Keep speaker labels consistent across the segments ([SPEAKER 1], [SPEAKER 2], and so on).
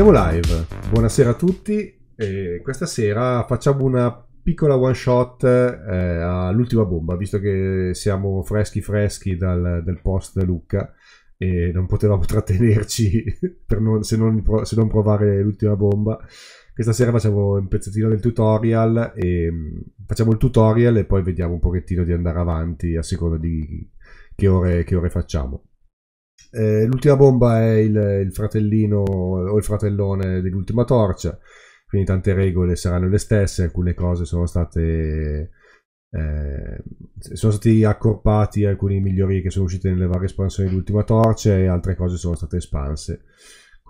[SPEAKER 1] Siamo live, buonasera a tutti. E questa sera facciamo una piccola one shot eh, all'ultima bomba, visto che siamo freschi freschi dal, del post Lucca e non potevamo trattenerci non, se, non, se, non, provare l'ultima bomba. Questa sera facciamo un pezzettino del tutorial e mm, facciamo il tutorial e poi vediamo un pochettino di andare avanti a seconda di che ore, che ore facciamo. Eh, l'ultima bomba è il, il, fratellino o il fratellone dell'ultima torcia, quindi tante regole saranno le stesse, alcune cose sono state eh, sono stati accorpati alcuni migliori che sono uscite nelle varie espansioni dell'ultima torcia e altre cose sono state espanse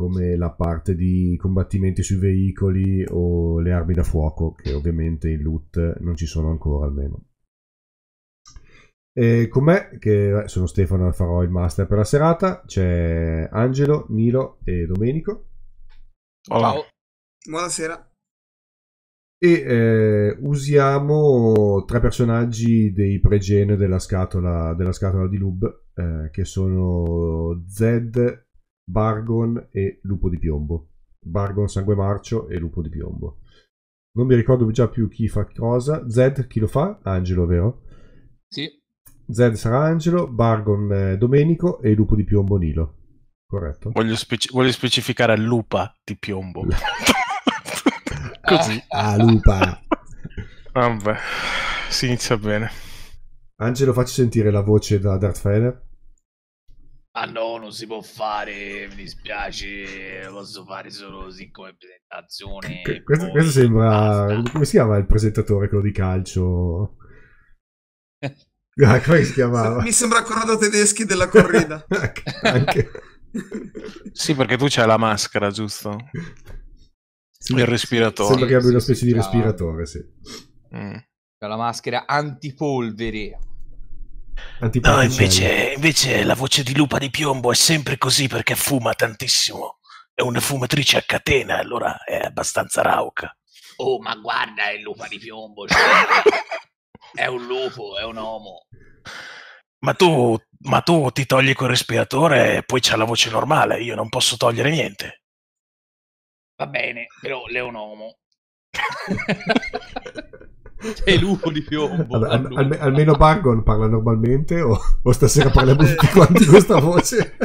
[SPEAKER 1] come la parte di combattimenti sui veicoli o le armi da fuoco che ovviamente in loot non ci sono ancora almeno e con me, che sono Stefano, farò il master per la serata, c'è Angelo, Nilo e Domenico.
[SPEAKER 2] Ciao.
[SPEAKER 3] Buonasera.
[SPEAKER 1] E eh, usiamo tre personaggi dei pregene della scatola, della scatola di Lub, eh, che sono Zed, Bargon e Lupo di Piombo. Bargon Sangue Marcio e Lupo di Piombo. Non mi ricordo già più chi fa cosa. Zed, chi lo fa? Angelo, vero?
[SPEAKER 2] Sì.
[SPEAKER 1] Zed sarà Angelo, Bargon eh, Domenico e il lupo di piombo Nilo. Corretto?
[SPEAKER 4] Voglio, speci- voglio specificare lupa di piombo.
[SPEAKER 1] Così. Ah, lupa.
[SPEAKER 4] Vabbè, si inizia bene.
[SPEAKER 1] Angelo, facci sentire la voce da Darth Vader.
[SPEAKER 2] Ah no, non si può fare, mi dispiace, posso fare solo così come presentazione.
[SPEAKER 1] Questo, questo sembra... Basta. Come si chiama il presentatore, quello di calcio?
[SPEAKER 3] Ah, come si chiamava? Mi sembra Corrado Tedeschi della corrida.
[SPEAKER 4] Anche. sì, perché tu c'hai la maschera, giusto? Sì, il respiratore.
[SPEAKER 1] Sembra che abbia una specie di respiratore, sì.
[SPEAKER 2] Mm. La maschera antipolvere.
[SPEAKER 4] No, invece, invece la voce di lupa di piombo è sempre così perché fuma tantissimo. È una fumatrice a catena, allora è abbastanza rauca.
[SPEAKER 2] Oh, ma guarda il lupa di piombo. Cioè... È un lupo, è un uomo.
[SPEAKER 4] Ma tu, ma tu ti togli quel respiratore e poi c'ha la voce normale, io non posso togliere niente.
[SPEAKER 2] Va bene, però lei è un uomo. Sei lupo di piombo.
[SPEAKER 1] Vabbè, al, al, almeno Bargon parla normalmente o, o stasera parliamo tutti quanti questa voce?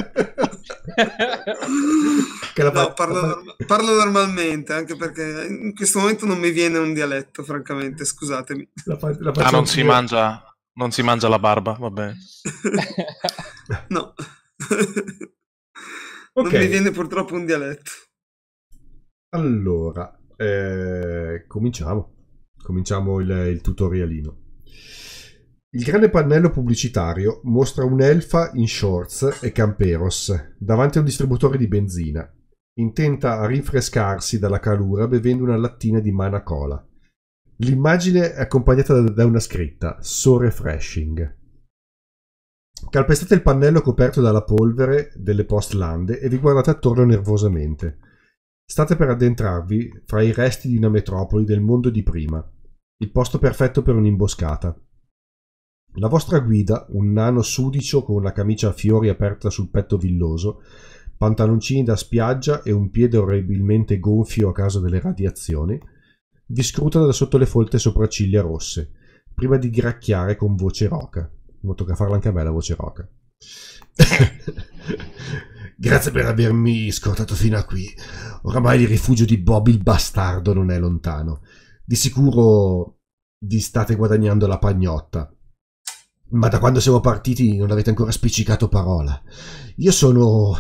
[SPEAKER 3] no, fa... parlo, parlo, normalmente, anche perché in questo momento non mi viene un dialetto, francamente, scusatemi.
[SPEAKER 4] La fa, la ah, non si, mangia, non si mangia la barba, va bene.
[SPEAKER 3] no. okay. Non mi viene purtroppo un dialetto.
[SPEAKER 1] Allora, eh, cominciamo. Cominciamo il, il tutorialino. Il grande pannello pubblicitario mostra un'elfa in shorts e camperos davanti a un distributore di benzina, intenta a rinfrescarsi dalla calura bevendo una lattina di mana cola. L'immagine è accompagnata da una scritta So Refreshing. Calpestate il pannello coperto dalla polvere delle post lande e vi guardate attorno nervosamente. State per addentrarvi fra i resti di una metropoli del mondo di prima, il posto perfetto per un'imboscata. La vostra guida, un nano sudicio con una camicia a fiori aperta sul petto villoso, pantaloncini da spiaggia e un piede orribilmente gonfio a causa delle radiazioni, vi scruta da sotto le folte sopracciglia rosse, prima di gracchiare con voce roca. Mi tocca farla anche a me la voce roca. Grazie per avermi scortato fino a qui. Oramai il rifugio di Bob il bastardo non è lontano. Di sicuro vi state guadagnando la pagnotta. Ma da quando siamo partiti non avete ancora spiccicato parola. Io sono.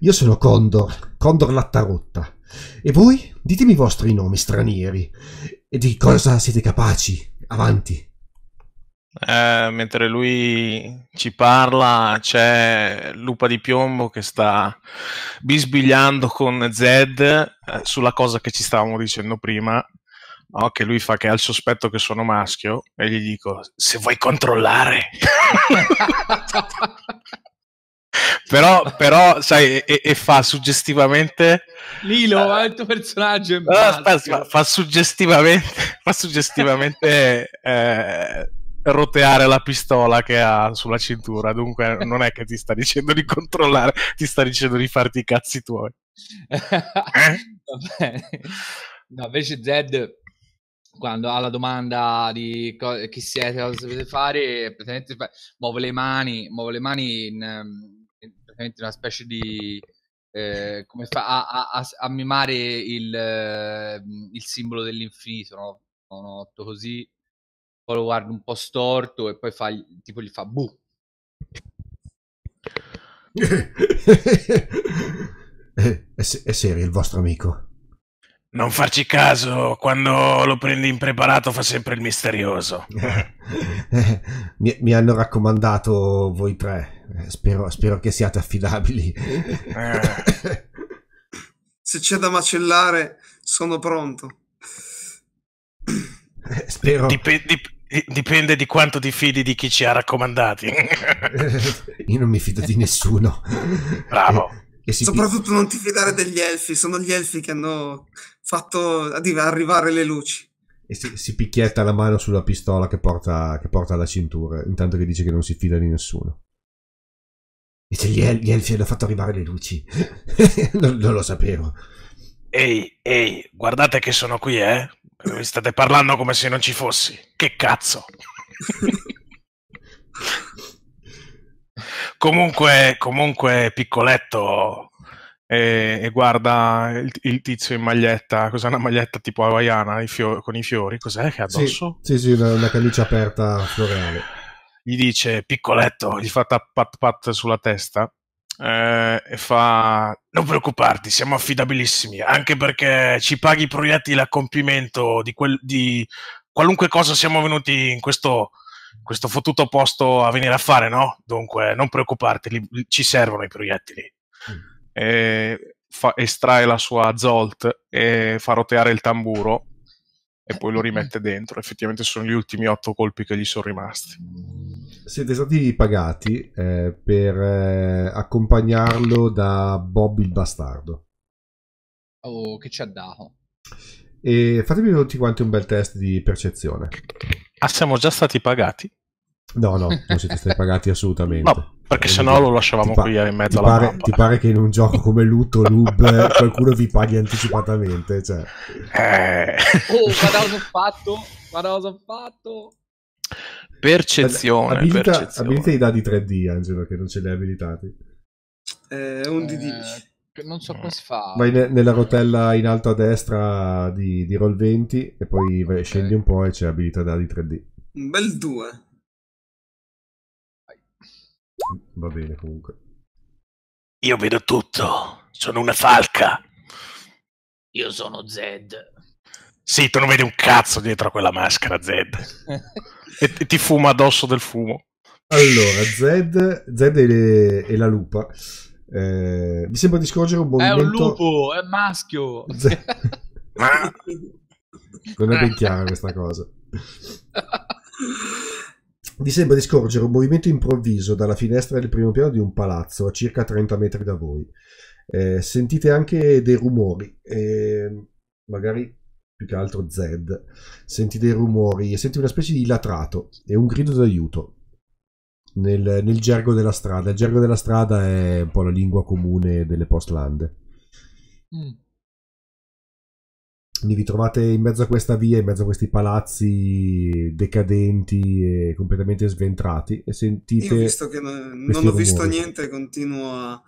[SPEAKER 1] Io sono Condor, Condor Lattarotta. E voi? Ditemi i vostri nomi stranieri. E di cosa siete capaci. Avanti.
[SPEAKER 4] Eh, mentre lui ci parla, c'è Lupa di Piombo che sta bisbigliando con Zed eh, sulla cosa che ci stavamo dicendo prima. No, che lui fa che ha il sospetto che sono maschio e gli dico se vuoi controllare però, però sai e, e, fa suggestivamente
[SPEAKER 2] Lilo uh, il tuo personaggio
[SPEAKER 4] uh, aspetta, fa, suggestivamente fa suggestivamente eh, roteare la pistola che ha sulla cintura. Dunque, non è che ti sta dicendo di controllare, ti sta dicendo di farti i cazzi tuoi.
[SPEAKER 2] Bene. No, invece Zed quando ha la domanda di co- chi siete, cosa sapete fare, praticamente muove le mani, muove le mani in, ehm, in praticamente una specie di eh, come fa a, a- a- mimare il, eh, il simbolo dell'infinito, no? Sono otto così, poi lo guarda un po' storto e poi fa, tipo gli fa bu.
[SPEAKER 1] è, è è serio il vostro amico?
[SPEAKER 4] Non farci caso, quando lo prendi impreparato fa sempre il misterioso.
[SPEAKER 1] mi, mi hanno raccomandato voi tre. Eh, Spero, spero che siate affidabili.
[SPEAKER 4] Eh,
[SPEAKER 3] Se c'è da macellare, sono pronto.
[SPEAKER 1] Eh, Spero.
[SPEAKER 4] dip- dip- dipende di quanto ti fidi di chi ci ha raccomandati.
[SPEAKER 1] Io non mi fido di nessuno.
[SPEAKER 4] Bravo.
[SPEAKER 1] E, e
[SPEAKER 3] Soprattutto non ti fidare degli elfi, sono gli elfi che hanno fatto arrivare le luci.
[SPEAKER 1] e si- si picchietta la mano sulla pistola che porta, che porta alla cintura, intanto che dice che non si fida di nessuno. Dice gli, el- gli elfi hanno fatto arrivare le luci. non, non lo sapevo.
[SPEAKER 4] Ehi, ehi, guardate che sono qui, eh? Mi state parlando come se non ci fossi. Che cazzo? comunque, comunque, piccoletto. E, e guarda il, il tizio in maglietta. Cos'è una maglietta tipo hawaiana i fio- con i fiori? Cos'è che ha
[SPEAKER 1] Sì,
[SPEAKER 4] addosso?
[SPEAKER 1] sì, sì, una, una camicia aperta floreale.
[SPEAKER 4] Gli dice piccoletto, gli fa tap pat pat sulla testa. eh, e fa: Non preoccuparti, siamo affidabilissimi. Anche perché ci paghi i proiettili a compimento di, quel- di qualunque cosa siamo venuti in questo, questo fottuto posto a venire a fare, no? Dunque, non preoccuparti, li- li- ci servono i proiettili. E fa- estrae la sua Zolt e fa roteare il tamburo e poi lo rimette dentro. Effettivamente sono gli ultimi otto colpi che gli sono rimasti.
[SPEAKER 1] Siete stati pagati eh, per eh, accompagnarlo da Bob il bastardo.
[SPEAKER 2] Oh, che ci ha dato?
[SPEAKER 1] E fatemi tutti quanti un bel test di percezione.
[SPEAKER 4] Ah, siamo già stati pagati?
[SPEAKER 1] No, no, non siete stati pagati assolutamente.
[SPEAKER 4] No, perché se no lo lasciavamo
[SPEAKER 1] pa-
[SPEAKER 4] qui in mezzo alla
[SPEAKER 1] pare,
[SPEAKER 4] mappa.
[SPEAKER 1] ti pare che in un gioco come Lutto Lub qualcuno vi paghi anticipatamente? Cioè,
[SPEAKER 4] Eh,
[SPEAKER 2] Oh, guarda cosa ho fatto, guarda cosa ho fatto.
[SPEAKER 4] percezione,
[SPEAKER 1] abilita,
[SPEAKER 4] percezione.
[SPEAKER 1] abilita i dadi 3D, Angelo, che non ce li hai abilitati.
[SPEAKER 3] Eh, un di
[SPEAKER 2] Eh,
[SPEAKER 3] 10.
[SPEAKER 2] che non so come si fa.
[SPEAKER 1] Vai ne- nella rotella in alto a destra di, di Roll 20 e poi vai- scendi un po' e c'è abilita dadi 3D.
[SPEAKER 3] Un bel 2.
[SPEAKER 1] Va bene comunque.
[SPEAKER 4] Io vedo tutto, sono una falca.
[SPEAKER 2] Io sono Zed.
[SPEAKER 4] Sì, tu non vedi un cazzo dietro a quella maschera, Zed. E, ti fuma addosso del fumo.
[SPEAKER 1] Allora, Zed, Zed e, le- e la lupa. Eh, mi sembra di scorgere un
[SPEAKER 2] È
[SPEAKER 1] movimento...
[SPEAKER 2] un lupo, è maschio.
[SPEAKER 1] Zed- Non è ben chiara questa cosa. Vi sembra di scorgere un movimento improvviso dalla finestra del primo piano di un palazzo a circa 30 metri da voi. Eh, sentite anche dei rumori, eh, magari più che altro Zed. Senti dei rumori e senti una specie di latrato e un grido d'aiuto nel, nel gergo della strada. Il gergo della strada è un po' la lingua comune delle postlande.
[SPEAKER 2] Mm.
[SPEAKER 1] Quindi vi trovate in mezzo a questa via, in mezzo a questi palazzi decadenti e completamente sventrati e sentite...
[SPEAKER 3] Io visto che non, non ho visto
[SPEAKER 1] rumori.
[SPEAKER 3] niente, continuo a,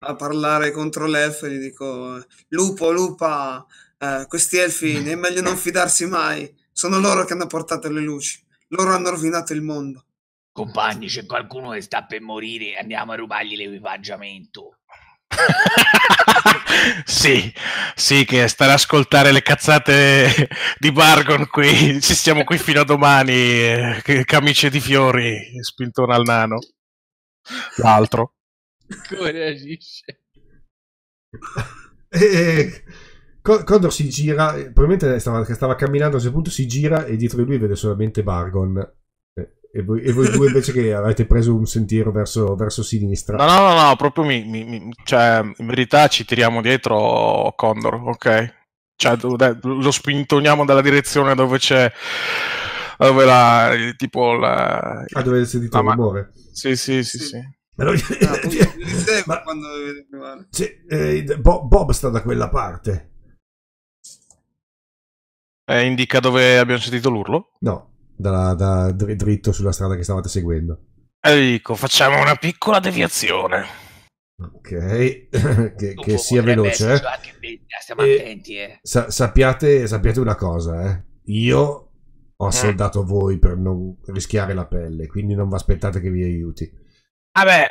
[SPEAKER 3] a parlare contro l'elfo e gli dico: Lupo, lupa, eh, questi elfi è meglio non fidarsi mai. Sono loro che hanno portato le luci. Loro hanno rovinato il mondo.
[SPEAKER 2] Compagni, c'è qualcuno che sta per morire. Andiamo a rubargli l'equipaggiamento.
[SPEAKER 4] sì, sì, che stare ad ascoltare le cazzate di Bargon qui. Ci stiamo qui fino a domani. eh, camicie di fiori, spintone al nano. L'altro.
[SPEAKER 2] Come reagisce?
[SPEAKER 1] E Co- Condor si gira, eh, probabilmente stava, stava camminando a un certo punto, si gira e dietro di lui vede solamente Bargon. E voi, e voi due invece che avete preso un sentiero verso, verso sinistra.
[SPEAKER 4] No, no, no, no, proprio mi, mi- mi- cioè, in verità ci tiriamo dietro Condor, ok? Cioè, lo spintoniamo dalla direzione dove c'è dove la tipo la
[SPEAKER 1] ah dove hai sentito il rumore
[SPEAKER 4] sì sì sì sì, sì.
[SPEAKER 1] Ma lo... ah, ma... quando sì, eh, Bob sta da quella parte
[SPEAKER 4] eh, indica dove abbiamo sentito l'urlo?
[SPEAKER 1] No, da, da, dritto sulla strada che stavate seguendo.
[SPEAKER 4] E dico, facciamo una piccola deviazione.
[SPEAKER 1] Ok, che, che sia veloce. Eh? Stiamo e attenti, eh. Sa- sappiate, sappiate, una cosa, eh. Io ho mm. soldato voi per non rischiare la pelle, quindi non vi aspettate che vi aiuti.
[SPEAKER 4] Vabbè,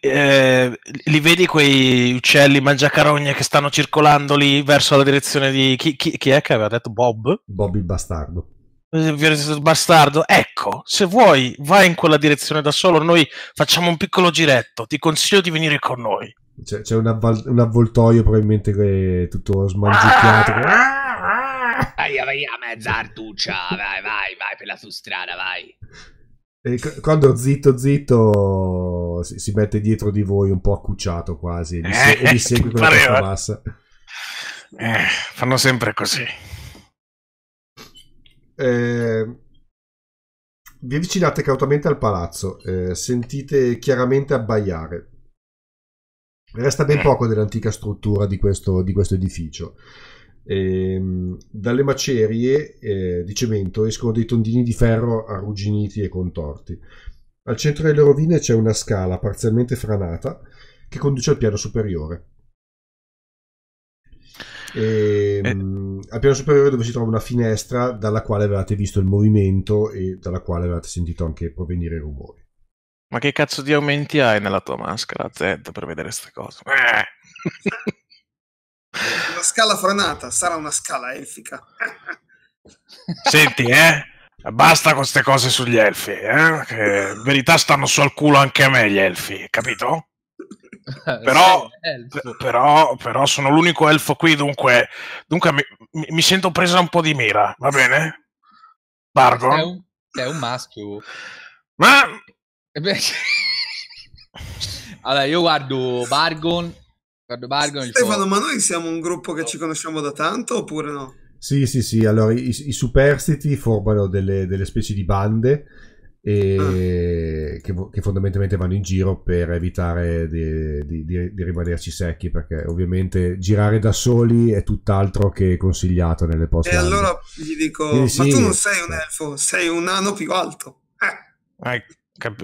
[SPEAKER 4] eh, li vedi quei uccelli mangiacarogne che stanno circolando lì verso la direzione di chi, chi, chi è che aveva detto Bob?
[SPEAKER 1] Bob il bastardo.
[SPEAKER 4] Il bastardo, ecco, se vuoi vai in quella direzione da solo, noi facciamo un piccolo giretto, ti consiglio di venire con noi.
[SPEAKER 1] C'è, c'è un, avval- un, avvoltoio probabilmente che è tutto smangiucchiato.
[SPEAKER 2] Ah! Vai, vai a mezza artuccia, vai, vai, vai per la tua strada, vai.
[SPEAKER 1] E quando zitto zitto si, si, mette dietro di voi un po' accucciato quasi e vi, se- e vi segue con la testa bassa.
[SPEAKER 4] Eh, fanno sempre così.
[SPEAKER 1] Eh, vi avvicinate cautamente al palazzo, eh, sentite chiaramente abbaiare. Resta ben poco dell'antica struttura di questo, di questo edificio. E, ehm, dalle macerie eh, di cemento escono dei tondini di ferro arrugginiti e contorti. Al centro delle rovine c'è una scala parzialmente franata che conduce al piano superiore. E, eh. Al piano superiore dove si trova una finestra dalla quale avevate visto il movimento e dalla quale avevate sentito anche provenire i rumori.
[SPEAKER 4] Ma che cazzo di aumenti hai nella tua maschera, Z, per vedere queste cose? Eh.
[SPEAKER 3] Una scala franata, sarà una scala elfica.
[SPEAKER 4] Senti, eh? Basta con queste cose sugli elfi, eh? Che in verità stanno sul culo anche a me gli elfi, capito? Però, però, però, sono l'unico elfo qui, dunque, dunque mi, mi, sento presa un po' di mira, va bene? Bargon?
[SPEAKER 2] Sei un, sei un maschio.
[SPEAKER 4] Ma...
[SPEAKER 2] allora, io guardo Bargon Riccardo Bargon.
[SPEAKER 3] Stefano, ma noi siamo un gruppo che ci conosciamo da tanto oppure no?
[SPEAKER 1] Sì, sì, sì. Allora, i, i superstiti formano delle, delle specie di bande e ah. che, che, fondamentalmente vanno in giro per evitare di, di, di, di, rimanerci secchi perché ovviamente girare da soli è tutt'altro che consigliato nelle poste
[SPEAKER 3] e allora gli dico eh, ma sì, tu non sei un elfo sei un nano più alto
[SPEAKER 4] eh. Ecco.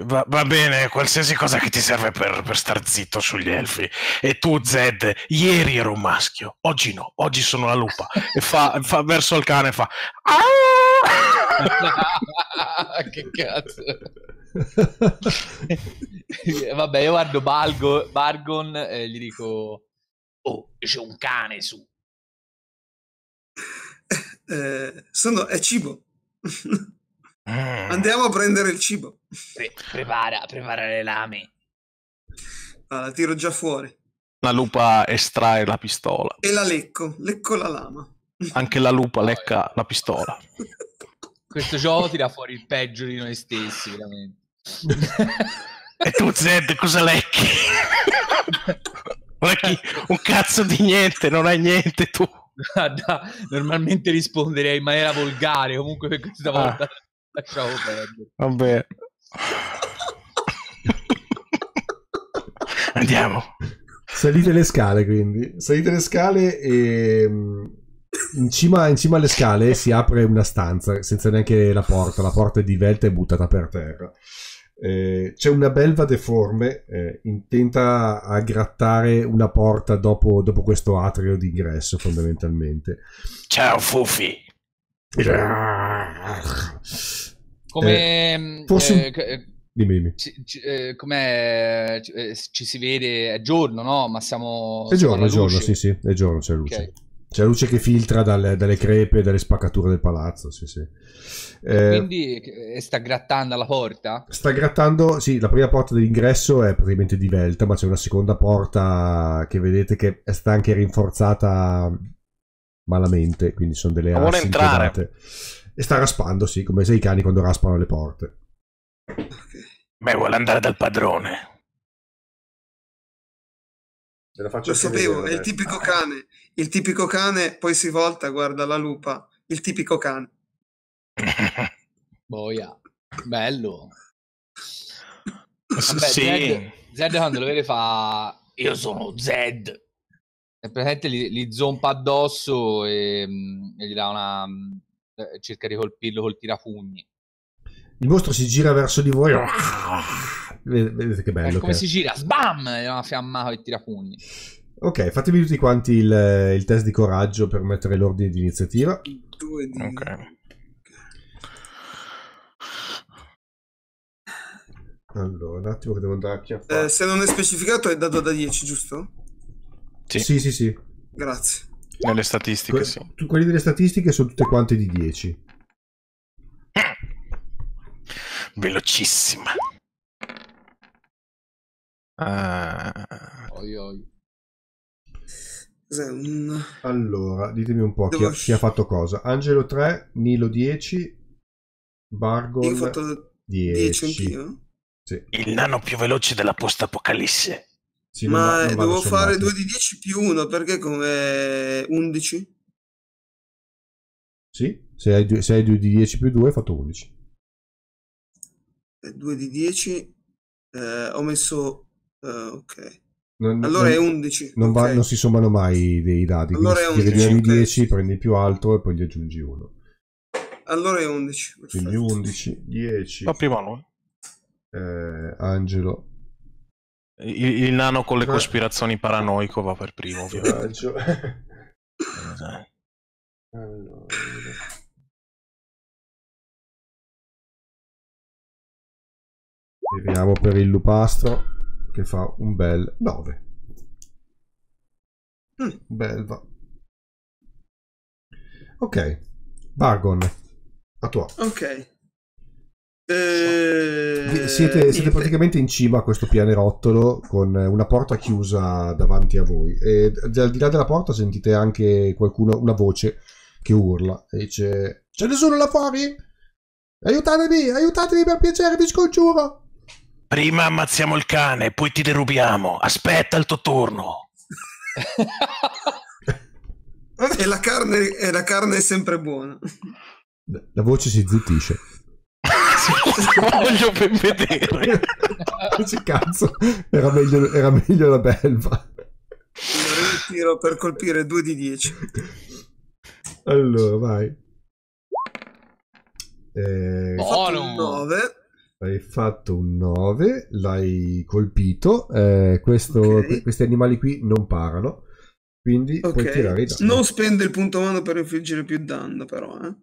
[SPEAKER 4] Va, va, bene, qualsiasi cosa che ti serve per, per, star zitto sugli elfi. E tu, Zed, ieri ero un maschio, oggi no, oggi sono la lupa. e fa, fa verso il cane e fa.
[SPEAKER 2] che cazzo. Vabbè, io guardo Balgo, Bargon e gli dico: Oh, c'è un cane su.
[SPEAKER 3] Eh, sono, è cibo. Mm. Andiamo a prendere il cibo.
[SPEAKER 2] Pre- prepara, prepara le lame.
[SPEAKER 3] Ah, la tiro già fuori.
[SPEAKER 4] La lupa estrae la pistola.
[SPEAKER 3] E la lecco, lecco la lama.
[SPEAKER 4] Anche la lupa lecca la pistola.
[SPEAKER 2] Questo gioco tira fuori il peggio di noi stessi, veramente.
[SPEAKER 4] e tu, Zed, cosa lecchi? lecchi un cazzo di niente, non hai niente tu.
[SPEAKER 2] Guarda, normalmente risponderei in maniera volgare, comunque per questa ah. volta... Ah. Lasciamo perdere.
[SPEAKER 4] Vabbè. Andiamo.
[SPEAKER 1] Salite le scale, quindi. Salite le scale e... Mm, in cima, in cima, alle scale si apre una stanza senza neanche la porta. La porta è divelta e buttata per terra. Eh, c'è una belva deforme eh, intenta a grattare una porta dopo, dopo questo atrio d'ingresso, fondamentalmente.
[SPEAKER 4] Ciao, Fufi.
[SPEAKER 2] Come eh, forse eh,
[SPEAKER 1] un... dimmi, dimmi.
[SPEAKER 2] Ci, ci, eh, com'è eh, ci si vede è giorno, no? Ma siamo
[SPEAKER 1] È giorno, è giorno, sì, sì, è giorno, c'è luce. Okay. C'è luce che filtra dalle, dalle crepe, dalle spaccature del palazzo, sì, sì.
[SPEAKER 2] Eh, Quindi sta grattando alla porta?
[SPEAKER 1] Sta grattando, sì, la prima porta dell'ingresso è praticamente divelta, ma c'è una seconda porta che vedete che sta anche rinforzata malamente, quindi sono delle
[SPEAKER 4] ma vuole entrare.
[SPEAKER 1] E sta raspando, sì, come se i cani quando raspano le porte.
[SPEAKER 4] Beh, vuole andare dal padrone.
[SPEAKER 3] Lo sapevo, è il tipico cane. Il tipico cane, poi si volta, guarda la lupa, il tipico cane.
[SPEAKER 2] Boia, bello. Vabbè,
[SPEAKER 4] sì.
[SPEAKER 2] Zed, Zed quando lo vede fa io sono Zed. E praticamente li, li zompa addosso e, mm, e gli dà una... mm, eh, cerca di colpirlo col tirapugni.
[SPEAKER 1] Il mostro si gira verso di voi. Vedete vedete che
[SPEAKER 2] È
[SPEAKER 1] bello.
[SPEAKER 2] come
[SPEAKER 1] che è.
[SPEAKER 2] si gira, sbam! E una fiamma con i tirapugni.
[SPEAKER 1] Ok, fatemi tutti quanti il, il test di coraggio per mettere l'ordine di iniziativa.
[SPEAKER 3] Due di...
[SPEAKER 4] Ok.
[SPEAKER 1] Allora, un attimo che devo andare a chiappare.
[SPEAKER 3] Eh, se non è specificato è dato da 10, giusto?
[SPEAKER 4] Sì.
[SPEAKER 1] Sì, sì, sì.
[SPEAKER 3] Grazie.
[SPEAKER 4] Nelle statistiche,
[SPEAKER 1] Que-
[SPEAKER 4] sì.
[SPEAKER 1] tu- quelli delle statistiche sono tutte quante di 10.
[SPEAKER 4] Velocissima. Ah,
[SPEAKER 2] Oi, oi.
[SPEAKER 1] Allora, ditemi un po' chi ha, chi ha fatto cosa. Angelo 3, Nilo 10, Bargon
[SPEAKER 3] Io ho fatto 10
[SPEAKER 1] 10.
[SPEAKER 3] anch'io.
[SPEAKER 1] Sì.
[SPEAKER 4] il nano più veloce della post-apocalisse.
[SPEAKER 1] Sì, non
[SPEAKER 3] Ma
[SPEAKER 1] non
[SPEAKER 3] eh,
[SPEAKER 1] vanno
[SPEAKER 3] devo fare
[SPEAKER 1] sommati.
[SPEAKER 3] 2 di 10 più 1 perché come 11?
[SPEAKER 1] Sì, se hai, due- se hai 2 di 10 più 2 hai fatto 11.
[SPEAKER 3] 2 di 10 eh, ho messo eh, ok.
[SPEAKER 1] Non,
[SPEAKER 3] Allora
[SPEAKER 1] non-
[SPEAKER 3] è 11.
[SPEAKER 1] non, va-
[SPEAKER 3] ok.
[SPEAKER 1] non si sommano mai dei dadi.
[SPEAKER 3] Allora
[SPEAKER 1] quindi
[SPEAKER 3] è
[SPEAKER 1] se tiri
[SPEAKER 3] 11,
[SPEAKER 1] di
[SPEAKER 3] ok.
[SPEAKER 1] 10, prendi più alto e poi gli aggiungi 1.
[SPEAKER 3] Allora è 11.
[SPEAKER 1] Quindi
[SPEAKER 3] perfetto.
[SPEAKER 1] 11, 10,
[SPEAKER 4] Ma prima lui.
[SPEAKER 1] eh, Angelo,
[SPEAKER 4] Il, il nano con le
[SPEAKER 1] Tre.
[SPEAKER 4] cospirazioni paranoico va per primo, ovviamente.
[SPEAKER 1] Allora. Tiriamo per il lupastro che fa un bel 9.
[SPEAKER 3] Mm.
[SPEAKER 1] Belva. Ok, Bargon, a tua.
[SPEAKER 3] Ok. Eh,
[SPEAKER 1] Siete, siete praticamente in cima a questo pianerottolo con una porta chiusa davanti a voi e al di là della porta sentite anche qualcuno, una voce che urla e dice c'è nessuno là fuori? Aiutatemi, aiutatemi per piacere, vi scongiuro!
[SPEAKER 4] Prima ammazziamo il cane, poi ti derubiamo. Aspetta il tuo turno.
[SPEAKER 3] E la carne, e la carne è sempre buona.
[SPEAKER 1] La voce si zittisce.
[SPEAKER 4] Voglio ben vedere.
[SPEAKER 1] Cazzo, era meglio, era meglio la belva.
[SPEAKER 3] Allora io tiro per colpire 2 di 10.
[SPEAKER 1] Allora, vai. Eh,
[SPEAKER 2] Buono.
[SPEAKER 3] un 9.
[SPEAKER 1] Hai fatto un 9, l'hai colpito. eh, questo-
[SPEAKER 3] Ok.
[SPEAKER 1] que- questi animali qui non parano, quindi puoi tirare i danni.
[SPEAKER 3] Non spende il punto umano per infliggere più danno, però. Eh.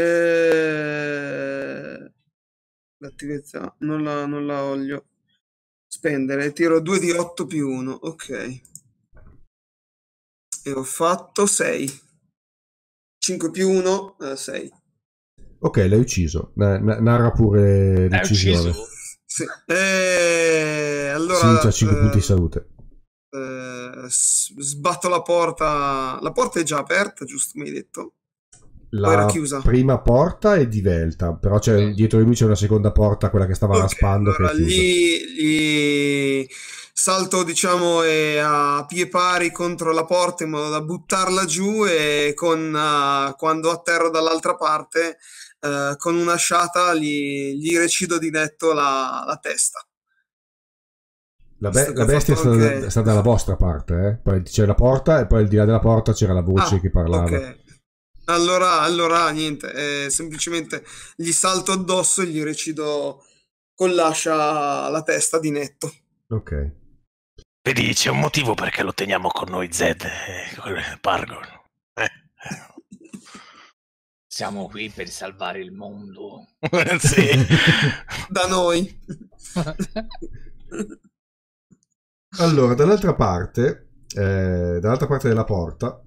[SPEAKER 3] Eh, L'attività non la, non la voglio spendere. Tiro 2 di 8 più 1. Ok. E ho fatto 6. 5 più 1, 6.
[SPEAKER 1] Ok, l'hai ucciso. Na- na- narra pure l'uccisione.
[SPEAKER 2] ucciso?
[SPEAKER 3] Sì. Eh,
[SPEAKER 1] Sì,
[SPEAKER 3] allora,
[SPEAKER 1] c'ha 5
[SPEAKER 3] eh,
[SPEAKER 1] punti di salute.
[SPEAKER 3] eh, sbatto la porta. La porta è già aperta, giusto? Mi hai detto?
[SPEAKER 1] La
[SPEAKER 3] era chiusa?
[SPEAKER 1] prima porta è divelta, però c'è,
[SPEAKER 2] Sì.
[SPEAKER 1] dietro di lui c'è una seconda porta, quella che stava
[SPEAKER 3] Ok,
[SPEAKER 1] raspando,
[SPEAKER 3] allora
[SPEAKER 1] che
[SPEAKER 3] gli, gli salto, diciamo, a pie pari contro la porta in modo da buttarla giù e con, eh, quando atterro dall'altra parte, eh, con una sciata gli, gli recido di netto la, la testa.
[SPEAKER 1] La, be- la bestia è stata,
[SPEAKER 3] anche-
[SPEAKER 1] è stata dalla vostra parte, eh? poi c'è la porta e poi al di là della porta c'era la voce
[SPEAKER 3] Ah,
[SPEAKER 1] che parlava.
[SPEAKER 3] ok. Allora, allora niente, eh, semplicemente gli salto addosso e gli recido con l'ascia la testa di netto.
[SPEAKER 1] Ok.
[SPEAKER 4] Vedi, c'è un motivo perché lo teniamo con noi, Zed. eh, con Bargon. Eh,
[SPEAKER 2] Siamo qui per salvare il mondo.
[SPEAKER 4] sì.
[SPEAKER 3] Da noi.
[SPEAKER 1] Allora, dall'altra parte, eh, dall'altra parte della porta,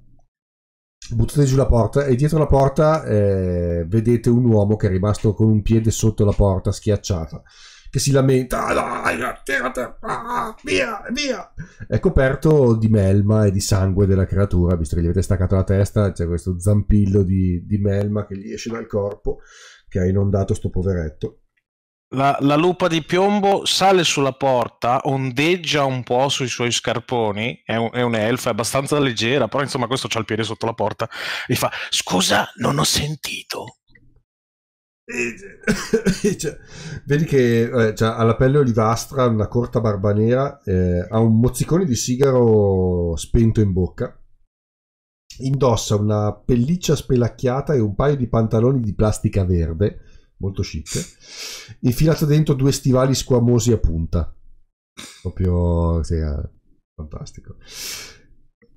[SPEAKER 1] buttate giù la porta e dietro la porta eh, vedete un uomo che è rimasto con un piede sotto la porta, schiacciata, che si lamenta. "Ah, dai, tirate, ah, via, via! È coperto di melma e di sangue della creatura, visto che gli avete staccato la testa, c'è questo zampillo di, di melma che gli esce dal corpo, che ha inondato sto poveretto.
[SPEAKER 4] La, la, lupa di piombo sale sulla porta, ondeggia un po' sui suoi scarponi, è, un, è un'elfa, è abbastanza leggera, però insomma questo c'ha il piede sotto la porta, gli fa scusa, non ho sentito.
[SPEAKER 1] cioè, vedi che eh, cioè, ha la pelle olivastra, una corta barba nera, eh, ha un mozzicone di sigaro spento in bocca, indossa una pelliccia spelacchiata e un paio di pantaloni di plastica verde molto chic, infilato dentro due stivali squamosi a punta. Proprio, sì, eh, fantastico.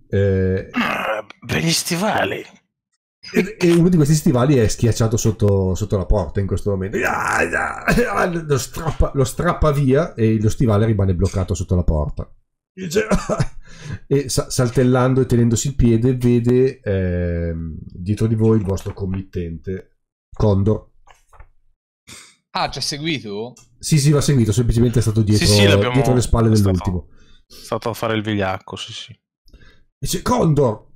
[SPEAKER 4] Eh, ah, begli stivali.
[SPEAKER 1] E, e, uno di questi stivali è schiacciato sotto, sotto la porta in questo momento. Lo strappa, lo strappa, via e lo stivale rimane bloccato sotto la porta. E saltellando e tenendosi il piede, vede eh, dietro di voi il vostro committente Condor
[SPEAKER 2] Ah, ci ha seguito?
[SPEAKER 1] Sì, sì, va seguito, semplicemente è stato dietro, sì, sì, dietro le spalle dell'ultimo.
[SPEAKER 4] È stato a fare il vigliacco, sì, sì.
[SPEAKER 1] Dice Condor!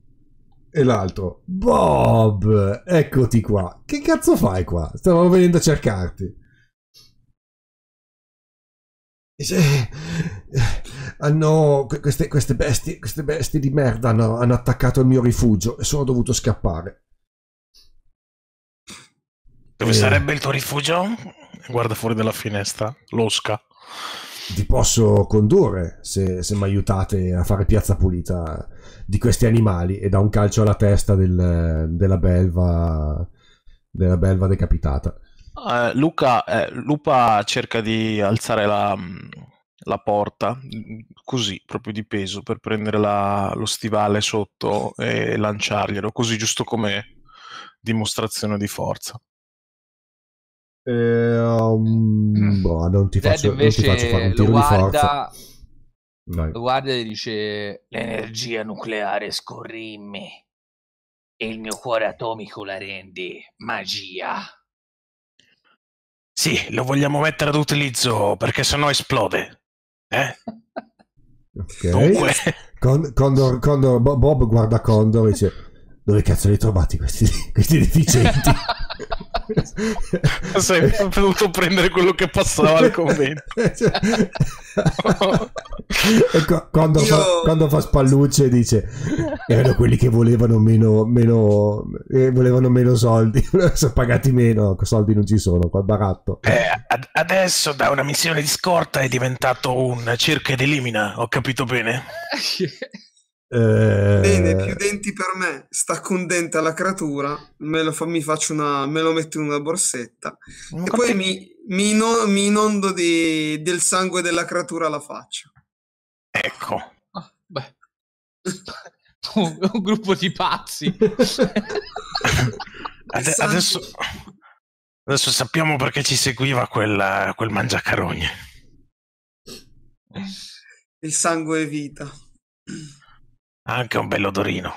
[SPEAKER 1] E l'altro, Bob, eccoti qua. Che cazzo fai qua? Stavo venendo a cercarti. Eh, hanno, queste, queste, bestie, queste bestie di merda hanno, hanno attaccato il mio rifugio e sono dovuto scappare.
[SPEAKER 4] Dove eh, sarebbe il tuo rifugio? Guarda fuori dalla finestra, l'osca.
[SPEAKER 1] Vi posso condurre se, se mi aiutate a fare piazza pulita di questi animali e da un calcio alla testa del, della belva della belva decapitata.
[SPEAKER 4] Uh, Luca, eh, Lupa cerca di alzare la, la, porta così, proprio di peso, per prendere la, lo stivale sotto e lanciarglielo, così giusto come dimostrazione di forza.
[SPEAKER 1] Eh, um, boh, non, ti faccio, non, ti faccio, fare un tiro guarda, di forza.
[SPEAKER 2] Dai. Lo guarda e dice: L'energia nucleare scorre in me e il mio cuore atomico la rende magia.
[SPEAKER 4] Sì, lo vogliamo mettere ad utilizzo perché sennò esplode. Eh?
[SPEAKER 1] ok. Dunque... Con, Condor, Condor, Bob guarda Condor e dice: Dove cazzo li hai trovati questi, questi deficienti?
[SPEAKER 4] Sei venuto a prendere quello che passava al convento.
[SPEAKER 1] quando, Io... fa, quando, fa, spallucce dice erano quelli che volevano meno, meno, eh, volevano meno soldi sono pagati meno soldi non ci sono qua baratto.
[SPEAKER 4] Eh, ad- adesso da una missione di scorta è diventato un cerca ed elimina ho capito bene
[SPEAKER 3] Eh... Bene, più denti per me. Stacco un dente alla creatura, me lo, fa, mi faccio una, me lo metto in una borsetta non e poi mi, mi, ino, mi inondo di, del sangue della creatura alla faccia.
[SPEAKER 4] Ecco.
[SPEAKER 2] Ah, beh. un, un, gruppo di pazzi.
[SPEAKER 4] Ade- adesso, adesso sappiamo perché ci seguiva quel, quel mangiacarogne.
[SPEAKER 3] Il sangue è vita.
[SPEAKER 4] Anche un bell'odorino.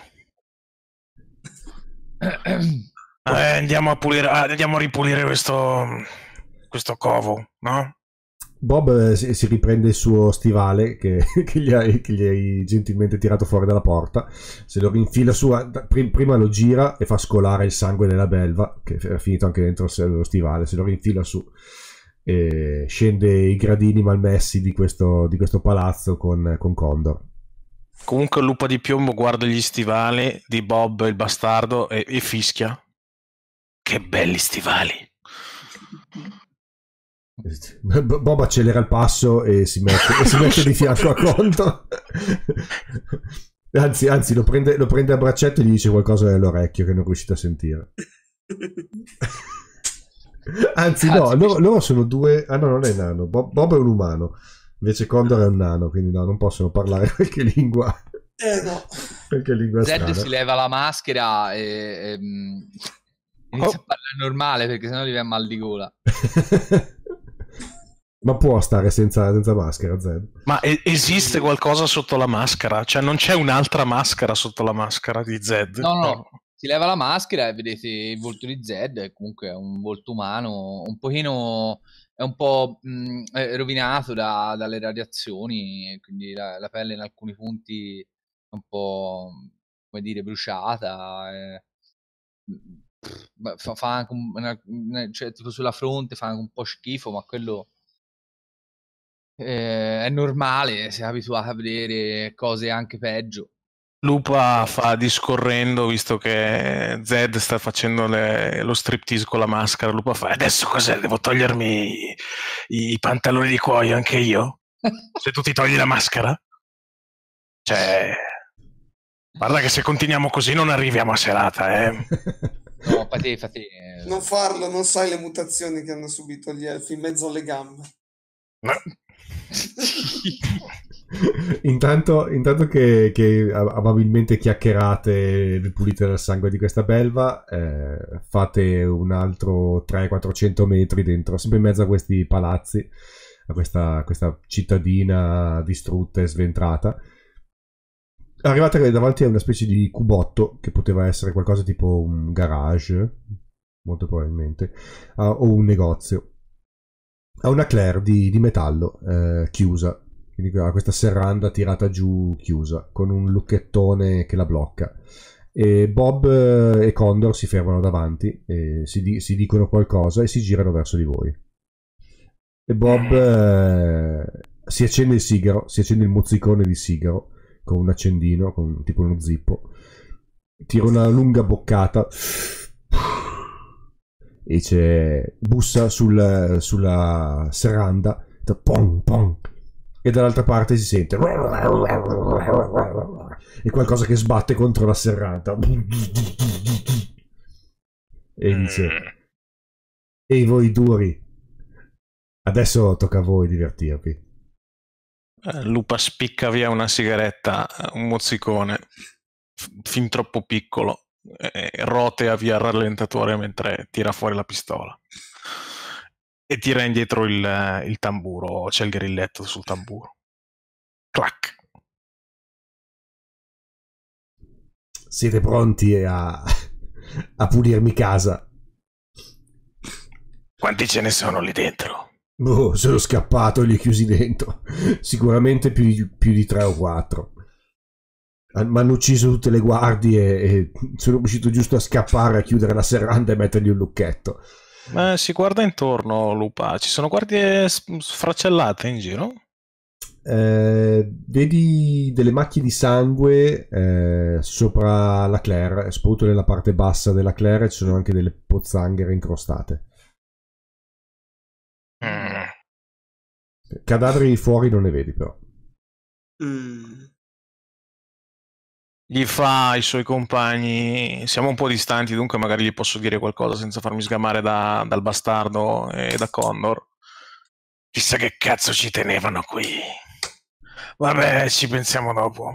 [SPEAKER 4] Eh, andiamo, a pulire, ah, andiamo a ripulire questo, questo covo, no?
[SPEAKER 1] Bob eh, si, si, riprende il suo stivale che, che, gli hai, che, gli hai, gentilmente tirato fuori dalla porta, se lo rinfila su, prima lo gira e fa scolare il sangue della belva, che è finito anche dentro lo stivale, se lo rinfila su e scende i gradini malmessi di questo, di questo palazzo con, con Condor.
[SPEAKER 4] Comunque il lupo di piombo guarda gli stivali di Bob il bastardo e, e fischia. Che belli stivali.
[SPEAKER 1] Bob accelera il passo e si mette, e si mette di fianco a conto. Anzi, anzi lo, prende, lo, prende, a braccetto e gli dice qualcosa nell'orecchio che non riuscite a sentire. Anzi, no, loro, loro, sono due. Ah, no, non è nano. Bob, Bob è un umano. Invece Condor è un nano, quindi no, non possono parlare qualche lingua.
[SPEAKER 3] Eh no.
[SPEAKER 1] qualche lingua
[SPEAKER 2] Zed strana. si leva la maschera e, e mm, inizia oh. a parlare normale perché sennò gli viene mal di gola.
[SPEAKER 1] Ma può stare senza, senza maschera, Zed?
[SPEAKER 4] Ma e- esiste qualcosa sotto la maschera? Cioè non c'è un'altra maschera sotto la maschera di Zed?
[SPEAKER 2] No, no, no. si leva la maschera e vedete il volto di Zed, comunque è un volto umano, un pochino è un po' mh, è rovinato da, dalle radiazioni, quindi la, la, pelle in alcuni punti è un po' come dire bruciata. È, fa, fa anche un, una, cioè, tipo sulla fronte fa anche un po' schifo, ma quello eh, è normale, si è abituato a vedere cose anche peggio.
[SPEAKER 4] Lupa fa discorrendo, visto che Zed sta facendo le, lo striptease con la maschera. Lupa fa: Adesso cos'è? Devo togliermi i, i pantaloni di cuoio anche io? Se tu ti togli la maschera? Cioè, guarda che se continuiamo così non arriviamo a serata, eh.
[SPEAKER 2] No, infatti, infatti
[SPEAKER 3] eh... Non farlo, non sai le mutazioni che hanno subito gli elfi in mezzo alle gambe.
[SPEAKER 4] Ma...
[SPEAKER 1] intanto, intanto che, che, amabilmente chiacchierate vi pulite dal sangue di questa belva, eh, fate un altro 300-400 metri dentro, sempre in mezzo a questi palazzi, a questa, questa cittadina distrutta e sventrata. Arrivate davanti a una specie di cubotto che poteva essere qualcosa tipo un garage, molto probabilmente, uh, o un negozio. Ha una claire di, di metallo eh, chiusa, quindi ha questa serranda tirata giù chiusa con un lucchettone che la blocca. E Bob eh, e Condor si fermano davanti, si, di- si, dicono qualcosa e si girano verso di voi. E Bob eh, si accende il sigaro, si accende il mozzicone di sigaro con un accendino, con tipo uno zippo. Tira una lunga boccata e dice, bussa sul, sulla serranda, pong pong e dall'altra parte si sente. E qualcosa che sbatte contro la serrata. E dice ehi voi duri adesso tocca a voi divertirvi.
[SPEAKER 4] Eh, Lupa spicca via una sigaretta un mozzicone fin troppo piccolo e rotea via il rallentatore mentre tira fuori la pistola e tira indietro il, il tamburo, c'è il grilletto sul tamburo. Clac.
[SPEAKER 1] Siete pronti a, a pulirmi casa?
[SPEAKER 4] Quanti ce ne sono lì dentro?
[SPEAKER 1] Oh, sono scappato e li ho chiusi dentro. Sicuramente più, più di tre o quattro. Mi hanno ucciso tutte le guardie e sono riuscito giusto a scappare, a chiudere la serranda e mettergli un lucchetto.
[SPEAKER 4] Ma si guarda intorno, Lupa. Ci sono guardie sfracellate in giro?
[SPEAKER 1] Eh, vedi delle macchie di sangue eh, sopra la Claire, soprattutto nella parte bassa della Claire ci sono anche delle pozzanghere incrostate. Mm. Cadaveri fuori non ne vedi però. Mm
[SPEAKER 4] gli fa ai suoi compagni siamo un po' distanti dunque magari gli posso dire qualcosa senza farmi sgamare da, dal bastardo e da Condor. Chissà che cazzo ci tenevano qui. Vabbè ci pensiamo dopo.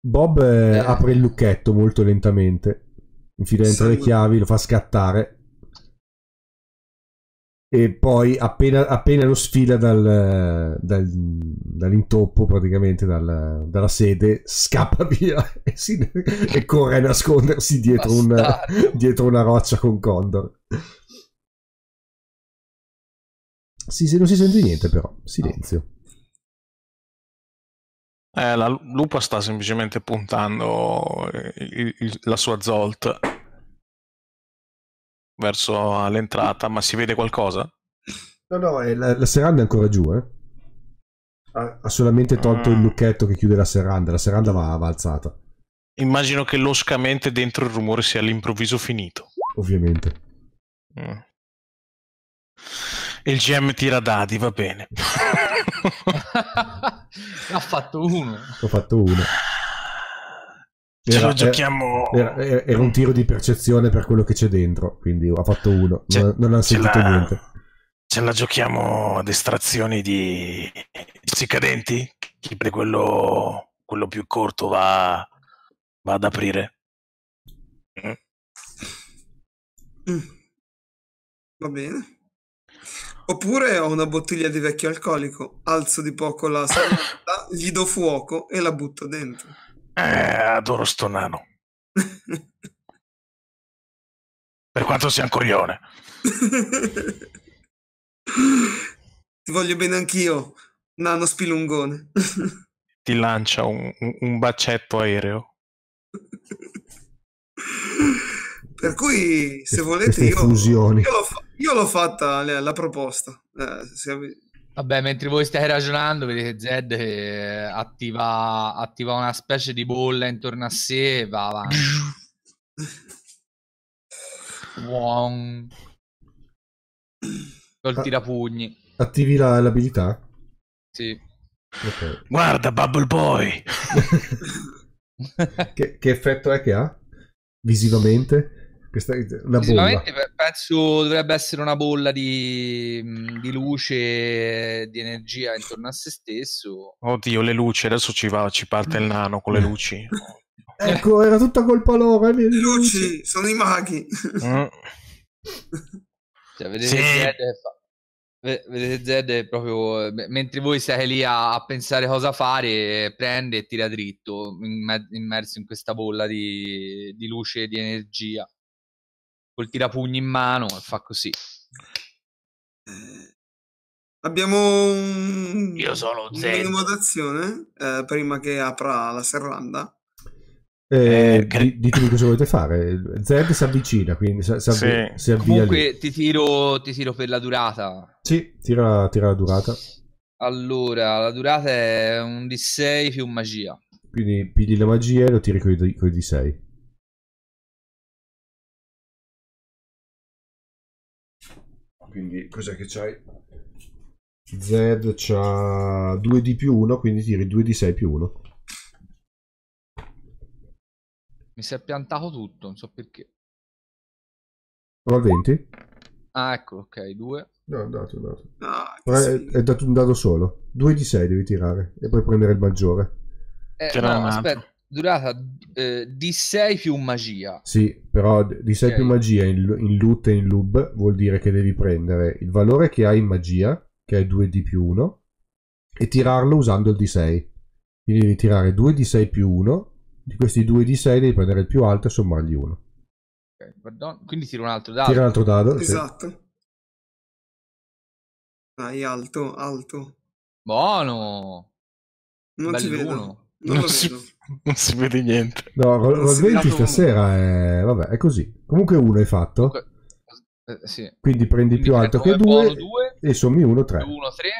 [SPEAKER 1] Bob eh, apre il lucchetto molto lentamente. Infila dentro sì. le chiavi lo fa scattare e poi appena, appena lo sfila dal, dal, dall'intoppo praticamente dal, dalla sede scappa via e, si, e, corre a nascondersi dietro, un, dietro una roccia con Condor. Sì, sì, non si sente niente però. Silenzio.
[SPEAKER 4] Eh, la lupa sta semplicemente puntando il, il, la sua Zolt verso l'entrata, ma si vede qualcosa?
[SPEAKER 1] No, no, la, la serranda è ancora giù, eh. Ha, ha solamente tolto mm. il lucchetto che chiude la serranda, la serranda va, va alzata.
[SPEAKER 4] Immagino che loscamente dentro il rumore sia all'improvviso finito.
[SPEAKER 1] Ovviamente.
[SPEAKER 4] Mm. Il GM tira dadi, va bene.
[SPEAKER 2] ha fatto uno.
[SPEAKER 1] Ho fatto uno.
[SPEAKER 4] Ce lo giochiamo.
[SPEAKER 1] Era, era, un tiro di percezione per quello che c'è dentro, quindi ha fatto uno. non, non ha sentito
[SPEAKER 4] la,
[SPEAKER 1] niente.
[SPEAKER 4] Ce la giochiamo ad estrazioni di sticcadenti? Chi per quello, quello più corto va, va ad aprire?
[SPEAKER 3] Mm. Mm. Va bene. Oppure ho una bottiglia di vecchio alcolico, alzo di poco la salata, gli do fuoco e la butto dentro.
[SPEAKER 4] Eh, adoro sto nano. per quanto sia un coglione.
[SPEAKER 3] Ti voglio bene anch'io, nano spilungone.
[SPEAKER 4] Ti lancia un, un, un bacetto aereo.
[SPEAKER 3] Per cui, se volete, io, io l'ho, io l'ho fatta la, la proposta. Eh, se
[SPEAKER 2] Vabbè, mentre voi state ragionando, vedete Zed che attiva, attiva una specie di bolla intorno a sé e va avanti. Wong. Col tirapugni.
[SPEAKER 1] Attivi la- l'abilità?
[SPEAKER 2] Sì.
[SPEAKER 1] Ok.
[SPEAKER 4] Guarda, Bubble Boy.
[SPEAKER 1] Che, che effetto è che ha? Visivamente? Questa una bolla.
[SPEAKER 2] Visivamente pe- penso dovrebbe essere una bolla di, di luce, di energia intorno a se stesso.
[SPEAKER 4] Oddio, le luci. Adesso ci, va, ci parte il nano con le luci.
[SPEAKER 1] Ecco, era tutta colpa loro. eh, vedi,
[SPEAKER 3] I luci sono i maghi.
[SPEAKER 4] Mm.
[SPEAKER 2] Cioè, vedete
[SPEAKER 4] Sì.
[SPEAKER 2] Zed fa- ve- vedete Zed è proprio me- mentre voi state lì a, a pensare cosa fare, prende e tira dritto, imme- immerso in questa bolla di, di luce e di energia. Col tirapugni in mano e fa così.
[SPEAKER 3] Eh, Abbiamo un,
[SPEAKER 4] Io sono
[SPEAKER 3] un
[SPEAKER 4] Zed.
[SPEAKER 3] minimo d'azione eh, prima che apra la serranda.
[SPEAKER 1] Eh,
[SPEAKER 4] Eh,
[SPEAKER 1] ditemi cosa volete fare. Zed si avvicina, quindi si, si avvi-
[SPEAKER 4] Sì.
[SPEAKER 1] si avvia.
[SPEAKER 2] Comunque ti tiro, ti tiro per la durata.
[SPEAKER 1] Sì, tira, tira la durata.
[SPEAKER 2] Allora, la durata è un D6 più magia.
[SPEAKER 1] Quindi pigli la magia e lo tiri con i D6. Quindi cos'è che c'hai? Zed c'ha 2D più 1, quindi tiri 2D6 più 1.
[SPEAKER 2] Mi si è piantato tutto, non so perché.
[SPEAKER 1] Prova il 20?
[SPEAKER 2] Ah, ecco, ok, 2.
[SPEAKER 1] No, è andato, è andato.
[SPEAKER 3] Ah,
[SPEAKER 1] è, è dato un dado solo. 2D6 devi tirare e poi prendere il maggiore.
[SPEAKER 2] Eh, no, aspetta, durata eh, D6 più magia.
[SPEAKER 1] Sì, però di 6
[SPEAKER 2] Ok.
[SPEAKER 1] più magia in, in loot e in lub vuol dire che devi prendere il valore che hai in magia, che è 2D più 1, e tirarlo usando il D6. Quindi devi tirare 2D6 più 1, di questi 2D6 devi prendere il più alto e sommargli 1.
[SPEAKER 2] Ok, pardon. Quindi tiro un altro dado.
[SPEAKER 1] Tira un altro dado. sì.
[SPEAKER 3] Esatto. Dai, alto, alto.
[SPEAKER 2] Buono.
[SPEAKER 3] Non vedo.
[SPEAKER 2] Belluno.
[SPEAKER 3] Non lo
[SPEAKER 4] Non si,
[SPEAKER 3] vedo.
[SPEAKER 4] non si vede niente.
[SPEAKER 1] No, roll,
[SPEAKER 3] Non
[SPEAKER 1] roll
[SPEAKER 3] si
[SPEAKER 1] 20
[SPEAKER 2] dato uno.
[SPEAKER 1] stasera è... Vabbè, è così. Comunque 1 hai fatto,
[SPEAKER 2] Comunque, eh, sì.
[SPEAKER 1] quindi prendi il più
[SPEAKER 2] Quindi
[SPEAKER 1] alto che
[SPEAKER 2] prendo come
[SPEAKER 1] 2
[SPEAKER 2] buono 2,
[SPEAKER 1] e sommi 1, 3.
[SPEAKER 2] 1, 3.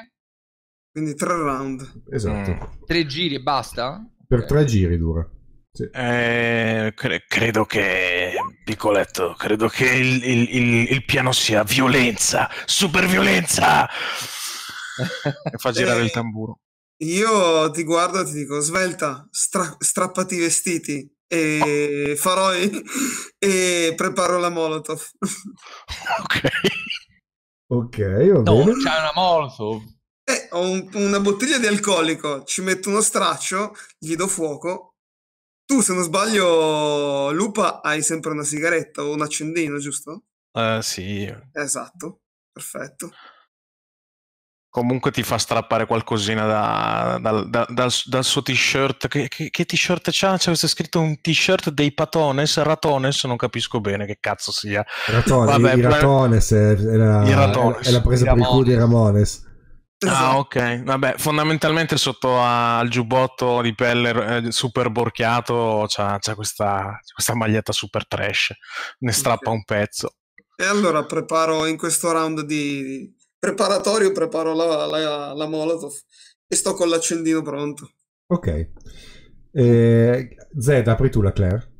[SPEAKER 3] Quindi tre round.
[SPEAKER 1] Esatto.
[SPEAKER 4] Mm.
[SPEAKER 2] 3 giri e basta?
[SPEAKER 1] Per
[SPEAKER 2] Ok.
[SPEAKER 1] 3 giri dura. Sì.
[SPEAKER 4] Eh, cre- credo che, piccoletto, credo che il, il- il- il piano sia violenza, super violenza. E fa girare
[SPEAKER 3] Eh,
[SPEAKER 4] il tamburo.
[SPEAKER 3] Io ti guardo e ti dico, svelta, stra- strappati i vestiti e farò i- e preparo la molotov.
[SPEAKER 4] Ok.
[SPEAKER 1] Ok, va
[SPEAKER 2] No,
[SPEAKER 1] bene.
[SPEAKER 2] c'è una molotov.
[SPEAKER 3] Eh, ho un- una bottiglia di alcolico, ci metto uno straccio, gli do fuoco. Tu, se non sbaglio, Lupa, hai sempre una sigaretta o un accendino, giusto?
[SPEAKER 4] Eh, sì.
[SPEAKER 3] Esatto, perfetto.
[SPEAKER 4] Comunque ti fa strappare qualcosina da- dal, da- dal- dal suo t-shirt. Che, che- che t-shirt c'ha? C'è scritto un t-shirt dei Patones, Ratones, non capisco bene che cazzo sia.
[SPEAKER 1] Ratone,
[SPEAKER 4] Vabbè,
[SPEAKER 1] i Ratones è, è la,
[SPEAKER 4] I Ratones.
[SPEAKER 1] è la presa per il culo dei Ramones.
[SPEAKER 4] Ah, ok. Vabbè, fondamentalmente sotto al giubbotto di pelle eh, super borchiato c'ha, c'ha questa, questa maglietta super trash. Ne strappa un pezzo.
[SPEAKER 3] E allora preparo in questo round di preparatorio, preparo la, la, la molotov e sto con l'accendino pronto.
[SPEAKER 1] Ok. Eh, Zed, apri tu la Claire.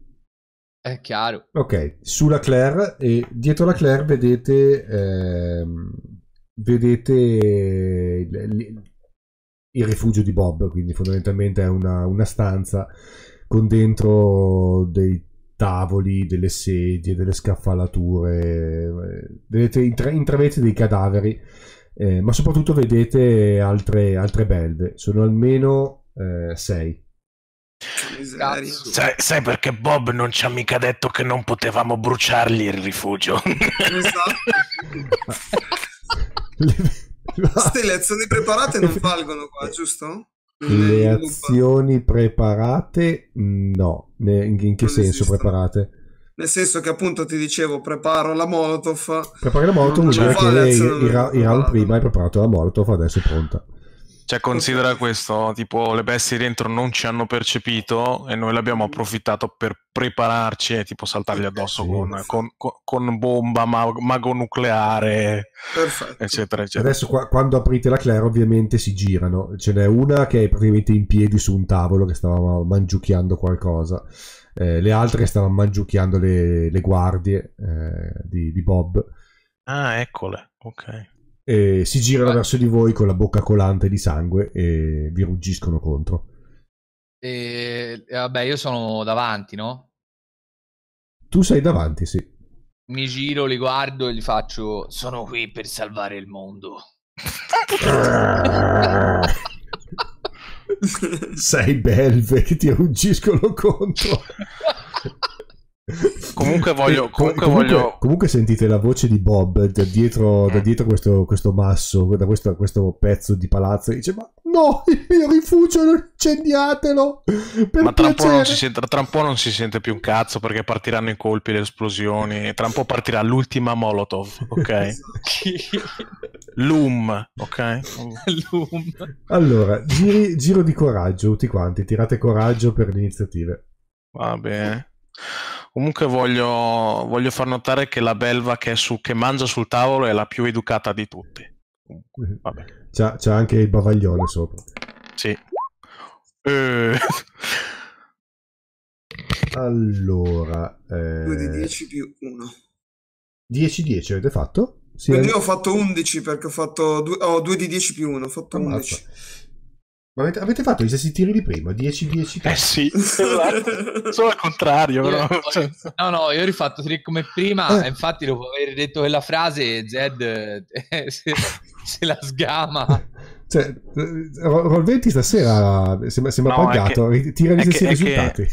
[SPEAKER 2] È chiaro.
[SPEAKER 1] Ok, sulla Claire e dietro la Claire vedete ehm, vedete il, il- il rifugio di Bob, quindi fondamentalmente è una, una stanza con dentro dei tavoli, delle sedie, delle scaffalature, vedete intra- intravedete dei cadaveri, eh, ma soprattutto vedete altre, altre belve, sono almeno eh, sei.
[SPEAKER 4] Sai, sai perché Bob non ci ha mica detto che non potevamo bruciargli il rifugio?
[SPEAKER 3] Esatto. Queste le azioni preparate non valgono qua, giusto?
[SPEAKER 1] Le azioni preparate? No. In, che
[SPEAKER 3] Non
[SPEAKER 1] senso
[SPEAKER 3] esistono.
[SPEAKER 1] preparate?
[SPEAKER 3] Nel senso che appunto ti dicevo, preparo la molotov.
[SPEAKER 1] Preparare la molotov vuol dire che i, i round prima hai preparato la molotov, adesso è pronta.
[SPEAKER 4] Cioè, considera questo, tipo, le bestie dentro non ci hanno percepito e noi l'abbiamo approfittato per prepararci e tipo saltargli addosso
[SPEAKER 1] Sì,
[SPEAKER 4] con, con- con- bomba, ma- mago nucleare,
[SPEAKER 3] Perfetto.
[SPEAKER 4] eccetera, eccetera.
[SPEAKER 1] Adesso qua- quando aprite la Claire ovviamente si girano. Ce n'è una che è praticamente in piedi su un tavolo che stava mangiucchiando qualcosa. Eh, le altre stavano mangiucchiando le, le guardie eh, di, di Bob.
[SPEAKER 4] Ah, eccole, ok.
[SPEAKER 1] E si girano
[SPEAKER 2] Beh.
[SPEAKER 1] verso di voi con la bocca colante di sangue e vi ruggiscono contro.
[SPEAKER 2] E, e vabbè, io sono davanti, no?
[SPEAKER 1] Tu sei davanti, sì.
[SPEAKER 2] Mi giro, li guardo e gli faccio: Sono qui per salvare il mondo.
[SPEAKER 1] sei belve che ti ruggiscono contro.
[SPEAKER 4] Comunque voglio-
[SPEAKER 1] Eh,
[SPEAKER 4] comunque voglio-
[SPEAKER 1] comunque sentite la voce di Bob da dietro, da
[SPEAKER 4] Mm.
[SPEAKER 1] dietro questo, questo masso, da questo, questo pezzo di palazzo. e Dice: Ma no, il mio rifugio, incendiatelo! Per
[SPEAKER 4] Ma tra un, po
[SPEAKER 1] piacere."
[SPEAKER 4] non si sente, tra un po' non si sente più un cazzo perché partiranno i colpi, le esplosioni. Tra un po' partirà l'ultima Molotov, ok? Loom, ok?
[SPEAKER 2] Loom.
[SPEAKER 1] Allora, giri- giro di coraggio, tutti quanti. Tirate coraggio per le iniziative.
[SPEAKER 4] Va bene. Comunque voglio, voglio far notare che la belva che, è su, che mangia sul tavolo è la più educata di tutte. Comunque, Vabbè,
[SPEAKER 1] C'ha, c'ha anche il bavaglione sopra.
[SPEAKER 4] sì. Eh,
[SPEAKER 1] Allora, eh,
[SPEAKER 3] 2 di 10 più 1.
[SPEAKER 1] 10-10 avete fatto? Sì,
[SPEAKER 3] Quindi io ho fatto 11 perché ho fatto 2, di 10 più 1, ho fatto
[SPEAKER 1] Ammazza.
[SPEAKER 3] 11.
[SPEAKER 1] Ma avete, avete fatto gli stessi tiri di prima? 10-10?
[SPEAKER 4] eh sì, esatto. Solo al contrario,
[SPEAKER 2] Io-
[SPEAKER 4] però. Cioè,
[SPEAKER 2] no, no, io ho rifatto tre come prima.
[SPEAKER 1] Eh.
[SPEAKER 2] Infatti, dopo aver detto quella frase, Zed eh, se, se la sgama.
[SPEAKER 1] Cioè, eh, Roll 20 stasera sembra, sembra
[SPEAKER 4] No,
[SPEAKER 1] pagato, tira gli stessi
[SPEAKER 4] che- che-
[SPEAKER 1] risultati.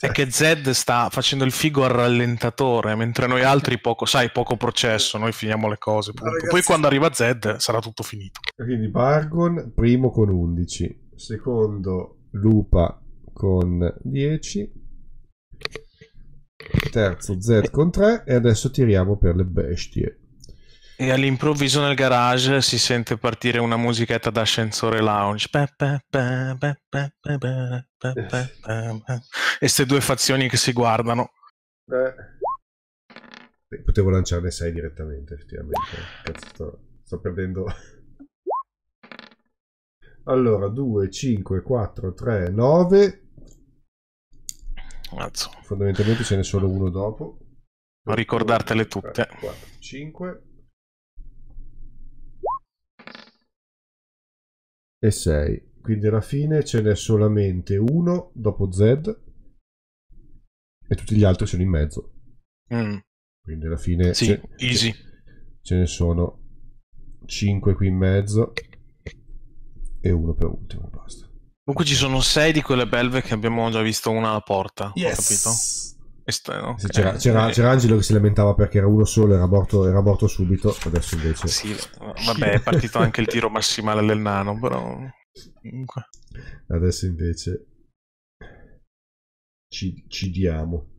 [SPEAKER 4] È che Zed sta facendo il figo al rallentatore, mentre noi altri poco, sai, poco processo, noi finiamo le cose.
[SPEAKER 3] ragazzi-
[SPEAKER 4] Poi quando arriva Zed sarà tutto finito.
[SPEAKER 1] Quindi Bargon primo con 11, secondo Lupa con 10, terzo Z con 3 e adesso tiriamo per le bestie.
[SPEAKER 4] E all'improvviso nel garage si sente partire una musichetta d'ascensore lounge. E queste due fazioni che si guardano.
[SPEAKER 1] Eh. Potevo lanciarne 6 direttamente, effettivamente. Cazzo, sto, sto perdendo. Allora, 2, 5, 4, 3, 9. Fondamentalmente ce n'è solo uno dopo.
[SPEAKER 4] Ricordartele tutte.
[SPEAKER 1] 4, 5. E 6. Quindi alla fine ce n'è solamente uno dopo Z e tutti gli altri sono in mezzo.
[SPEAKER 4] Mm,
[SPEAKER 1] Quindi alla fine
[SPEAKER 4] Sì,
[SPEAKER 1] ce,
[SPEAKER 4] easy.
[SPEAKER 1] ce ne sono 5 qui in mezzo e uno per ultimo. Basta.
[SPEAKER 4] Comunque ci sono sei di quelle belve che abbiamo già visto una alla porta. Ho capito? E sta- ok.
[SPEAKER 1] Sì, c'era, c'era-
[SPEAKER 4] Eh,
[SPEAKER 1] c'era Angelo che si lamentava perché era uno solo, era morto, era morto subito. Adesso invece.
[SPEAKER 4] Sì, vabbè, è partito anche il tiro massimale del nano, però... Comunque.
[SPEAKER 1] Adesso invece ci, ci diamo.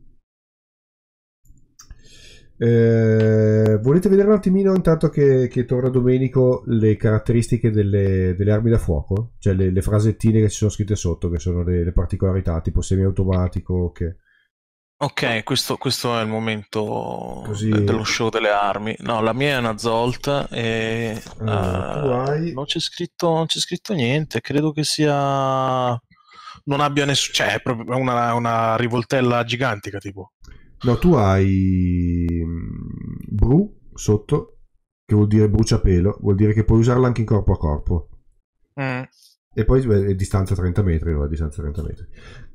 [SPEAKER 1] Eh, volete vedere un attimino intanto che, che torna Domenico le caratteristiche delle, delle armi da fuoco? Cioè le, le frasettine che ci sono scritte sotto, che sono le, le particolarità, tipo semiautomatico. Che...
[SPEAKER 4] Ok, questo, questo è il momento
[SPEAKER 1] Così-
[SPEAKER 4] de- dello show delle armi. No, la mia è una Zolt e
[SPEAKER 1] Allora,
[SPEAKER 4] eh,
[SPEAKER 1] tu hai-
[SPEAKER 4] non c'è scritto, non c'è scritto niente. Credo che sia non abbia nessuno, cioè è proprio una, una rivoltella gigantica tipo.
[SPEAKER 1] No, tu hai mm, Bru sotto, che vuol dire bruciapelo, vuol dire che puoi usarla anche in corpo a corpo.
[SPEAKER 4] Mm.
[SPEAKER 1] E poi è distanza 30 metri, no? È distanza 30 metri.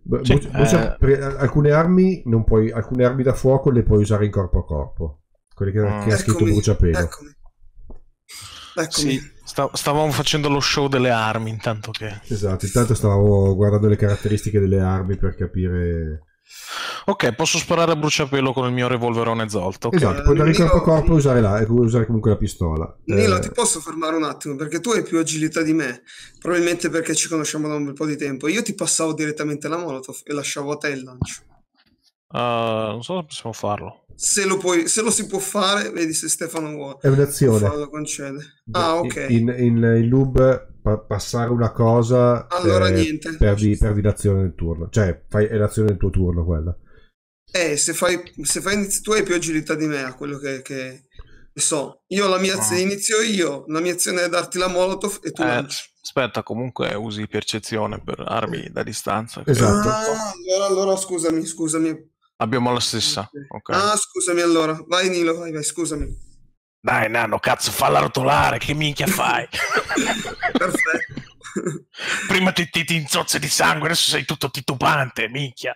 [SPEAKER 1] Beh,
[SPEAKER 4] Sì,
[SPEAKER 1] brucia- brucia-
[SPEAKER 4] eh.
[SPEAKER 1] alcune armi non puoi, alcune armi da fuoco le puoi usare in corpo a corpo. Quelle che,
[SPEAKER 4] Mm.
[SPEAKER 1] che ha scritto bruciapelo.
[SPEAKER 3] Eccomi. Eccomi.
[SPEAKER 4] Sì, sta- stavamo facendo lo show delle armi intanto che...
[SPEAKER 1] Esatto, intanto stavo guardando le caratteristiche delle armi per capire.
[SPEAKER 4] Ok, posso sparare a bruciapelo con il mio revolverone Zolt. ok.
[SPEAKER 1] Esatto, puoi andare in
[SPEAKER 3] Nilo-
[SPEAKER 1] corpo a corpo e usare, la, e usare comunque la pistola.
[SPEAKER 3] Nilo,
[SPEAKER 1] Eh,
[SPEAKER 3] ti posso fermare un attimo perché tu hai più agilità di me, probabilmente perché ci conosciamo da un bel po' di tempo. Io ti passavo direttamente la Molotov e lasciavo a te il lancio.
[SPEAKER 4] Uh, non so se possiamo farlo.
[SPEAKER 3] Se lo, puoi, se lo si può fare, vedi se Stefano vuole.
[SPEAKER 1] è un'azione.
[SPEAKER 3] Farlo concede. Ah, ok.
[SPEAKER 1] In, in, in Lub pa- passare una cosa,
[SPEAKER 3] Allora
[SPEAKER 1] eh,
[SPEAKER 3] niente.
[SPEAKER 1] perdi, perdi l'azione del turno. Cioè, fai, è l'azione del tuo turno quella.
[SPEAKER 3] Eh, se fai, se fai tu hai più agilità di me a quello che, che- so. Io la mia azione
[SPEAKER 4] Ah.
[SPEAKER 3] inizio io, la mia azione è darti la molotov e tu
[SPEAKER 4] Eh,
[SPEAKER 3] lanci.
[SPEAKER 4] aspetta, comunque usi percezione per armi da distanza.
[SPEAKER 1] Esatto.
[SPEAKER 3] Ah, allora, allora scusami, scusami.
[SPEAKER 4] Abbiamo la stessa. Ok.
[SPEAKER 3] Ah, scusami allora. Vai Nilo, vai, vai, scusami.
[SPEAKER 4] Dai, nano, cazzo, falla rotolare. Che minchia fai?
[SPEAKER 3] Perfetto.
[SPEAKER 4] Prima ti, ti, ti inzozze di sangue, adesso sei tutto titubante, minchia.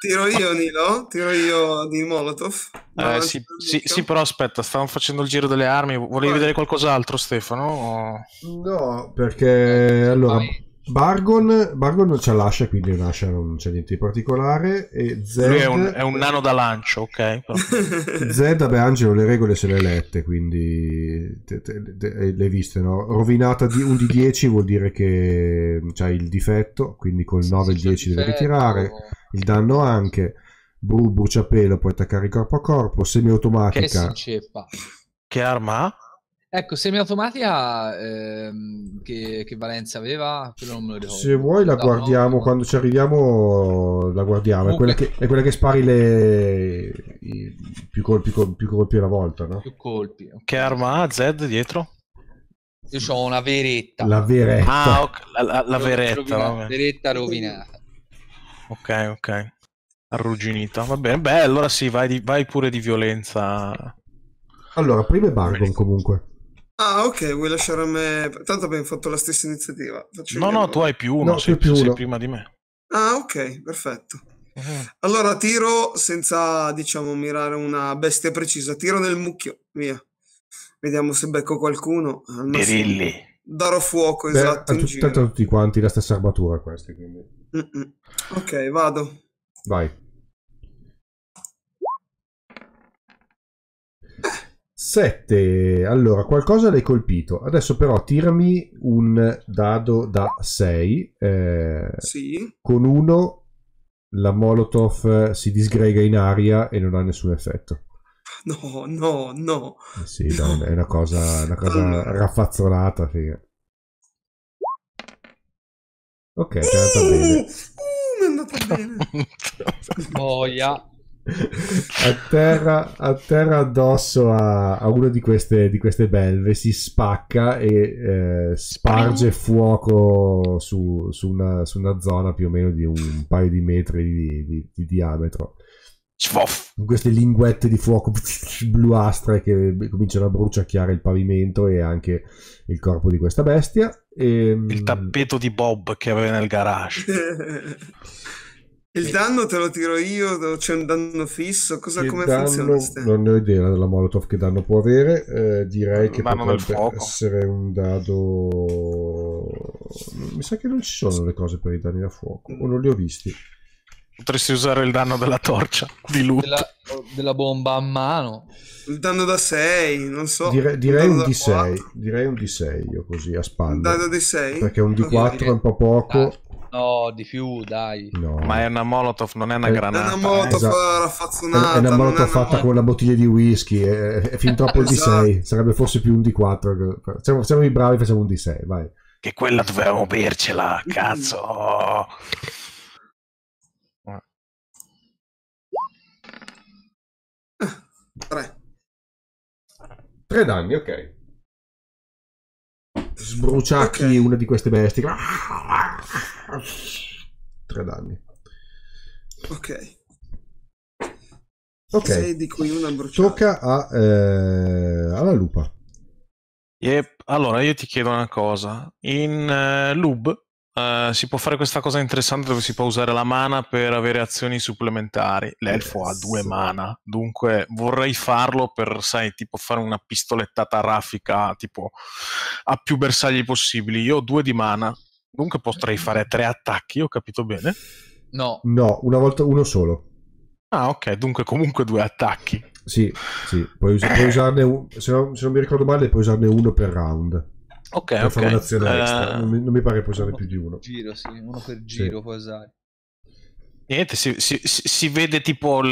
[SPEAKER 3] Tiro io, Nilo? Tiro io di molotov?
[SPEAKER 4] Eh, sì, sì, sì, però aspetta, stavamo facendo il giro delle armi. Volevi
[SPEAKER 3] Vai.
[SPEAKER 4] vedere qualcos'altro, Stefano? O-
[SPEAKER 1] No, perché allora
[SPEAKER 2] Vai.
[SPEAKER 1] Bargon, Bargon non c'ha l'ascia, quindi un'ascia non c'è niente di particolare. E Zed,
[SPEAKER 4] Lui è un, è un nano da lancio, ok?
[SPEAKER 1] Zed, vabbè, Angelo le regole se le hai lette, quindi te- te- te- le hai viste, no? Rovinata di un di 10 vuol dire che c'hai il difetto, quindi col 9 e il
[SPEAKER 2] Sì, c'è
[SPEAKER 1] 10 devi
[SPEAKER 2] difetto.
[SPEAKER 1] ritirare. Il danno anche. Bru, bruciapelo, puoi attaccare corpo a corpo.
[SPEAKER 2] Che si
[SPEAKER 1] Semiautomatica.
[SPEAKER 2] inceppa.
[SPEAKER 4] che arma ha?
[SPEAKER 2] Ecco, semiautomatica ehm, che, che valenza aveva? Quello non me lo ricordo.
[SPEAKER 1] Se vuoi la
[SPEAKER 2] No,
[SPEAKER 1] guardiamo,
[SPEAKER 2] no.
[SPEAKER 1] quando ci arriviamo la guardiamo. È quella, che, è quella che spari le... i- più, colpi, co- più colpi alla volta, no?
[SPEAKER 2] Più colpi. ok.
[SPEAKER 4] Che arma ha Zed dietro?
[SPEAKER 2] Io ho una veretta.
[SPEAKER 1] La veretta.
[SPEAKER 4] Ah, ok, la, la- la veretta.
[SPEAKER 2] rovina-
[SPEAKER 4] vabbè.
[SPEAKER 2] veretta rovinata.
[SPEAKER 4] Ok, ok. Arrugginita. Va bene, beh, allora sì, vai, di- vai pure di violenza.
[SPEAKER 1] Allora, prima è Bargon comunque.
[SPEAKER 3] Ah, ok, vuoi lasciare a me... Tanto abbiamo fatto la stessa iniziativa. Faccio
[SPEAKER 4] No, no, tu hai più uno,
[SPEAKER 1] No,
[SPEAKER 4] sei,
[SPEAKER 1] più
[SPEAKER 4] sei
[SPEAKER 1] uno.
[SPEAKER 4] prima di me.
[SPEAKER 3] Ah, ok, perfetto.
[SPEAKER 4] Mhm.
[SPEAKER 3] Allora tiro senza, diciamo, mirare una bestia precisa. Tiro nel mucchio, via. Vediamo se becco qualcuno.
[SPEAKER 4] Birilli.
[SPEAKER 3] Darò fuoco,
[SPEAKER 1] Beh,
[SPEAKER 3] esatto,
[SPEAKER 1] a tutti quanti la stessa armatura questi, quindi.
[SPEAKER 3] Mm-mm. Ok, vado.
[SPEAKER 1] Vai. 7. Allora, qualcosa l'hai colpito. Adesso però tirami un dado da 6.
[SPEAKER 3] Sì.
[SPEAKER 1] con uno la Molotov si disgrega in aria e non ha nessun effetto.
[SPEAKER 3] No, no, no.
[SPEAKER 1] Eh Sì, dai, è una cosa, una cosa
[SPEAKER 3] Allora.
[SPEAKER 1] raffazzonata. figa. Ok, è andata bene.
[SPEAKER 3] uh, mi è andata bene.
[SPEAKER 2] Boia.
[SPEAKER 1] A terra, a terra addosso a, a una di queste, di queste belve si spacca e eh, sparge fuoco su, su una, su una zona più o meno di un paio di metri di, di- di diametro. Con queste linguette di fuoco bluastre che cominciano a bruciacchiare il pavimento e anche il corpo di questa bestia. E,
[SPEAKER 4] Il tappeto di Bob che aveva nel garage.
[SPEAKER 3] Il danno te lo tiro io, c'è un danno fisso? Cosa,
[SPEAKER 1] che
[SPEAKER 3] come
[SPEAKER 1] danno-
[SPEAKER 3] funziona? Ste?
[SPEAKER 1] Non ne ho idea della Molotov che danno può avere. eh, direi che potrebbe essere un dado. Mi sa che non ci sono le cose per i danni da fuoco, o non li ho visti.
[SPEAKER 4] Potresti usare il danno della torcia di loot.
[SPEAKER 2] Della, della bomba a mano.
[SPEAKER 3] Il danno da 6, non so.
[SPEAKER 1] Dire- direi un
[SPEAKER 3] da
[SPEAKER 1] D6.
[SPEAKER 3] 4.
[SPEAKER 1] Direi un D6 io così a
[SPEAKER 3] Un
[SPEAKER 1] spalle.
[SPEAKER 3] danno di 6?
[SPEAKER 1] Perché un D4 è un po' poco.
[SPEAKER 2] No, di più, dai.
[SPEAKER 1] No.
[SPEAKER 4] Ma è una molotov, non è una
[SPEAKER 1] Eh,
[SPEAKER 3] È
[SPEAKER 4] granata.
[SPEAKER 3] una moto
[SPEAKER 1] esatto. È
[SPEAKER 3] raffazzonata.
[SPEAKER 1] è una
[SPEAKER 3] non
[SPEAKER 1] molotov
[SPEAKER 3] è
[SPEAKER 1] fatta
[SPEAKER 3] una-
[SPEAKER 1] con una bottiglia di whisky. È, è fin troppo il
[SPEAKER 3] Esatto.
[SPEAKER 1] D6. Sarebbe forse più un D4. Siamo, siamo i bravi, facciamo un D6. Vai.
[SPEAKER 4] Che quella dovevamo bercela, cazzo.
[SPEAKER 3] Tre.
[SPEAKER 1] Tre danni, ok. Sbruciacchi
[SPEAKER 3] Ok.
[SPEAKER 1] una di queste bestie. Tre danni.
[SPEAKER 3] Ok.
[SPEAKER 1] Ok.
[SPEAKER 3] 6 di cui una bruciata.
[SPEAKER 1] Tocca a, eh, alla lupa.
[SPEAKER 4] Yep. Allora, io ti chiedo una cosa. In eh, Lub eh, si può fare questa cosa interessante dove si può usare la mana per avere azioni supplementari. L'elfo ha
[SPEAKER 1] Yes.
[SPEAKER 4] due mana, dunque vorrei farlo per, sai, tipo fare una pistolettata raffica, tipo a più bersagli possibili. Io ho due di mana, dunque potrei fare tre attacchi, ho capito bene?
[SPEAKER 2] No,
[SPEAKER 1] No, una volta uno solo.
[SPEAKER 4] Ah, ok, dunque comunque due attacchi.
[SPEAKER 1] Sì, sì. Puoi, us- puoi usarne un, se, non, se non mi ricordo male, puoi usarne uno per round.
[SPEAKER 4] Ok,
[SPEAKER 1] Per
[SPEAKER 4] ok.
[SPEAKER 1] fare un'azione
[SPEAKER 4] Eh,
[SPEAKER 1] extra. Non mi, non mi pare puoi usarne più di uno.
[SPEAKER 2] giro, sì, uno per giro puoi usare.
[SPEAKER 4] Niente, si, si- si- vede tipo il,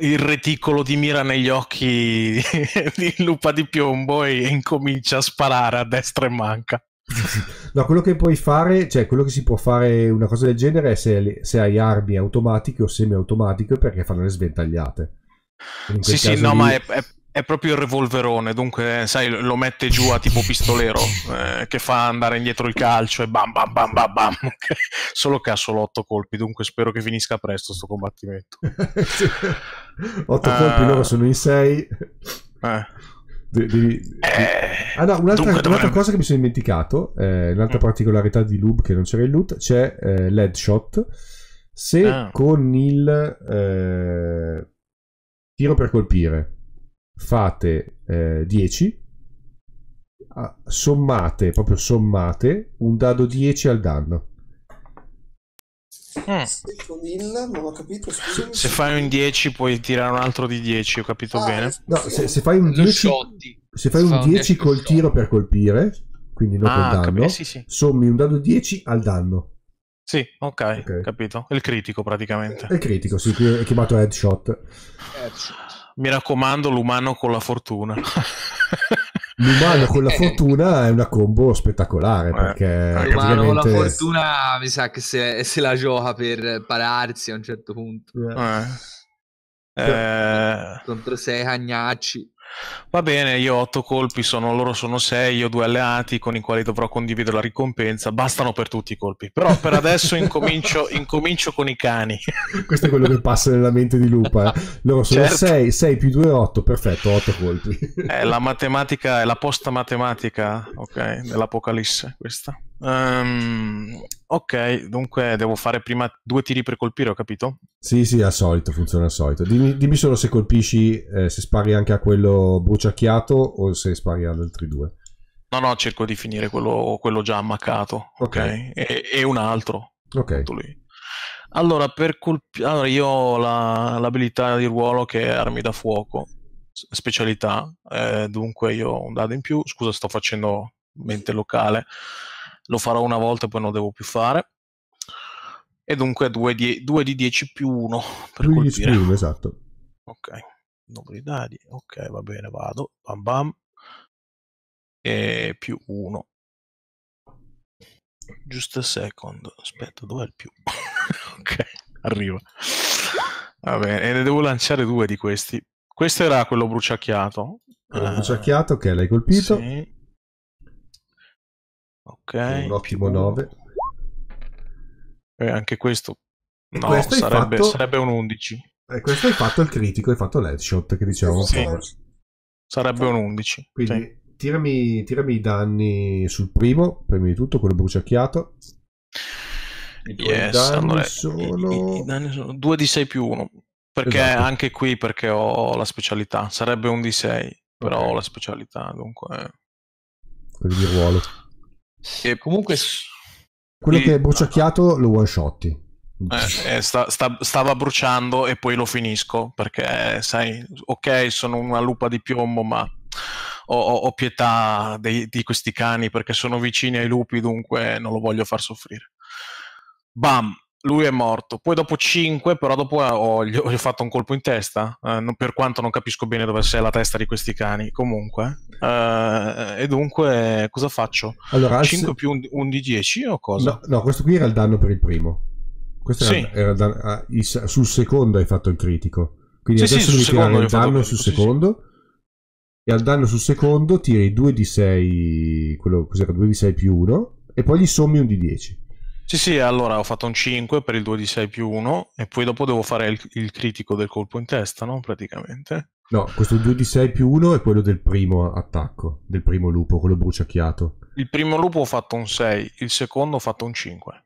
[SPEAKER 4] il reticolo di mira negli occhi di Lupa di Piombo e incomincia a sparare a destra e manca.
[SPEAKER 1] No, quello che puoi fare, cioè quello che si può fare una cosa del genere è se, se hai armi automatiche o semi-automatiche perché fanno le sventagliate.
[SPEAKER 4] Sì, sì, no,
[SPEAKER 1] lì-
[SPEAKER 4] ma è, è- è proprio il revolverone, dunque, sai, lo mette giù a tipo pistolero, eh, che fa andare indietro il calcio e bam bam bam bam bam. Solo che ha solo 8 colpi, dunque spero che finisca presto sto combattimento.
[SPEAKER 1] Sì. Otto
[SPEAKER 4] Ah.
[SPEAKER 1] colpi, loro sono in sei.
[SPEAKER 4] Eh.
[SPEAKER 1] De- devi-
[SPEAKER 4] Eh,
[SPEAKER 1] Ah no, un'altra, un'altra cosa che mi sono dimenticato, eh, un'altra
[SPEAKER 4] Mm.
[SPEAKER 1] particolarità di Lube che non c'era in loot, c'è eh, l'headshot. Se
[SPEAKER 4] Ah.
[SPEAKER 1] con il eh, tiro per colpire fate eh, 10, ah, sommate, proprio sommate, un dado 10 al danno.
[SPEAKER 4] Mm.
[SPEAKER 3] Se con il, non ho capito.
[SPEAKER 4] Se fai un 10 puoi tirare un altro di 10, ho capito
[SPEAKER 3] Ah,
[SPEAKER 4] bene.
[SPEAKER 1] No, se, se fai un
[SPEAKER 2] Lo
[SPEAKER 1] 10,
[SPEAKER 2] shotti.
[SPEAKER 1] se fai un
[SPEAKER 2] fa un
[SPEAKER 1] 10
[SPEAKER 2] 10
[SPEAKER 1] col
[SPEAKER 2] shot.
[SPEAKER 1] tiro per colpire, quindi non
[SPEAKER 4] Ah,
[SPEAKER 1] col danno,
[SPEAKER 4] sì, sì.
[SPEAKER 1] sommi un dado 10 al danno.
[SPEAKER 4] Sì, ok,
[SPEAKER 1] Ok.
[SPEAKER 4] capito. Il critico praticamente.
[SPEAKER 1] È il critico, sì, è chiamato headshot.
[SPEAKER 2] Headshot.
[SPEAKER 4] Mi raccomando, l'umano con la fortuna.
[SPEAKER 1] L'umano con la fortuna è una combo spettacolare
[SPEAKER 4] Eh,
[SPEAKER 1] perché
[SPEAKER 4] eh,
[SPEAKER 2] L'umano con la
[SPEAKER 1] praticamente-
[SPEAKER 2] fortuna mi sa che se, se la gioca per pararsi a un certo punto.
[SPEAKER 4] Eh. Eh,
[SPEAKER 2] Contro sei cagnacci.
[SPEAKER 4] Va bene, io ho 8 colpi, sono, loro sono 6, io ho due alleati con i quali dovrò condividere la ricompensa. Bastano per tutti i colpi. Però per adesso incomincio, incomincio con i cani.
[SPEAKER 1] Questo è quello che passa nella mente di Lupa. eh. Loro sono
[SPEAKER 4] Certo.
[SPEAKER 1] 6, 6 più 2 8, perfetto, 8 colpi.
[SPEAKER 4] È la matematica, è la post matematica, ok, dell'Apocalisse questa. Ehm, ok, dunque devo fare prima due tiri per colpire, ho capito?
[SPEAKER 1] sì, sì, al solito, funziona al solito. Dimmi, dimmi solo se colpisci, eh, se spari anche a quello bruciacchiato o se spari ad altri due.
[SPEAKER 4] No, no, cerco di finire quello, quello già ammaccato, ok?
[SPEAKER 1] Ok.
[SPEAKER 4] E, e un altro,
[SPEAKER 1] Ok.
[SPEAKER 4] Allora, per colpi- allora, io ho la- l'abilità di ruolo che è armi da fuoco, specialità, eh, dunque io ho un dado in più. Scusa, sto facendo mente locale, lo farò una volta e poi non lo devo più fare. E dunque 2 di, 2 di 10 più 1 per
[SPEAKER 1] lui gli
[SPEAKER 4] colpire.
[SPEAKER 1] esprime, esatto.
[SPEAKER 4] Ok, numero di dadi, ok, va bene, vado, bam bam, e più 1. Just a second, aspetta, dov'è il più? ok, arriva. Va bene, e ne devo lanciare due di questi. Questo era quello bruciacchiato.
[SPEAKER 1] Quello
[SPEAKER 4] Eh,
[SPEAKER 1] bruciacchiato, ok, l'hai colpito.
[SPEAKER 4] sì. Ok.
[SPEAKER 1] un ottimo
[SPEAKER 4] più uno.
[SPEAKER 1] 9.
[SPEAKER 4] E anche questo.
[SPEAKER 1] E
[SPEAKER 4] No,
[SPEAKER 1] questo
[SPEAKER 4] sarebbe,
[SPEAKER 1] fatto-
[SPEAKER 4] sarebbe un 11.
[SPEAKER 1] E questo hai fatto il critico, hai fatto l'headshot che dicevamo
[SPEAKER 4] Sì.
[SPEAKER 1] prima.
[SPEAKER 4] Sarebbe un 11.
[SPEAKER 1] Quindi
[SPEAKER 4] sì.
[SPEAKER 1] tirami, tirami i danni sul primo, prima di tutto quello bruciacchiato. I
[SPEAKER 4] Yes,
[SPEAKER 1] danni
[SPEAKER 4] allora,
[SPEAKER 1] sono...
[SPEAKER 4] i, i- danni sono 2 di 6 più 1. Perché
[SPEAKER 1] Esatto.
[SPEAKER 4] anche qui perché ho la specialità. Sarebbe un di 6, però
[SPEAKER 1] Ok.
[SPEAKER 4] ho la specialità, dunque.
[SPEAKER 1] quelli di ruolo.
[SPEAKER 4] E
[SPEAKER 2] Comunque-
[SPEAKER 1] Quello
[SPEAKER 4] Sì.
[SPEAKER 1] che è bruciacchiato lo one shotti.
[SPEAKER 4] Eh, eh, sta- sta- stava bruciando e poi lo finisco perché, sai, ok, sono una lupa di piombo, ma ho, ho- ho pietà dei- di questi cani perché sono vicini ai lupi, dunque non lo voglio far soffrire. Bam, lui è morto. Poi dopo 5, però dopo ho, gli, ho gli ho fatto un colpo in testa, eh, non- per quanto non capisco bene dove sia la testa di questi cani, comunque. Eh, e dunque cosa faccio?
[SPEAKER 1] Allora, al
[SPEAKER 4] 5
[SPEAKER 1] se-
[SPEAKER 4] più un, un di 10 o cosa?
[SPEAKER 1] no, no, questo qui era il danno per il primo. Questo era,
[SPEAKER 4] Sì.
[SPEAKER 1] era il danno- ah, il- sul secondo hai fatto il critico. Quindi
[SPEAKER 4] Sì, sì,
[SPEAKER 1] adesso
[SPEAKER 4] sul
[SPEAKER 1] devi tirare il danno sul
[SPEAKER 4] sì,
[SPEAKER 1] secondo. E al danno sul secondo tiri 2 di 6, quello cos'era 2 di 6 più 1 e poi gli sommi un di 10.
[SPEAKER 4] Sì, sì, allora ho fatto un 5 per il 2 di 6 più 1 e poi dopo devo fare il, il critico del colpo in testa, no? Praticamente.
[SPEAKER 1] No, questo 2 di 6 più 1 è quello del primo attacco, del primo lupo, quello bruciacchiato.
[SPEAKER 4] Il primo lupo ho fatto un 6, il secondo ho fatto un 5.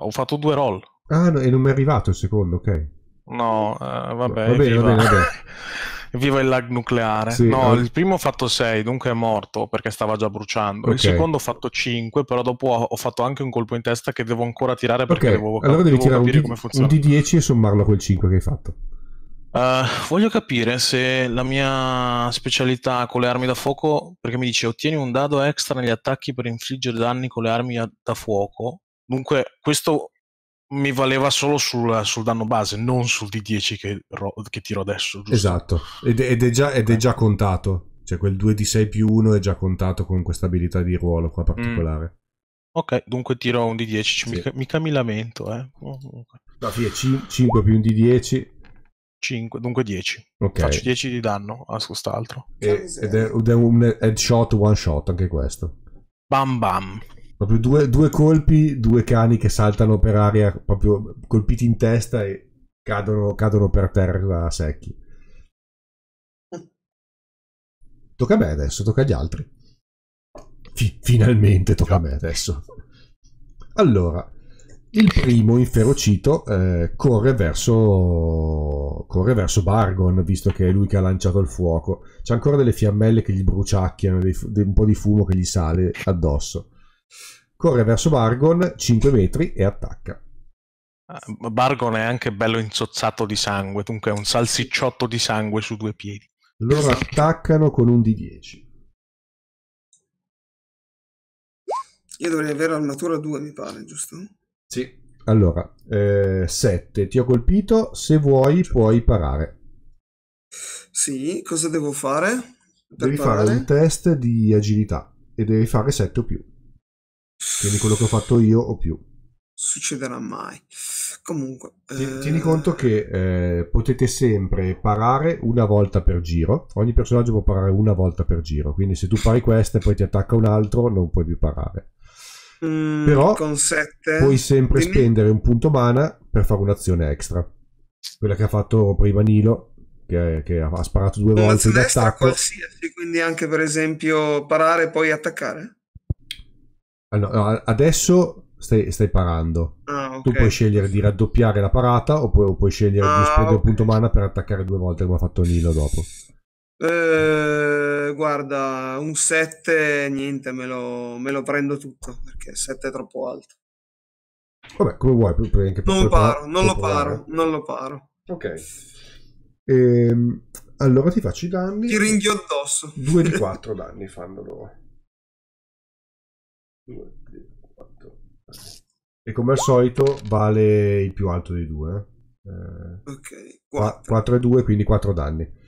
[SPEAKER 4] Ho fatto due roll.
[SPEAKER 1] Ah, no, e non mi è arrivato il secondo, ok.
[SPEAKER 4] No, eh, vabbè,
[SPEAKER 1] Va bene, va bene, va bene.
[SPEAKER 4] Evviva il lag nucleare.
[SPEAKER 1] Sì,
[SPEAKER 4] no,
[SPEAKER 1] eh.
[SPEAKER 4] il primo ho fatto 6, dunque è morto perché stava già bruciando.
[SPEAKER 1] Ok.
[SPEAKER 4] Il secondo ho fatto 5, però dopo ho, fatto anche un colpo in testa che devo ancora tirare perché devo,
[SPEAKER 1] allora devi
[SPEAKER 4] devo
[SPEAKER 1] tirare un,
[SPEAKER 4] capire
[SPEAKER 1] D-
[SPEAKER 4] come
[SPEAKER 1] un
[SPEAKER 4] funziona.
[SPEAKER 1] di 10 e sommarlo a quel 5 che hai fatto.
[SPEAKER 4] Uh, voglio capire se la mia specialità con le armi da fuoco, perché mi dice ottieni un dado extra negli attacchi per infliggere danni con le armi da fuoco. Dunque, questo mi valeva solo sul, sul danno base, non sul D10 che, ro- che tiro adesso, giusto?
[SPEAKER 1] Esatto, ed, ed è già, ed è già contato. Cioè quel 2 di 6 più 1 è già contato con questa abilità di ruolo qua particolare.
[SPEAKER 4] Ok, dunque tiro un di 10.
[SPEAKER 1] Sì.
[SPEAKER 4] Mica, mica mi lamento, eh. Oh, ok.
[SPEAKER 1] No, sì, è 5 più un di 10.
[SPEAKER 4] 5, dunque 10.
[SPEAKER 1] Ok.
[SPEAKER 4] Faccio 10 di danno a quest'altro.
[SPEAKER 1] E- ed, è, ed è un headshot one shot anche questo.
[SPEAKER 4] Bam bam.
[SPEAKER 1] Proprio due, due colpi, due cani che saltano per aria, proprio colpiti in testa e cadono, cadono per terra secchi. Tocca a me adesso, tocca agli altri. Fi- finalmente tocca a me adesso. Allora, il primo inferocito eh, corre verso corre verso Bargon, visto che è lui che ha lanciato il fuoco. C'è ancora delle fiammelle che gli bruciacchiano, dei un po' di fumo che gli sale addosso. Corre verso Bargon 5 metri e attacca.
[SPEAKER 4] Eh, Bargon è anche bello inzozzato di sangue, dunque è un salsicciotto di sangue su due piedi.
[SPEAKER 1] Loro attaccano con un D10.
[SPEAKER 3] Io dovrei avere armatura 2, mi pare, giusto?
[SPEAKER 1] Sì. Allora, 7. ti ho colpito. Se vuoi, puoi parare.
[SPEAKER 3] Sì, cosa devo fare? Per
[SPEAKER 1] Devi fare
[SPEAKER 3] parare?
[SPEAKER 1] un test di agilità e devi fare 7 o più. Quindi quello che ho fatto io o più.
[SPEAKER 3] Succederà mai. Comunque... Eh,
[SPEAKER 1] Tieni conto che eh, potete sempre parare una volta per giro. Ogni personaggio può parare una volta per giro. Quindi se tu pari questa e poi ti attacca un altro, non puoi più parare.
[SPEAKER 3] mm,
[SPEAKER 1] però
[SPEAKER 3] con 7...
[SPEAKER 1] Puoi sempre
[SPEAKER 3] dimmi.
[SPEAKER 1] spendere un punto mana per fare un'azione extra. Quella che ha fatto prima Nilo, che, che ha sparato due volte in
[SPEAKER 3] Un'azione extra
[SPEAKER 1] attacco.
[SPEAKER 3] qualsiasi, quindi anche per esempio parare e poi attaccare?
[SPEAKER 1] No, adesso stai, stai parando.
[SPEAKER 3] Ah, ok.
[SPEAKER 1] Tu puoi scegliere di raddoppiare la parata o puoi, puoi scegliere di
[SPEAKER 3] Ah,
[SPEAKER 1] spendere un
[SPEAKER 3] ok.
[SPEAKER 1] punto mana per attaccare due volte come ha fatto Nilo dopo.
[SPEAKER 3] Eh, guarda, un 7, niente, me lo, me lo prendo tutto, perché 7 è troppo alto.
[SPEAKER 1] Vabbè, come vuoi. pu- puoi anche
[SPEAKER 3] Non
[SPEAKER 1] puoi
[SPEAKER 3] paro, non
[SPEAKER 1] puoi
[SPEAKER 3] lo paro, non lo paro.
[SPEAKER 1] Ok. Ehm, allora ti faccio i danni.
[SPEAKER 3] Ti ringhio addosso.
[SPEAKER 1] 2 di 4 danni fanno loro. 2 di 4. E come al solito vale il più alto dei due. Eh,
[SPEAKER 3] Ok,
[SPEAKER 1] 4.
[SPEAKER 3] 4.
[SPEAKER 1] e 2, quindi 4 danni.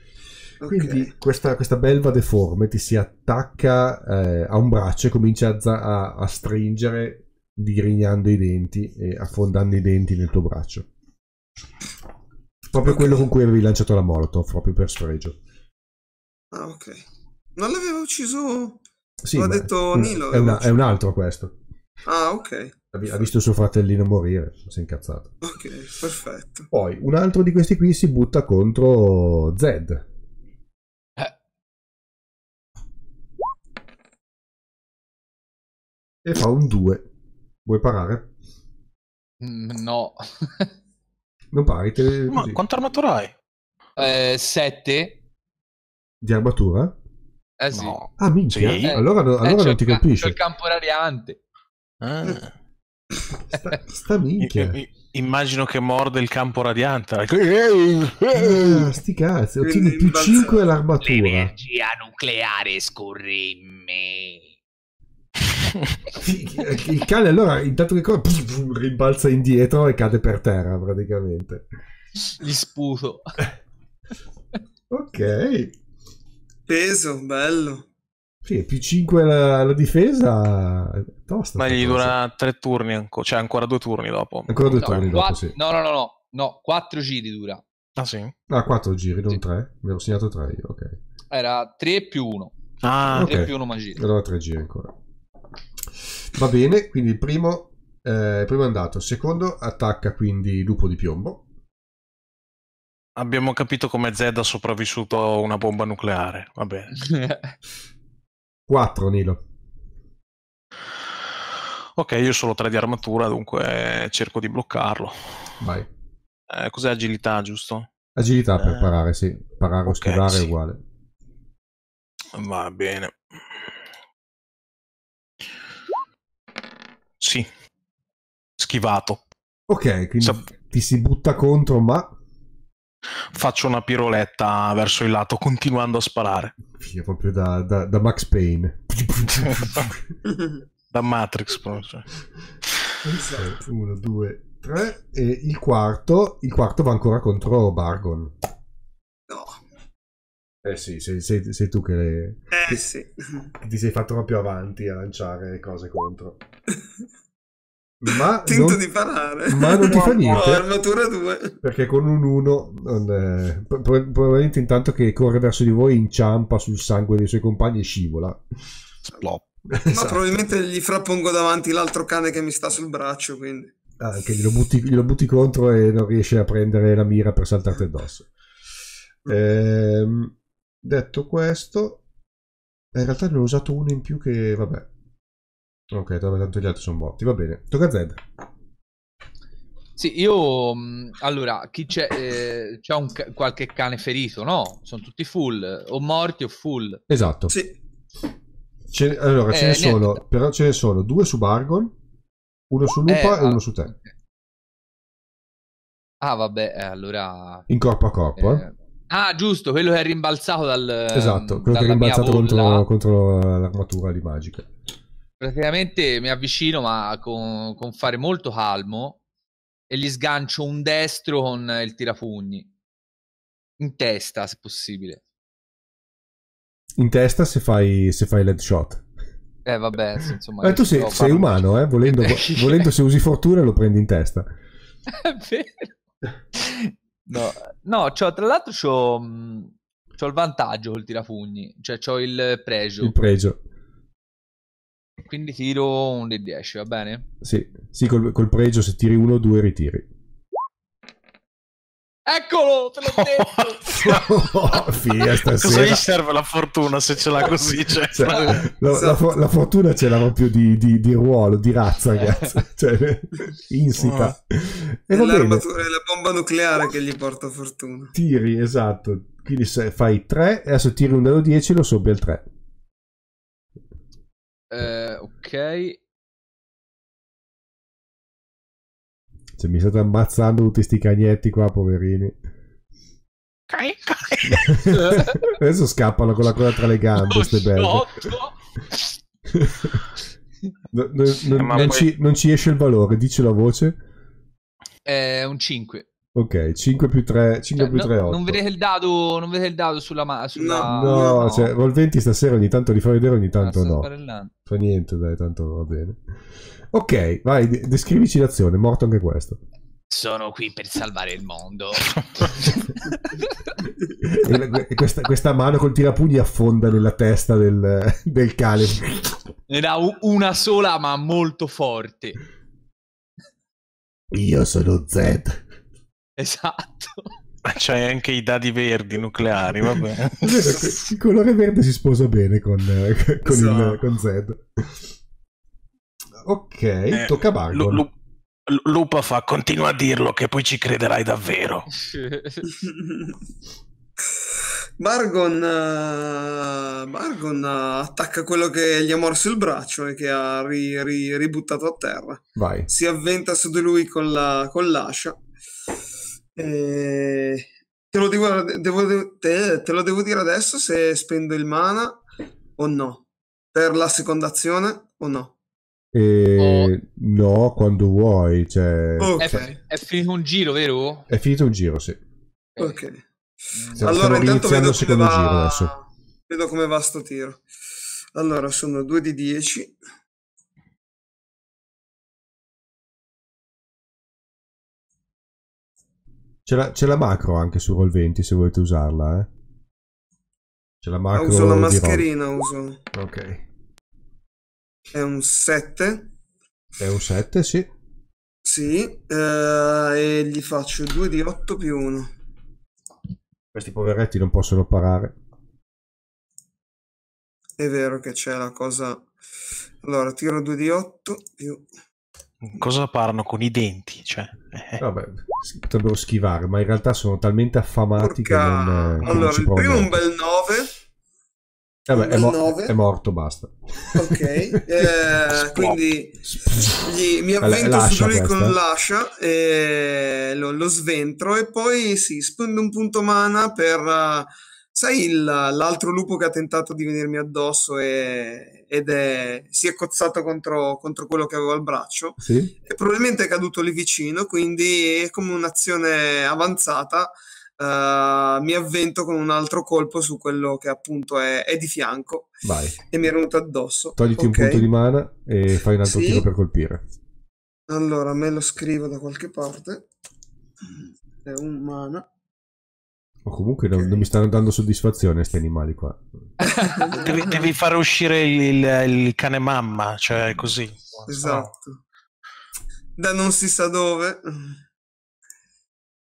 [SPEAKER 1] Quindi questa, questa belva deforme ti si attacca eh, a un braccio e comincia a, a- stringere digrignando i denti e affondando i denti nel tuo braccio. Proprio
[SPEAKER 3] Ok.
[SPEAKER 1] quello con cui avevi lanciato la Molotov, proprio per sfregio.
[SPEAKER 3] Ah, ok. Non l'aveva ucciso...
[SPEAKER 1] Sì,
[SPEAKER 3] L'ha detto Nilo,
[SPEAKER 1] È, una- è un altro questo.
[SPEAKER 3] Ah, ok.
[SPEAKER 1] Ha vi- ha visto suo fratellino morire, si è incazzato.
[SPEAKER 3] Ok, perfetto.
[SPEAKER 1] Poi un altro di questi qui si butta contro Zed.
[SPEAKER 2] Eh.
[SPEAKER 1] E fa un 2. Vuoi parare?
[SPEAKER 2] Mm, No.
[SPEAKER 1] Non pari, te
[SPEAKER 4] Ma quanta armatura hai?
[SPEAKER 2] Eh, 7?
[SPEAKER 1] Di armatura?
[SPEAKER 2] Eh sì.
[SPEAKER 4] No.
[SPEAKER 1] Ah, minchia.
[SPEAKER 4] Sì.
[SPEAKER 1] Allora, no-
[SPEAKER 2] Eh,
[SPEAKER 1] allora
[SPEAKER 2] c'ho
[SPEAKER 1] non ti
[SPEAKER 2] ca-
[SPEAKER 1] colpisce.
[SPEAKER 2] c'ho il campo radiante.
[SPEAKER 4] Ah.
[SPEAKER 1] Sta, sta minchia.
[SPEAKER 4] I- i- Immagino che morde il campo radiante.
[SPEAKER 1] Ah, sti cazzi. Ottieni
[SPEAKER 3] Quindi
[SPEAKER 1] più
[SPEAKER 3] imbalza-
[SPEAKER 1] 5 all'armatura.
[SPEAKER 2] L'energia nucleare scorre in me.
[SPEAKER 1] Il cane allora intanto che pff, rimbalza indietro e cade per terra praticamente.
[SPEAKER 2] Gli sputo.
[SPEAKER 1] Ok.
[SPEAKER 3] Peso, bello.
[SPEAKER 1] Sì, più 5 alla, alla difesa. Tosta.
[SPEAKER 4] Ma gli
[SPEAKER 1] cosa.
[SPEAKER 4] dura tre turni, anco- cioè ancora due turni dopo.
[SPEAKER 1] Ancora due
[SPEAKER 2] No,
[SPEAKER 1] turni dopo,
[SPEAKER 2] quatt-
[SPEAKER 1] sì.
[SPEAKER 2] no, no, no, no, no, 4 giri dura.
[SPEAKER 4] Ah sì?
[SPEAKER 1] Ah, 4 giri, non
[SPEAKER 2] Sì.
[SPEAKER 1] 3. Mi ero segnato 3 io, ok.
[SPEAKER 2] Era 3 più 1.
[SPEAKER 4] Ah,
[SPEAKER 1] Ok.
[SPEAKER 2] 3 più 1 magiri.
[SPEAKER 1] Allora 3 giri ancora. Va bene, quindi il primo, eh, il primo è andato. Il secondo attacca quindi lupo di piombo.
[SPEAKER 4] Abbiamo capito come Zed ha sopravvissuto a una bomba nucleare. Va bene.
[SPEAKER 1] 4 Nilo.
[SPEAKER 4] Ok, io solo tre di armatura, dunque cerco di bloccarlo.
[SPEAKER 1] Vai.
[SPEAKER 4] Eh, cos'è agilità, giusto?
[SPEAKER 1] Agilità per
[SPEAKER 4] Eh.
[SPEAKER 1] parare, sì. Parare o
[SPEAKER 4] Ok,
[SPEAKER 1] schivare è
[SPEAKER 4] sì.
[SPEAKER 1] uguale.
[SPEAKER 4] Va bene. Sì. Schivato.
[SPEAKER 1] Ok, quindi
[SPEAKER 4] Sap-
[SPEAKER 1] ti si butta contro, ma
[SPEAKER 4] Faccio una piroletta verso il lato continuando a sparare.
[SPEAKER 1] Figa, proprio da, da- da Max Payne.
[SPEAKER 4] Da Matrix. proprio.
[SPEAKER 1] 1, 2, 3 e il quarto, il quarto va ancora contro Bargon.
[SPEAKER 3] No.
[SPEAKER 1] Eh sì, sei, sei- sei tu che,
[SPEAKER 3] Eh
[SPEAKER 1] che-
[SPEAKER 3] sì.
[SPEAKER 1] che ti sei fatto proprio avanti a lanciare cose contro. Ma
[SPEAKER 3] Tento
[SPEAKER 1] non-
[SPEAKER 3] di parare.
[SPEAKER 1] ma non ti fa
[SPEAKER 3] Oh,
[SPEAKER 1] niente.
[SPEAKER 3] armatura 2.
[SPEAKER 1] Perché con un 1 probabilmente intanto che corre verso di voi inciampa sul sangue dei suoi compagni e scivola.
[SPEAKER 4] Splop.
[SPEAKER 3] Ma
[SPEAKER 1] Esatto.
[SPEAKER 3] probabilmente gli frappongo davanti l'altro cane che mi sta sul braccio, quindi.
[SPEAKER 1] Ah, che glielo butti, glielo butti contro e non riesce a prendere la mira per saltarti addosso. Ehm, detto questo, in realtà ne ho usato uno in più che vabbè. Ok, tanto gli altri sono morti. Va bene. Tocca a Zed.
[SPEAKER 2] Sì, io mh, allora, chi c'è? eh, c'è un ca- qualche cane ferito? No, sono tutti full, o morti o full.
[SPEAKER 1] Esatto.
[SPEAKER 3] Sì.
[SPEAKER 1] Ce- allora, ce
[SPEAKER 2] Eh,
[SPEAKER 1] ne
[SPEAKER 2] niente.
[SPEAKER 1] sono, però ce ne sono due su Bargon, uno su Lupa
[SPEAKER 2] Eh,
[SPEAKER 1] e
[SPEAKER 2] ah,
[SPEAKER 1] uno su te.
[SPEAKER 2] Ah, vabbè, eh, allora.
[SPEAKER 1] In corpo a corpo, eh.
[SPEAKER 2] eh, Ah, giusto, quello che è rimbalzato dal.
[SPEAKER 1] Esatto, quello che è rimbalzato contro, contro l'armatura di magica.
[SPEAKER 2] Praticamente mi avvicino, ma con, con fare molto calmo, e gli sgancio un destro con il tirapugni. In testa, se possibile.
[SPEAKER 1] In testa se fai, se fai l'headshot.
[SPEAKER 2] Eh, vabbè, insomma.
[SPEAKER 1] Eh, tu sei, sei umano, eh? volendo, volendo se usi fortuna lo prendi in testa.
[SPEAKER 2] È vero. No, no c'ho- tra l'altro c'ho, c'ho il vantaggio col tirapugni, cioè c'ho il pregio,
[SPEAKER 1] Il pregio.
[SPEAKER 2] Quindi tiro un di 10, va bene?
[SPEAKER 1] Sì, sì col, col pregio se tiri uno o due ritiri.
[SPEAKER 2] Eccolo, te l'ho detto!
[SPEAKER 1] oh, figa
[SPEAKER 4] Cosa gli serve la fortuna se ce l'ha così? Cioè,
[SPEAKER 1] Cioè, la, la la fortuna ce l'ha proprio di, di- di ruolo, di razza, ragazzi. Cioè, insita. E
[SPEAKER 3] È
[SPEAKER 1] va bene,
[SPEAKER 3] l'armatura, è la bomba nucleare che gli porta fortuna.
[SPEAKER 1] tiri, esatto. Quindi se fai 3, adesso tiri un dado 10 e lo sobbi al 3.
[SPEAKER 2] Eh, ok,
[SPEAKER 1] Cioè, mi state ammazzando tutti sti cagnetti qua, poverini.
[SPEAKER 4] Cai, cai.
[SPEAKER 1] Adesso scappano con la coda tra le gambe, ste belle. No- no- non,
[SPEAKER 4] Ma
[SPEAKER 1] non
[SPEAKER 4] poi-
[SPEAKER 1] ci, non ci esce il valore, dicelo a voce.
[SPEAKER 2] È un 5.
[SPEAKER 1] Ok, 5 più 3, 5
[SPEAKER 2] Cioè,
[SPEAKER 1] più
[SPEAKER 2] no-
[SPEAKER 1] 3, 8.
[SPEAKER 2] non vedete il dado, non vedete il dado sulla ma- sulla...
[SPEAKER 1] No,
[SPEAKER 3] no.
[SPEAKER 1] cioè, Roll20 stasera ogni tanto li fa vedere, ogni
[SPEAKER 2] Ah,
[SPEAKER 1] tanto no. Fa niente, dai, tanto va bene. Ok, vai, de- descrivici l'azione, è morto anche questo.
[SPEAKER 2] Sono qui per salvare il mondo.
[SPEAKER 1] E la- e questa, questa mano col tirapugni affonda nella testa del, del cane.
[SPEAKER 2] Era u- una sola, ma molto forte.
[SPEAKER 1] Io sono Zed.
[SPEAKER 2] Esatto.
[SPEAKER 4] Ma C'hai anche i dadi verdi nucleari, vabbè.
[SPEAKER 1] Il colore verde si sposa bene con, con, il,
[SPEAKER 3] Esatto.
[SPEAKER 1] con Zed. Ok,
[SPEAKER 4] Eh,
[SPEAKER 1] tocca a Bargon.
[SPEAKER 4] Lu- Lu- Lupa fa, continua a dirlo che poi ci crederai davvero.
[SPEAKER 3] Bargon, eh, Bargon eh, attacca quello che gli ha morso il braccio e che ha ri- ri- ributtato a terra.
[SPEAKER 1] Vai.
[SPEAKER 3] Si avventa su di lui con, la, con l'ascia. E... Te, lo devo, devo- te- te lo devo dire adesso se spendo il mana o no? Per la seconda azione o no?
[SPEAKER 1] E no, quando vuoi, cioè...
[SPEAKER 3] Ok,
[SPEAKER 2] È, è finito un giro, vero?
[SPEAKER 1] È finito un giro, sì.
[SPEAKER 3] ok.
[SPEAKER 1] Stiamo
[SPEAKER 3] Allora, intanto
[SPEAKER 1] iniziando
[SPEAKER 3] vedo
[SPEAKER 1] il
[SPEAKER 3] come,
[SPEAKER 1] secondo
[SPEAKER 3] va... vedo come va sto tiro. Allora, sono 2 di 10.
[SPEAKER 1] C'è la, c'è la macro anche su Roll20 se volete usarla, eh. C'è la macro
[SPEAKER 3] uso la mascherina, uso.
[SPEAKER 1] Ok.
[SPEAKER 3] È un 7.
[SPEAKER 1] È un 7, sì.
[SPEAKER 3] Sì, eh, e gli faccio 2 di 8 più 1.
[SPEAKER 1] Questi poveretti non possono parare.
[SPEAKER 3] È vero che c'è la cosa. Allora, tiro 2 di 8 più.
[SPEAKER 4] Cosa parlano con i denti? Cioè, eh.
[SPEAKER 1] Vabbè, si potrebbero schivare, ma in realtà sono talmente affamati che
[SPEAKER 3] Porca-
[SPEAKER 1] non, eh, che non
[SPEAKER 3] Allora,
[SPEAKER 1] ci
[SPEAKER 3] il primo è un bel 9.
[SPEAKER 1] Vabbè, è, mo-
[SPEAKER 3] nove.
[SPEAKER 1] è morto, basta.
[SPEAKER 3] Ok, eh, quindi gli- mi avvento
[SPEAKER 1] l'ascia
[SPEAKER 3] su di lui
[SPEAKER 1] questa?
[SPEAKER 3] con l'ascia e lo, lo sventro e poi sì, spendo un punto mana per, eh, sai, il- l'altro lupo che ha tentato di venirmi addosso e- ed è, si è cozzato contro, contro quello che avevo al braccio
[SPEAKER 1] Sì?
[SPEAKER 3] e probabilmente è caduto lì vicino, quindi è come un'azione avanzata. uh, mi avvento con un altro colpo su quello che appunto è, è di fianco.
[SPEAKER 1] Vai.
[SPEAKER 3] E mi è venuto addosso.
[SPEAKER 1] Togliti un punto di mana e fai un altro sì. tiro per colpire.
[SPEAKER 3] Allora, me lo scrivo da qualche parte. È un mana.
[SPEAKER 1] O comunque okay. non, non, mi stanno dando soddisfazione questi animali qua.
[SPEAKER 4] devi, devi, fare uscire il, il, il, cane mamma, cioè così.
[SPEAKER 3] Esatto. Da non si sa dove.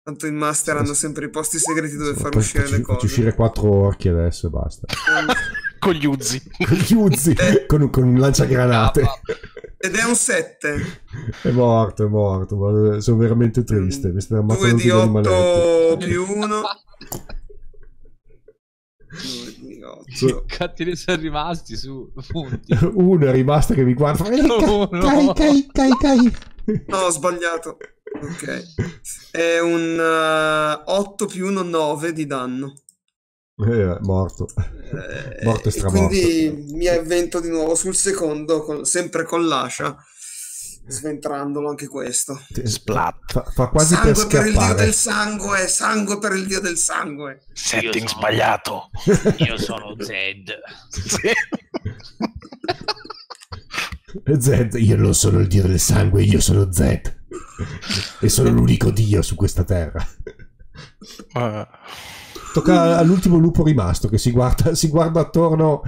[SPEAKER 3] Tanto in master hanno sempre i posti segreti dove far uscire le cose.
[SPEAKER 1] Faccio uscire quattro orchi adesso e basta.
[SPEAKER 4] con gli uzzi.
[SPEAKER 1] con gli uzzi, eh. con, con, un lanciagranate.
[SPEAKER 3] Ed è un 7.
[SPEAKER 1] È morto, è morto. Sono veramente triste. Mi stanno
[SPEAKER 3] ammazzando 2 di 8 più 1.
[SPEAKER 2] Che cattivi sono rimasti su punti.
[SPEAKER 1] Uno è rimasto che mi guarda. Cai, cai, cai, cai.
[SPEAKER 3] No, ho sbagliato. Ok. È un uh, 8 più 1, 9 di danno.
[SPEAKER 1] Eh, morto. Eh, morto e stramorto.
[SPEAKER 3] Quindi mi avvento di nuovo sul secondo, con, sempre con l'ascia, sventrandolo anche questo.
[SPEAKER 1] Splat. Fa, fa quasi
[SPEAKER 3] sangue
[SPEAKER 1] per,
[SPEAKER 3] per, il dio del sangue, sangue per il dio del sangue.
[SPEAKER 4] Setting sono... sbagliato.
[SPEAKER 2] Io sono Zed.
[SPEAKER 1] Zed, io non sono il dio del sangue, io sono Zed. e sono l'unico dio su questa terra. Uh. Tocca all'ultimo lupo rimasto che si guarda, si guarda attorno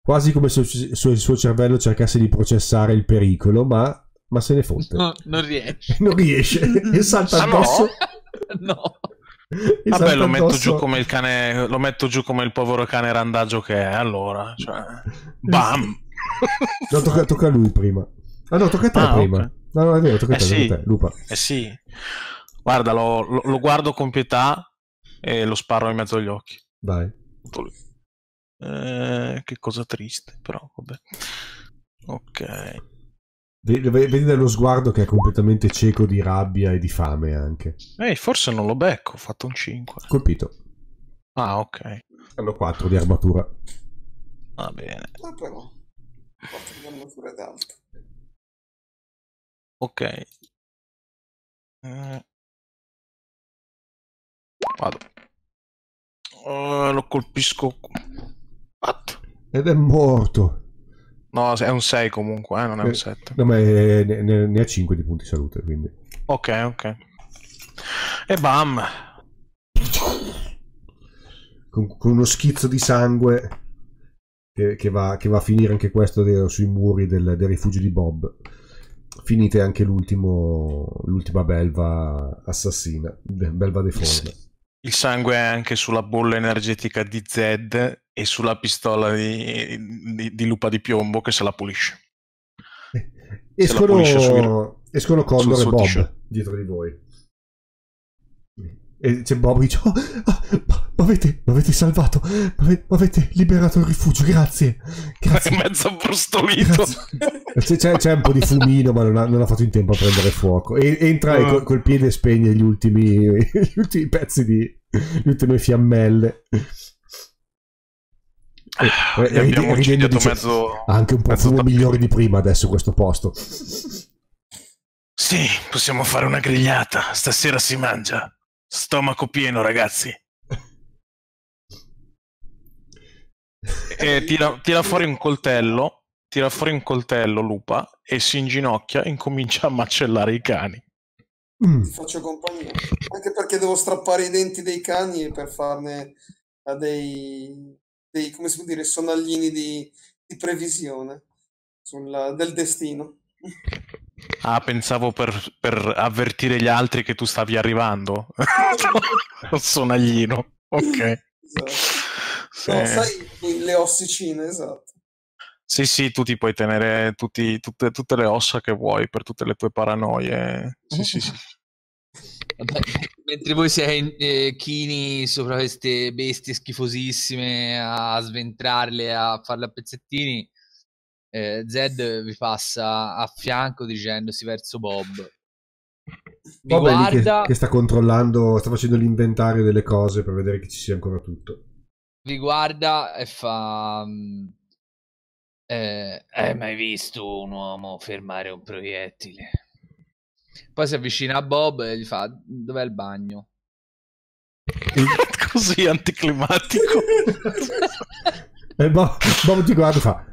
[SPEAKER 1] quasi come se il suo cervello cercasse di processare il pericolo, ma, ma se ne fotte.
[SPEAKER 2] No, non riesce.
[SPEAKER 1] non riesce. e salta addosso.
[SPEAKER 2] no. no.
[SPEAKER 4] Vabbè, lo metto, giù come il cane, lo metto giù come il povero cane randagio che è. Allora, cioè, bam!
[SPEAKER 1] no, tocca, tocca, a lui prima. Ah, no, tocca a te ah, prima. Okay. No, no, è vero, tocca a
[SPEAKER 4] eh te,
[SPEAKER 1] sì. te, Lupa.
[SPEAKER 4] Eh sì. Guarda, lo, lo, lo guardo con pietà e lo sparo in mezzo agli occhi.
[SPEAKER 1] Vai.
[SPEAKER 4] Eh, che cosa triste, però vabbè. Ok.
[SPEAKER 1] Vedi dallo sguardo che è completamente cieco di rabbia e di fame anche.
[SPEAKER 4] Eh, forse non lo becco, ho fatto un 5.
[SPEAKER 1] Colpito.
[SPEAKER 4] Ah, ok.
[SPEAKER 1] Hanno 4 di armatura.
[SPEAKER 4] Va bene.
[SPEAKER 3] Ah, però. 4 di armatura ed alto.
[SPEAKER 4] Ok. Eh. Vado. Uh, lo colpisco. What?
[SPEAKER 1] Ed è morto.
[SPEAKER 4] No, è un 6 comunque, eh, non è un 7.
[SPEAKER 1] Eh, no, ma è, ne, ne, ha 5 di punti salute, quindi.
[SPEAKER 4] Ok, ok. E bam.
[SPEAKER 1] Con, con uno schizzo di sangue che, che, va, che, va, a finire anche questo de, sui muri del, del, rifugio di Bob. Finite anche l'ultima belva assassina, belva deforme.
[SPEAKER 4] Il sangue è anche sulla bolla energetica di Zed e sulla pistola di, di, di lupa di piombo che se la pulisce.
[SPEAKER 1] Escono, la pulisce sul, escono Condor e Bob t-shirt. dietro di voi. E c'è Bob che dice: oh, oh, m'avete, m'avete salvato, m'avete, m'avete liberato il rifugio, grazie. grazie.
[SPEAKER 4] È mezzo brustolito.
[SPEAKER 1] C'è, c'è, un po' di fumino, ma non ha, non ha, fatto in tempo a prendere fuoco. E, entra uh. e col, col, piede spegne gli ultimi, gli ultimi pezzi di. le ultime fiammelle.
[SPEAKER 4] Ah, e, abbiamo ridendo dice, mezzo,
[SPEAKER 1] anche un po' migliore di prima adesso questo posto.
[SPEAKER 4] Sì, possiamo fare una grigliata. Stasera si mangia. Stomaco pieno, ragazzi. e tira, tira, fuori un coltello. Tira fuori un coltello, lupa, e si inginocchia e incomincia a macellare i cani.
[SPEAKER 3] Mm. Faccio compagnia. Anche perché devo strappare i denti dei cani per farne eh, dei, dei come si può dire, sonaglini di, di previsione sul, del destino.
[SPEAKER 4] Ah, pensavo per, per, avvertire gli altri che tu stavi arrivando. Lo sonaglino. Ok.
[SPEAKER 3] Esatto. Sì. No, sai, le ossicine, esatto.
[SPEAKER 4] Sì, sì, tu ti puoi tenere tutti, tutte, tutte, le ossa che vuoi per tutte le tue paranoie. Sì, sì, sì.
[SPEAKER 2] Vabbè, mentre voi siete eh, chini sopra queste bestie schifosissime a sventrarle, a farle a pezzettini, eh, Zed vi passa a fianco dicendosi verso Bob.
[SPEAKER 1] Mi Bob guarda... che, che, sta controllando, sta facendo l'inventario delle cose per vedere che ci sia ancora tutto.
[SPEAKER 2] Vi guarda e fa... Mm, eh, hai mai visto un uomo fermare un proiettile? Poi si avvicina a Bob e gli fa: Dov'è il bagno?
[SPEAKER 4] Così anticlimatico.
[SPEAKER 1] e Bob, Bob ti guarda e fa: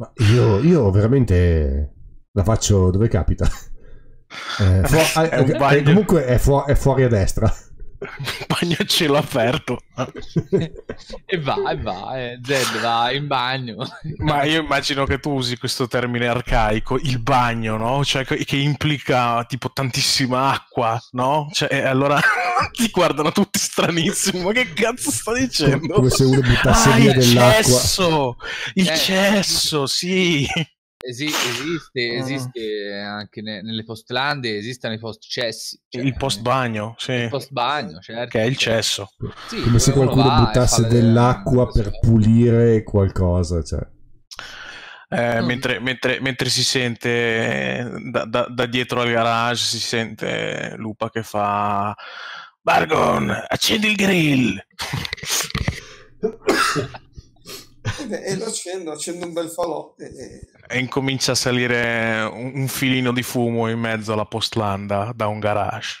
[SPEAKER 1] Ma io, io veramente la faccio dove capita. Eh, fu-
[SPEAKER 4] È un
[SPEAKER 1] eh,
[SPEAKER 4] bagno.
[SPEAKER 1] comunque è, fu- è fuori a destra.
[SPEAKER 4] Bagno a cielo aperto.
[SPEAKER 2] e va, e va, eh, Zed va in bagno.
[SPEAKER 4] Ma io immagino che tu usi questo termine arcaico, il bagno, no? Cioè che che implica tipo tantissima acqua, no? Cioè, e allora ti guardano tutti stranissimo. Ma che cazzo sta dicendo?
[SPEAKER 1] Come se uno buttasse
[SPEAKER 4] ah,
[SPEAKER 1] via
[SPEAKER 4] il
[SPEAKER 1] dell'acqua.
[SPEAKER 4] cesso! Il
[SPEAKER 2] Eh.
[SPEAKER 4] cesso, sì!
[SPEAKER 2] Esi- esiste,
[SPEAKER 4] Ah.
[SPEAKER 2] esiste anche ne- nelle postlande, esistono i post cessi. cioè,
[SPEAKER 4] Il post bagno, sì.
[SPEAKER 2] il post bagno, certo.
[SPEAKER 4] Che è il cesso.
[SPEAKER 2] Sì,
[SPEAKER 1] Come se qualcuno
[SPEAKER 2] va
[SPEAKER 1] buttasse dell'acqua
[SPEAKER 2] non so.
[SPEAKER 1] per pulire qualcosa. Cioè.
[SPEAKER 4] Eh,
[SPEAKER 2] Mm.
[SPEAKER 4] mentre, mentre- mentre si sente eh, da, da- da dietro al garage si sente Lupa che fa Bargon, accendi il grill.
[SPEAKER 3] E, beh, e lo accendo, accendo un bel falò. E, e-
[SPEAKER 4] E incomincia a salire un, un filino di fumo in mezzo alla postlanda da un garage.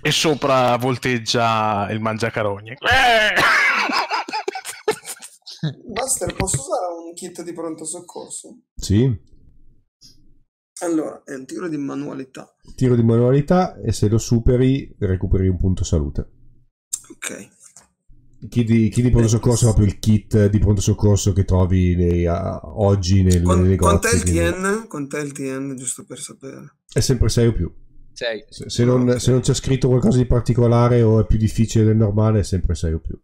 [SPEAKER 4] E sopra volteggia il mangiacarogne. Eh!
[SPEAKER 3] Master, posso usare un kit di pronto soccorso?
[SPEAKER 1] Sì,
[SPEAKER 3] Allora, è un tiro di manualità.
[SPEAKER 1] tiro di manualità e se lo superi recuperi un punto salute.
[SPEAKER 3] Ok.
[SPEAKER 1] Chi di, chi di pronto soccorso ha proprio il kit di pronto soccorso che trovi nei- a- oggi nel,
[SPEAKER 3] Quan-
[SPEAKER 1] nei negozi.
[SPEAKER 3] quant'è il TN? Quant'è il TN, giusto per sapere?
[SPEAKER 1] È sempre 6 o più.
[SPEAKER 2] Sei.
[SPEAKER 1] Se, se non, se non c'è scritto qualcosa di particolare o è più difficile del normale, è sempre 6 o più.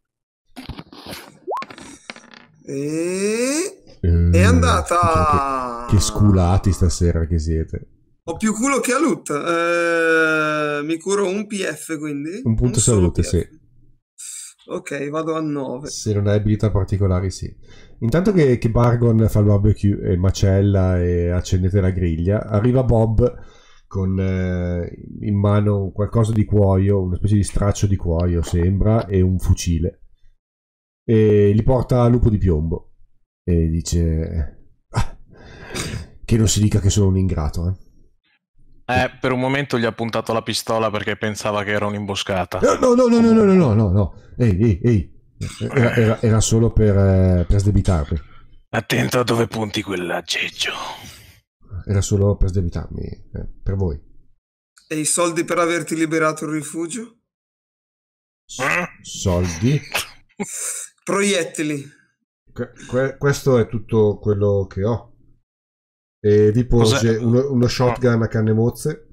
[SPEAKER 3] E...
[SPEAKER 1] Eh,
[SPEAKER 3] È andata...
[SPEAKER 1] Che, che sculati stasera che siete.
[SPEAKER 3] Ho più culo che a loot. Eh, mi curo un PF, quindi?
[SPEAKER 1] Un punto
[SPEAKER 3] solo
[SPEAKER 1] salute, sì.
[SPEAKER 3] Ok, vado a 9.
[SPEAKER 1] Se non hai abilità particolari, sì. Intanto che, che Bargon fa il barbecue e macella e accendete la griglia, arriva Bob con eh, in mano qualcosa di cuoio, una specie di straccio di cuoio sembra, e un fucile. E li porta a lupo di piombo. E dice... "Ah, che non si dica che sono un ingrato, eh.
[SPEAKER 4] Eh, per un momento gli ha puntato la pistola perché pensava che era un'imboscata.
[SPEAKER 1] No, no, no, no, no, no, no, no, no, no. Ehi, ehi, ehi. Era, era- era solo per, eh, per sdebitarmi.
[SPEAKER 4] Attento a dove punti quell'aggeggio.
[SPEAKER 1] Era solo per sdebitarmi. eh, per voi.
[SPEAKER 3] E i soldi per averti liberato il rifugio?
[SPEAKER 1] S- soldi.
[SPEAKER 3] Proiettili.
[SPEAKER 1] Que- que- questo è tutto quello che ho. E vi porge uno, uno shotgun a canne mozze,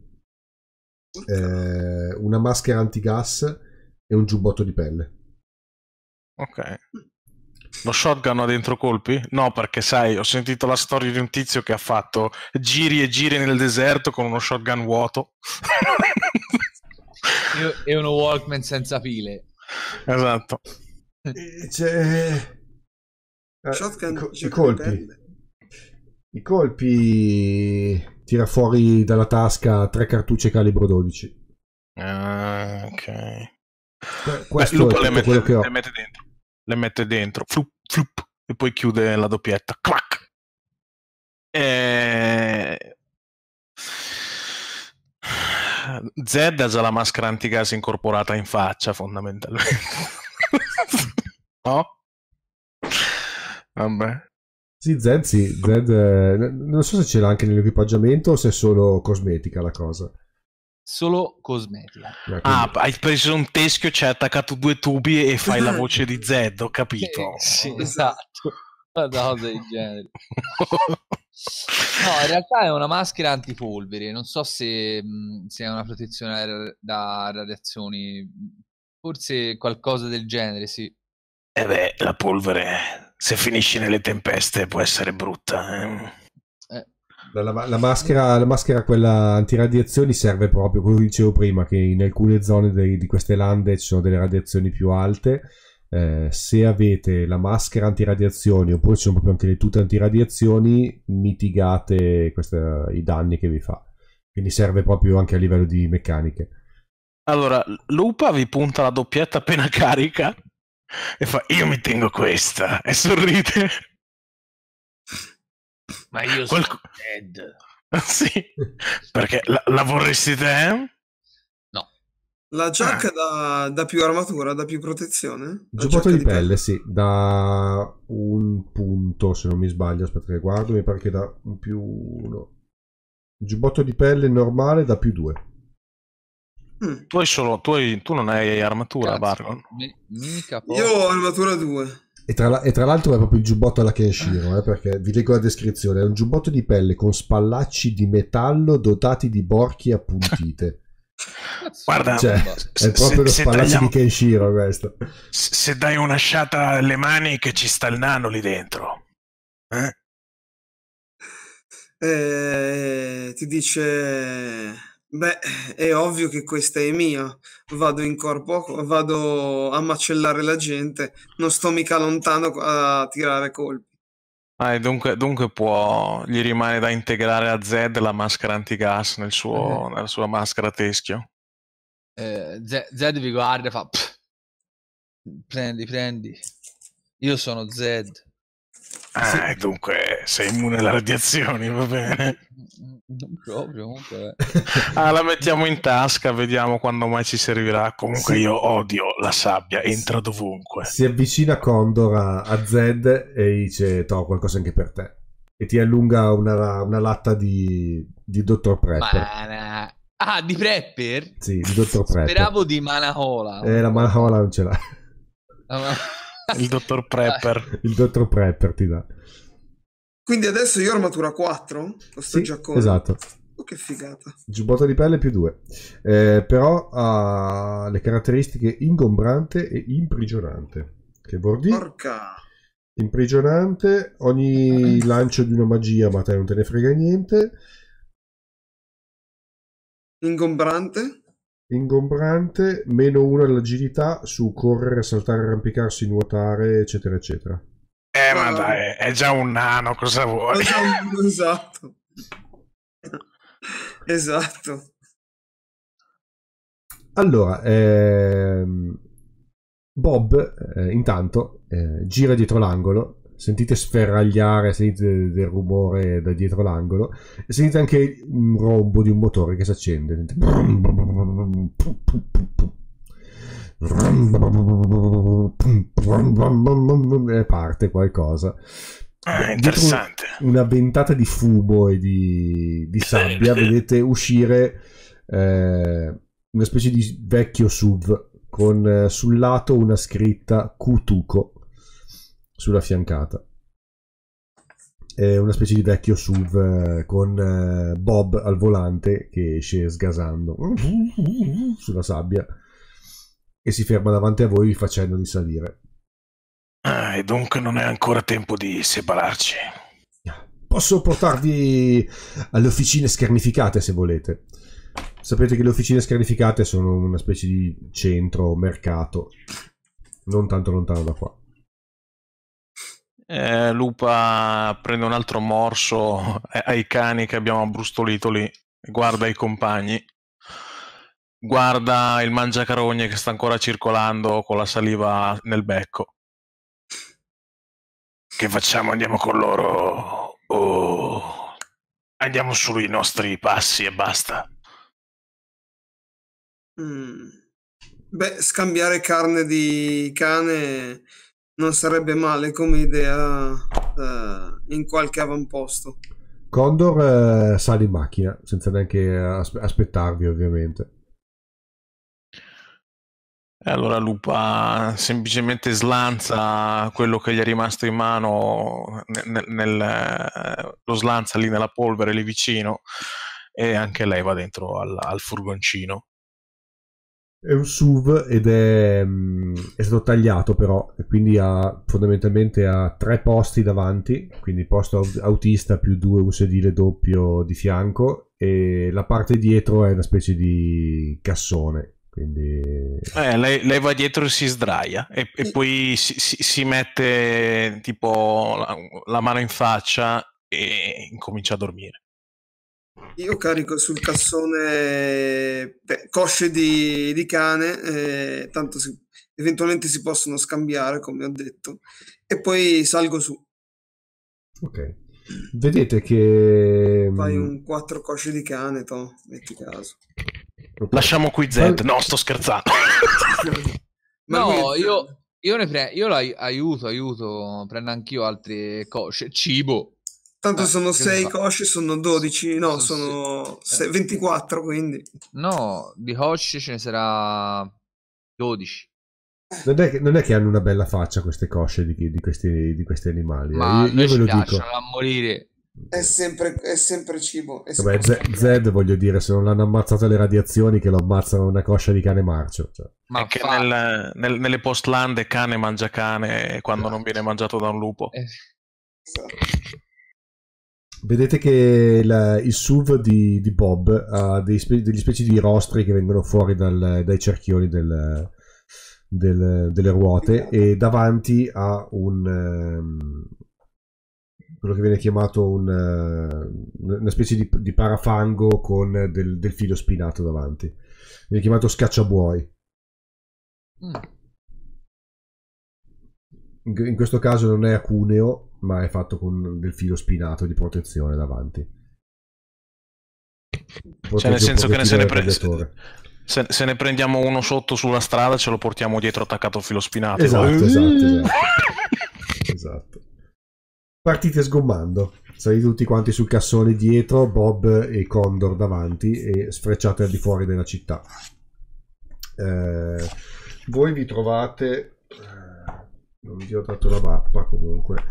[SPEAKER 1] eh, una maschera antigas e un giubbotto di pelle.
[SPEAKER 4] Ok. Lo shotgun ha dentro colpi? No, perché sai, ho sentito la storia di un tizio che ha fatto giri e giri nel deserto con uno shotgun vuoto.
[SPEAKER 2] E uno Walkman senza file.
[SPEAKER 4] esatto.
[SPEAKER 1] E c'è... eh,
[SPEAKER 3] Shotgun,
[SPEAKER 1] i, co- i
[SPEAKER 3] shotgun
[SPEAKER 1] colpi. I colpi. Tira fuori dalla tasca tre cartucce calibro 12.
[SPEAKER 4] Ah, ok. Beh,
[SPEAKER 1] Questo
[SPEAKER 4] Lupo
[SPEAKER 1] è
[SPEAKER 4] le mette,
[SPEAKER 1] quello che ho.
[SPEAKER 4] le mette dentro. Le mette dentro. Flup, flup, e poi chiude la doppietta. Clac! E... Zed ha già la maschera antigas incorporata in faccia, fondamentalmente. no? Vabbè.
[SPEAKER 1] Sì, Zed, sì, Zed, eh, non so se ce l'ha anche nell'equipaggiamento o se è solo cosmetica la cosa.
[SPEAKER 2] Solo cosmetica.
[SPEAKER 1] Eh,
[SPEAKER 4] Ah, hai preso un teschio, ci hai attaccato due tubi e fai la voce di Zed, ho capito.
[SPEAKER 2] Eh, sì, esatto. Una cosa del genere. No, in realtà è una maschera antipolvere. Non so se, mh, se è una protezione da- da radiazioni. Forse qualcosa del genere, sì.
[SPEAKER 4] E beh, la polvere, se finisci nelle tempeste, può essere brutta. eh.
[SPEAKER 1] La, la- la maschera, la maschera quella antiradiazioni serve proprio, come dicevo prima, che in alcune zone dei- di queste lande ci sono delle radiazioni più alte. Eh, se avete la maschera antiradiazioni oppure ci sono proprio anche le tute antiradiazioni, mitigate questa- i danni che vi fa. Quindi serve proprio anche a livello di meccaniche.
[SPEAKER 4] Allora, Lupa vi punta la doppietta appena carica e fa io mi tengo questa e sorride.
[SPEAKER 2] Ma io
[SPEAKER 4] sono Qualc-
[SPEAKER 2] Ed.
[SPEAKER 4] sì, perché la, la vorresti te?
[SPEAKER 2] No.
[SPEAKER 3] La giacca dà, dà più armatura, dà più protezione? La
[SPEAKER 1] Giubbotto
[SPEAKER 3] giacca
[SPEAKER 1] di pelle, sì, da un punto, se non mi sbaglio, aspetta che guardo, mi pare che da un più uno. Giubbotto di pelle normale da più due.
[SPEAKER 3] Mm.
[SPEAKER 4] Tu, hai solo, tu, hai- tu non hai armatura, Bargon.
[SPEAKER 3] Io ho armatura 2.
[SPEAKER 1] E tra, la- e tra l'altro è proprio il giubbotto alla Kenshiro, eh, perché vi leggo la descrizione. È un giubbotto di pelle con spallacci di metallo dotati di borchie appuntite.
[SPEAKER 4] Guarda,
[SPEAKER 1] Cioè, è proprio lo
[SPEAKER 4] se
[SPEAKER 1] spallaccio
[SPEAKER 4] tagliamo-
[SPEAKER 1] di Kenshiro questo.
[SPEAKER 4] Se se dai una sciata alle mani che ci sta il nano lì dentro. Eh?
[SPEAKER 3] Eh, ti dice: Beh, è ovvio che questa è mia. Vado in corpo, vado a macellare la gente. Non sto mica lontano a tirare colpi.
[SPEAKER 4] Ah, e dunque, dunque può, gli rimane da integrare a Zed la maschera antigas nel suo, nella sua maschera teschio.
[SPEAKER 2] Eh, Z- Zed vi guarda e fa "Pff, prendi prendi io sono Zed
[SPEAKER 4] Ah, e dunque sei immune alle radiazioni, va bene.
[SPEAKER 2] non proprio comunque
[SPEAKER 4] Ah, la mettiamo in tasca, vediamo quando mai ci servirà. Comunque
[SPEAKER 1] Sì.
[SPEAKER 4] io odio la sabbia, entra dovunque.
[SPEAKER 1] Si avvicina Condor a, a Zed e dice: Ho qualcosa anche per te. E ti allunga una, una latta di, di Dr. Prepper.
[SPEAKER 2] Ma- ah di Prepper
[SPEAKER 1] Sì, di Dr. Prepper.
[SPEAKER 2] speravo di Manahola
[SPEAKER 1] Eh, la Manhola non ce l'ha.
[SPEAKER 2] Ah, ma-
[SPEAKER 4] Il dottor Prepper.
[SPEAKER 1] Il Dr. Prepper ti dà.
[SPEAKER 3] Quindi adesso io ho armatura 4 con sto
[SPEAKER 1] Sì,
[SPEAKER 3] giaccone.
[SPEAKER 1] esatto.
[SPEAKER 3] Oh, che figata.
[SPEAKER 1] Giubbotto di pelle più 2. però ha le caratteristiche ingombrante e imprigionante. Che vuol dire?
[SPEAKER 3] Porca.
[SPEAKER 1] Imprigionante, ogni lancio di una magia, ma te non te ne frega niente.
[SPEAKER 3] Ingombrante.
[SPEAKER 1] Ingombrante, meno 1 all'agilità su correre, saltare, arrampicarsi, nuotare, eccetera, eccetera.
[SPEAKER 4] Eh, ma dai, è già un nano, cosa vuoi?
[SPEAKER 3] esatto. Esatto.
[SPEAKER 1] Allora, ehm, Bob eh, intanto eh, gira dietro l'angolo, sentite sferragliare, sentite del rumore da dietro l'angolo e sentite anche un rombo di un motore che si accende. E parte qualcosa.
[SPEAKER 4] Ah,
[SPEAKER 1] Dietro
[SPEAKER 4] interessante.
[SPEAKER 1] una ventata di fumo e di, di sabbia vedete uscire eh, una specie di vecchio SUV con eh, sul lato una scritta Kutuko sulla fiancata è una specie di vecchio SUV eh, con eh, Bob al volante che esce sgasando sulla sabbia e si ferma davanti a voi facendo di salire
[SPEAKER 4] Ah, e dunque non è ancora tempo di separarci.
[SPEAKER 1] Posso portarvi alle officine schernificate se volete. Sapete che le officine schernificate sono una specie di centro, mercato, non tanto lontano da qua.
[SPEAKER 4] Eh, Lupa prende un altro morso eh, ai cani che abbiamo abbrustolito lì, guarda i compagni, guarda il mangiacarogne che sta ancora circolando con la saliva nel becco. Che facciamo? Andiamo con loro? O andiamo sui nostri passi e basta?
[SPEAKER 3] Mm. Beh, scambiare carne di cane non sarebbe male come idea eh, in qualche avamposto.
[SPEAKER 1] Condor eh, sale in macchina, senza neanche as- aspettarvi ovviamente.
[SPEAKER 4] E allora Lupa semplicemente slanza quello che gli è rimasto in mano, nel, nel- lo slanza lì nella polvere lì vicino e anche lei va dentro al, al furgoncino.
[SPEAKER 1] È un SUV ed è, mm, è stato tagliato però, e quindi ha fondamentalmente ha tre posti davanti, quindi posto au- autista più due un sedile doppio di fianco e la parte dietro è una specie di cassone, quindi
[SPEAKER 4] Eh, lei, lei va dietro e si sdraia e, e poi si, si- si mette tipo la, la mano in faccia e incomincia a dormire.
[SPEAKER 3] Io carico sul cassone beh, cosce di, di cane, eh, tanto si- eventualmente si possono scambiare, come ho detto, e poi salgo su.
[SPEAKER 1] ok. Vedete che
[SPEAKER 3] Fai
[SPEAKER 1] mm,
[SPEAKER 3] un quattro cosce di cane, to, metti caso.
[SPEAKER 4] Lasciamo qui Zed. No, sto scherzando.
[SPEAKER 3] Ma
[SPEAKER 2] no, io, io ne pre- io la aiuto, aiuto, prendo anch'io altre cose. Cibo.
[SPEAKER 3] Tanto
[SPEAKER 2] Eh,
[SPEAKER 3] sono
[SPEAKER 2] che
[SPEAKER 3] 6
[SPEAKER 2] fa?
[SPEAKER 3] cosce, sono 12, no,
[SPEAKER 2] Sono
[SPEAKER 3] sono
[SPEAKER 2] sì.
[SPEAKER 3] se- 24, quindi.
[SPEAKER 2] No, di cosce ce ne sarà 12.
[SPEAKER 1] Non è, che, non è che hanno una bella faccia queste cosce di, di questi, di questi animali. eh.
[SPEAKER 2] Ma
[SPEAKER 1] Io,
[SPEAKER 2] a noi
[SPEAKER 1] io ve
[SPEAKER 2] ci
[SPEAKER 1] lo
[SPEAKER 2] piacciono
[SPEAKER 1] dico.
[SPEAKER 2] a morire.
[SPEAKER 3] È sempre, è sempre cibo. È
[SPEAKER 1] Vabbè,
[SPEAKER 3] sempre
[SPEAKER 1] Z- Zed voglio dire, se non l'hanno ammazzato le radiazioni, che lo ammazzano una coscia di cane marcio. Cioè.
[SPEAKER 2] Ma
[SPEAKER 4] È che
[SPEAKER 2] fa-
[SPEAKER 4] nel- nel- nelle postlande cane mangia cane quando non viene mangiato da un lupo.
[SPEAKER 2] eh,
[SPEAKER 1] Vedete che la- il SUV di, di Bob ha dei spe- degli specie di rostri che vengono fuori dal- dai cerchioni del- del- delle ruote e davanti ha un ehm, quello che viene chiamato un, eh, una specie di, di parafango con del, del filo spinato davanti. Viene chiamato scacciabuoi.
[SPEAKER 2] mm.
[SPEAKER 1] In, questo caso non è a cuneo, ma è fatto con del filo spinato di protezione davanti.
[SPEAKER 4] Cioè, nel senso che ne se ne, pre- se, se ne prendiamo uno sotto sulla strada, ce lo portiamo dietro attaccato al filo spinato.
[SPEAKER 1] Esatto,
[SPEAKER 4] Eh.
[SPEAKER 1] esatto, esatto. esatto. Partite sgommando. Salite tutti quanti sul cassone dietro, Bob e Condor davanti e sfrecciate al di fuori della città. Eh, voi vi trovate... Non vi ho dato la mappa comunque.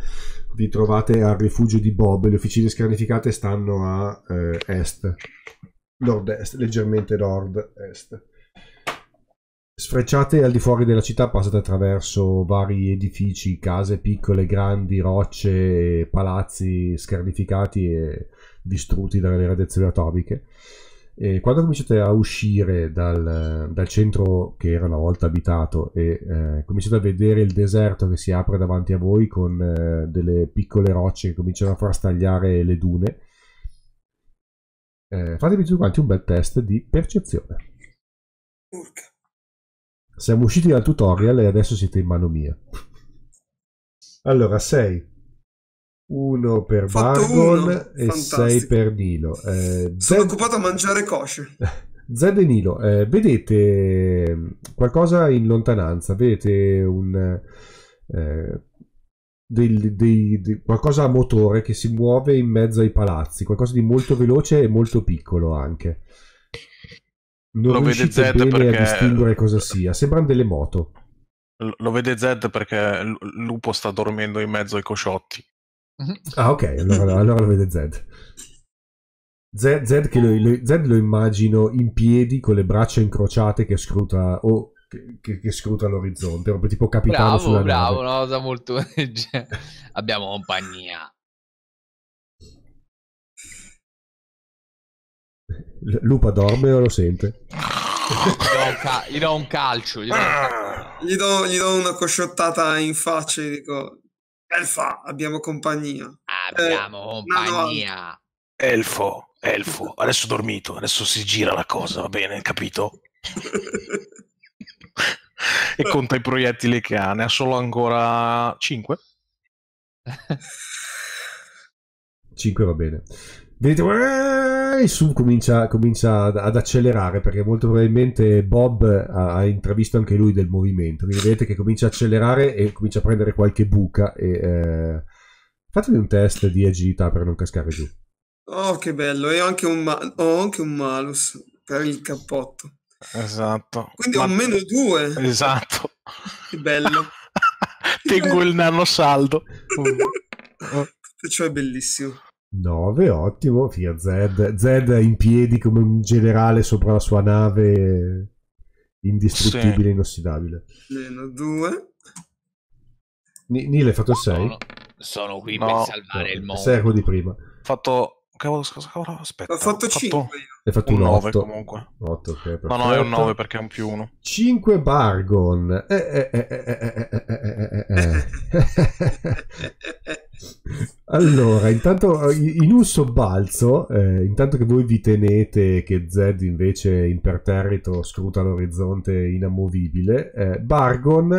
[SPEAKER 1] Vi trovate al rifugio di Bob. Le officine scarnificate stanno a eh, est, nord-est, leggermente nord-est. Sfrecciate al di fuori della città, passate attraverso vari edifici, case piccole, grandi, rocce, palazzi scarnificati e distrutti dalle radiazioni atomiche. E quando cominciate a uscire dal, dal centro che era una volta abitato e eh, cominciate a vedere il deserto che si apre davanti a voi con eh, delle piccole rocce che cominciano a frastagliare le dune, eh, fatemi tutti quanti un bel test di percezione.
[SPEAKER 3] Urca.
[SPEAKER 1] Siamo usciti dal tutorial e adesso siete in mano mia. Allora, 6. 1 per Bargon
[SPEAKER 3] uno.
[SPEAKER 1] e
[SPEAKER 3] Fantastico.
[SPEAKER 1] 6 per Nilo. Eh,
[SPEAKER 3] Sono
[SPEAKER 1] Zed,
[SPEAKER 3] occupato a mangiare cosce.
[SPEAKER 1] Zed e Nilo, eh, vedete qualcosa in lontananza, vedete un... eh, del- dei- di- qualcosa a motore che si muove in mezzo ai palazzi, qualcosa di molto veloce e molto piccolo anche. Non
[SPEAKER 4] Lo vede
[SPEAKER 1] riuscite
[SPEAKER 4] Zed
[SPEAKER 1] bene
[SPEAKER 4] perché-
[SPEAKER 1] a distinguere cosa sia, sembrano delle moto.
[SPEAKER 4] Lo- vede Zed perché il lupo sta dormendo in mezzo ai cosciotti.
[SPEAKER 1] Ah, ok, allora, allora lo vede Zed. Zed, Zed che lo, lo- Zed lo immagino in piedi con le braccia incrociate che scruta o che, che- che scruta l'orizzonte, proprio tipo capitano
[SPEAKER 2] Bravo,
[SPEAKER 1] sulla
[SPEAKER 2] bravo,
[SPEAKER 1] nave.
[SPEAKER 2] una cosa molto leggera. Abbiamo compagnia.
[SPEAKER 1] L- Lupa dorme o lo sente?
[SPEAKER 2] Gli do un, ca- gli do un calcio. Gli do un calcio.
[SPEAKER 3] Gli do, gli do una cosciottata in faccia e dico: Elfa, abbiamo compagnia.
[SPEAKER 2] Abbiamo compagnia.
[SPEAKER 4] Elfo, elfo, adesso dormito, adesso si gira la cosa, va bene, capito? e conta i proiettili che ha, ne ha solo ancora 5.
[SPEAKER 1] 5 va bene. Vedete, il SUV comincia, comincia ad, accelerare perché molto probabilmente Bob ha, ha intravisto anche lui del movimento. Quindi vedete che comincia a accelerare e comincia a prendere qualche buca. E, eh, fatemi un test di agilità per non cascare giù.
[SPEAKER 3] Oh, che bello! E ho anche un, ma- ho anche un malus per il cappotto.
[SPEAKER 4] Esatto.
[SPEAKER 3] Quindi
[SPEAKER 4] Ma-
[SPEAKER 3] ho meno due.
[SPEAKER 4] Esatto.
[SPEAKER 3] Che bello.
[SPEAKER 4] Tengo il nano saldo.
[SPEAKER 3] Ciò è bellissimo.
[SPEAKER 1] 9, ottimo. Figa Zed. Zed in piedi come un generale sopra la sua nave indistruttibile,
[SPEAKER 4] sì.
[SPEAKER 1] inossidabile.
[SPEAKER 3] Meno 2.
[SPEAKER 1] N- Nile hai fatto 6?
[SPEAKER 2] Sono, qui
[SPEAKER 4] no.
[SPEAKER 2] per salvare no. il mondo.
[SPEAKER 1] Sei di prima.
[SPEAKER 4] Ho fatto... Cavolo, cavolo, aspetta.
[SPEAKER 3] Ho fatto 5. Fatto...
[SPEAKER 1] Hai fatto
[SPEAKER 4] un,
[SPEAKER 1] un
[SPEAKER 4] 9
[SPEAKER 1] 8.
[SPEAKER 4] comunque.
[SPEAKER 1] 8, okay,
[SPEAKER 4] no, no, è un 9 perché è un più 1.
[SPEAKER 1] 5 Bargon. Eh, eh, eh, eh, eh, eh, eh, eh. eh, eh. allora, intanto in un sobbalzo, eh, intanto che voi vi tenete che Zed invece imperterrito scruta l'orizzonte inamovibile, eh, Bargon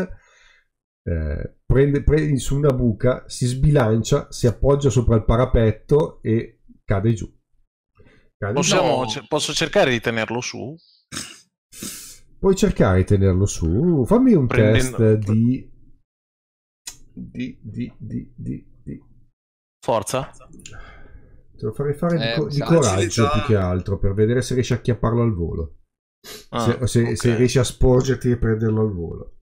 [SPEAKER 1] eh, prende, prende su una buca, si sbilancia, si appoggia sopra il parapetto e cade giù. Cade giù.
[SPEAKER 4] Possiamo,
[SPEAKER 2] No.
[SPEAKER 4] ce- posso cercare di tenerlo su?
[SPEAKER 1] Puoi cercare di tenerlo su. Fammi un
[SPEAKER 4] Prendendo-
[SPEAKER 1] test. Di, di, di, di, di-
[SPEAKER 4] Forza?
[SPEAKER 1] Te lo farei fare di,
[SPEAKER 2] Eh,
[SPEAKER 1] co- di coraggio più che altro per vedere se riesci a acchiapparlo al volo.
[SPEAKER 4] Ah,
[SPEAKER 1] se, se-
[SPEAKER 4] ok.
[SPEAKER 1] se riesci a sporgerti e prenderlo al volo.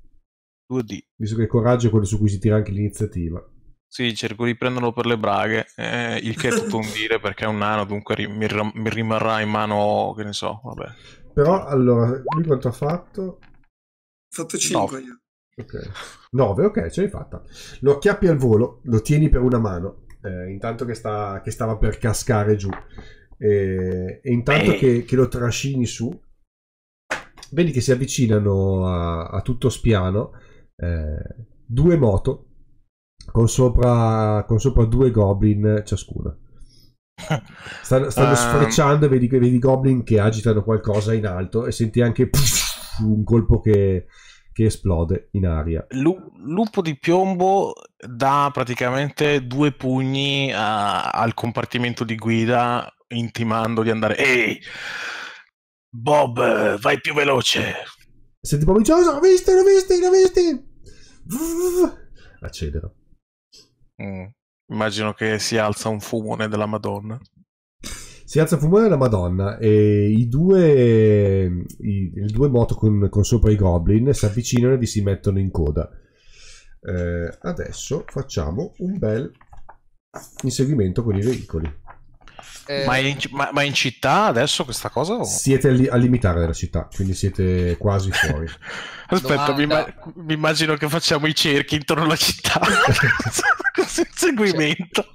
[SPEAKER 4] 2D.
[SPEAKER 1] Visto che il coraggio è quello su cui si tira anche l'iniziativa.
[SPEAKER 4] Sì, cerco di prenderlo per le braghe, eh, il che è tutto un dire perché è un nano, dunque ri- mi, ram- mi rimarrà in mano, che ne so, vabbè.
[SPEAKER 1] Però allora, lui quanto ha fatto?
[SPEAKER 3] Ho fatto 5 io.
[SPEAKER 1] Ok. 9, ok, ce l'hai fatta. Lo acchiappi al volo, lo tieni per una mano, eh, intanto che, sta- che stava per cascare giù. E, e intanto che, che lo trascini su, vedi che si avvicinano a, a tutto spiano eh, due moto con sopra, con sopra due goblin ciascuna. Stanno, stanno
[SPEAKER 4] Ehm.
[SPEAKER 1] sfrecciando vedi, vedi goblin che agitano qualcosa in alto e senti anche un colpo che, che esplode in aria.
[SPEAKER 4] Lu- lupo di piombo dà praticamente due pugni a- al compartimento di guida intimando di andare ehi Bob vai più veloce
[SPEAKER 1] Senti Bobby Jones, l'ho visti, l'ho visti, l'ho visti! Accelera.
[SPEAKER 4] Mm. immagino che si alza un fumone della madonna
[SPEAKER 1] Si alza il fumone della Madonna e i due, i, le due moto con, con sopra i goblin si avvicinano e vi si mettono in coda. Eh, adesso facciamo un bel inseguimento con i veicoli.
[SPEAKER 2] Eh,
[SPEAKER 4] ma, è in, ma- ma è in città adesso questa cosa? o-
[SPEAKER 1] Siete al, al limitare della città, quindi siete quasi fuori.
[SPEAKER 4] Aspetta, mi, mi immagino che facciamo i cerchi intorno alla città. Questo inseguimento.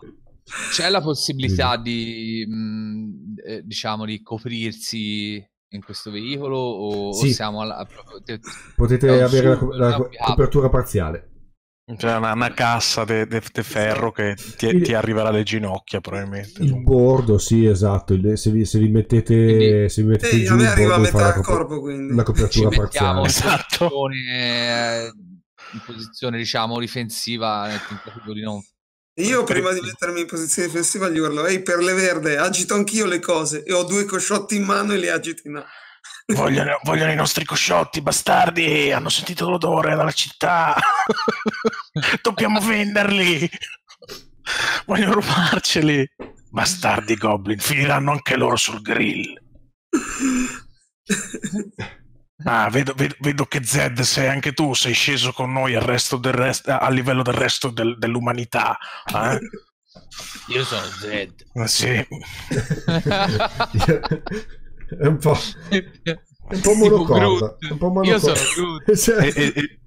[SPEAKER 2] C'è la possibilità di, mh, eh, diciamo, di coprirsi in questo veicolo o,
[SPEAKER 1] Sì.
[SPEAKER 2] o siamo alla... te-
[SPEAKER 1] Potete avere la, la copertura parziale.
[SPEAKER 4] C'è una, una cassa di ferro che ti,
[SPEAKER 1] Il-
[SPEAKER 4] ti arriverà alle ginocchia, probabilmente.
[SPEAKER 1] Il bordo, sì, esatto. il- se, vi, se vi mettete,
[SPEAKER 2] Quindi-
[SPEAKER 1] se vi mettete
[SPEAKER 3] Ehi,
[SPEAKER 1] giù
[SPEAKER 3] a
[SPEAKER 1] il
[SPEAKER 3] a
[SPEAKER 1] bordo, fa
[SPEAKER 3] metà
[SPEAKER 1] coper-
[SPEAKER 3] corpo, quindi.
[SPEAKER 2] ci
[SPEAKER 1] copertura parziale.
[SPEAKER 2] in
[SPEAKER 4] Esatto.
[SPEAKER 2] posizione, eh, in posizione, diciamo, difensiva nel tentativo di non...
[SPEAKER 3] Io prima di mettermi in posizione difensiva gli urlo, ehi, per le verde, agito anch'io le cose e ho due cosciotti in mano e li agito in mano.
[SPEAKER 4] Vogliono, vogliono i nostri cosciotti, bastardi! Hanno sentito l'odore dalla città! Dobbiamo venderli! Vogliono rubarceli! Bastardi goblin, finiranno anche loro sul grill. Ah, vedo, vedo- vedo che Zed, sei anche tu, sei sceso con noi al, resto del rest- a livello del resto del- dell'umanità. eh?
[SPEAKER 2] Io sono Zed.
[SPEAKER 4] Ah, sì.
[SPEAKER 1] è un po', un po' monocorda. è Un po
[SPEAKER 2] Io sono.
[SPEAKER 1] Cioè,
[SPEAKER 4] e, e- e-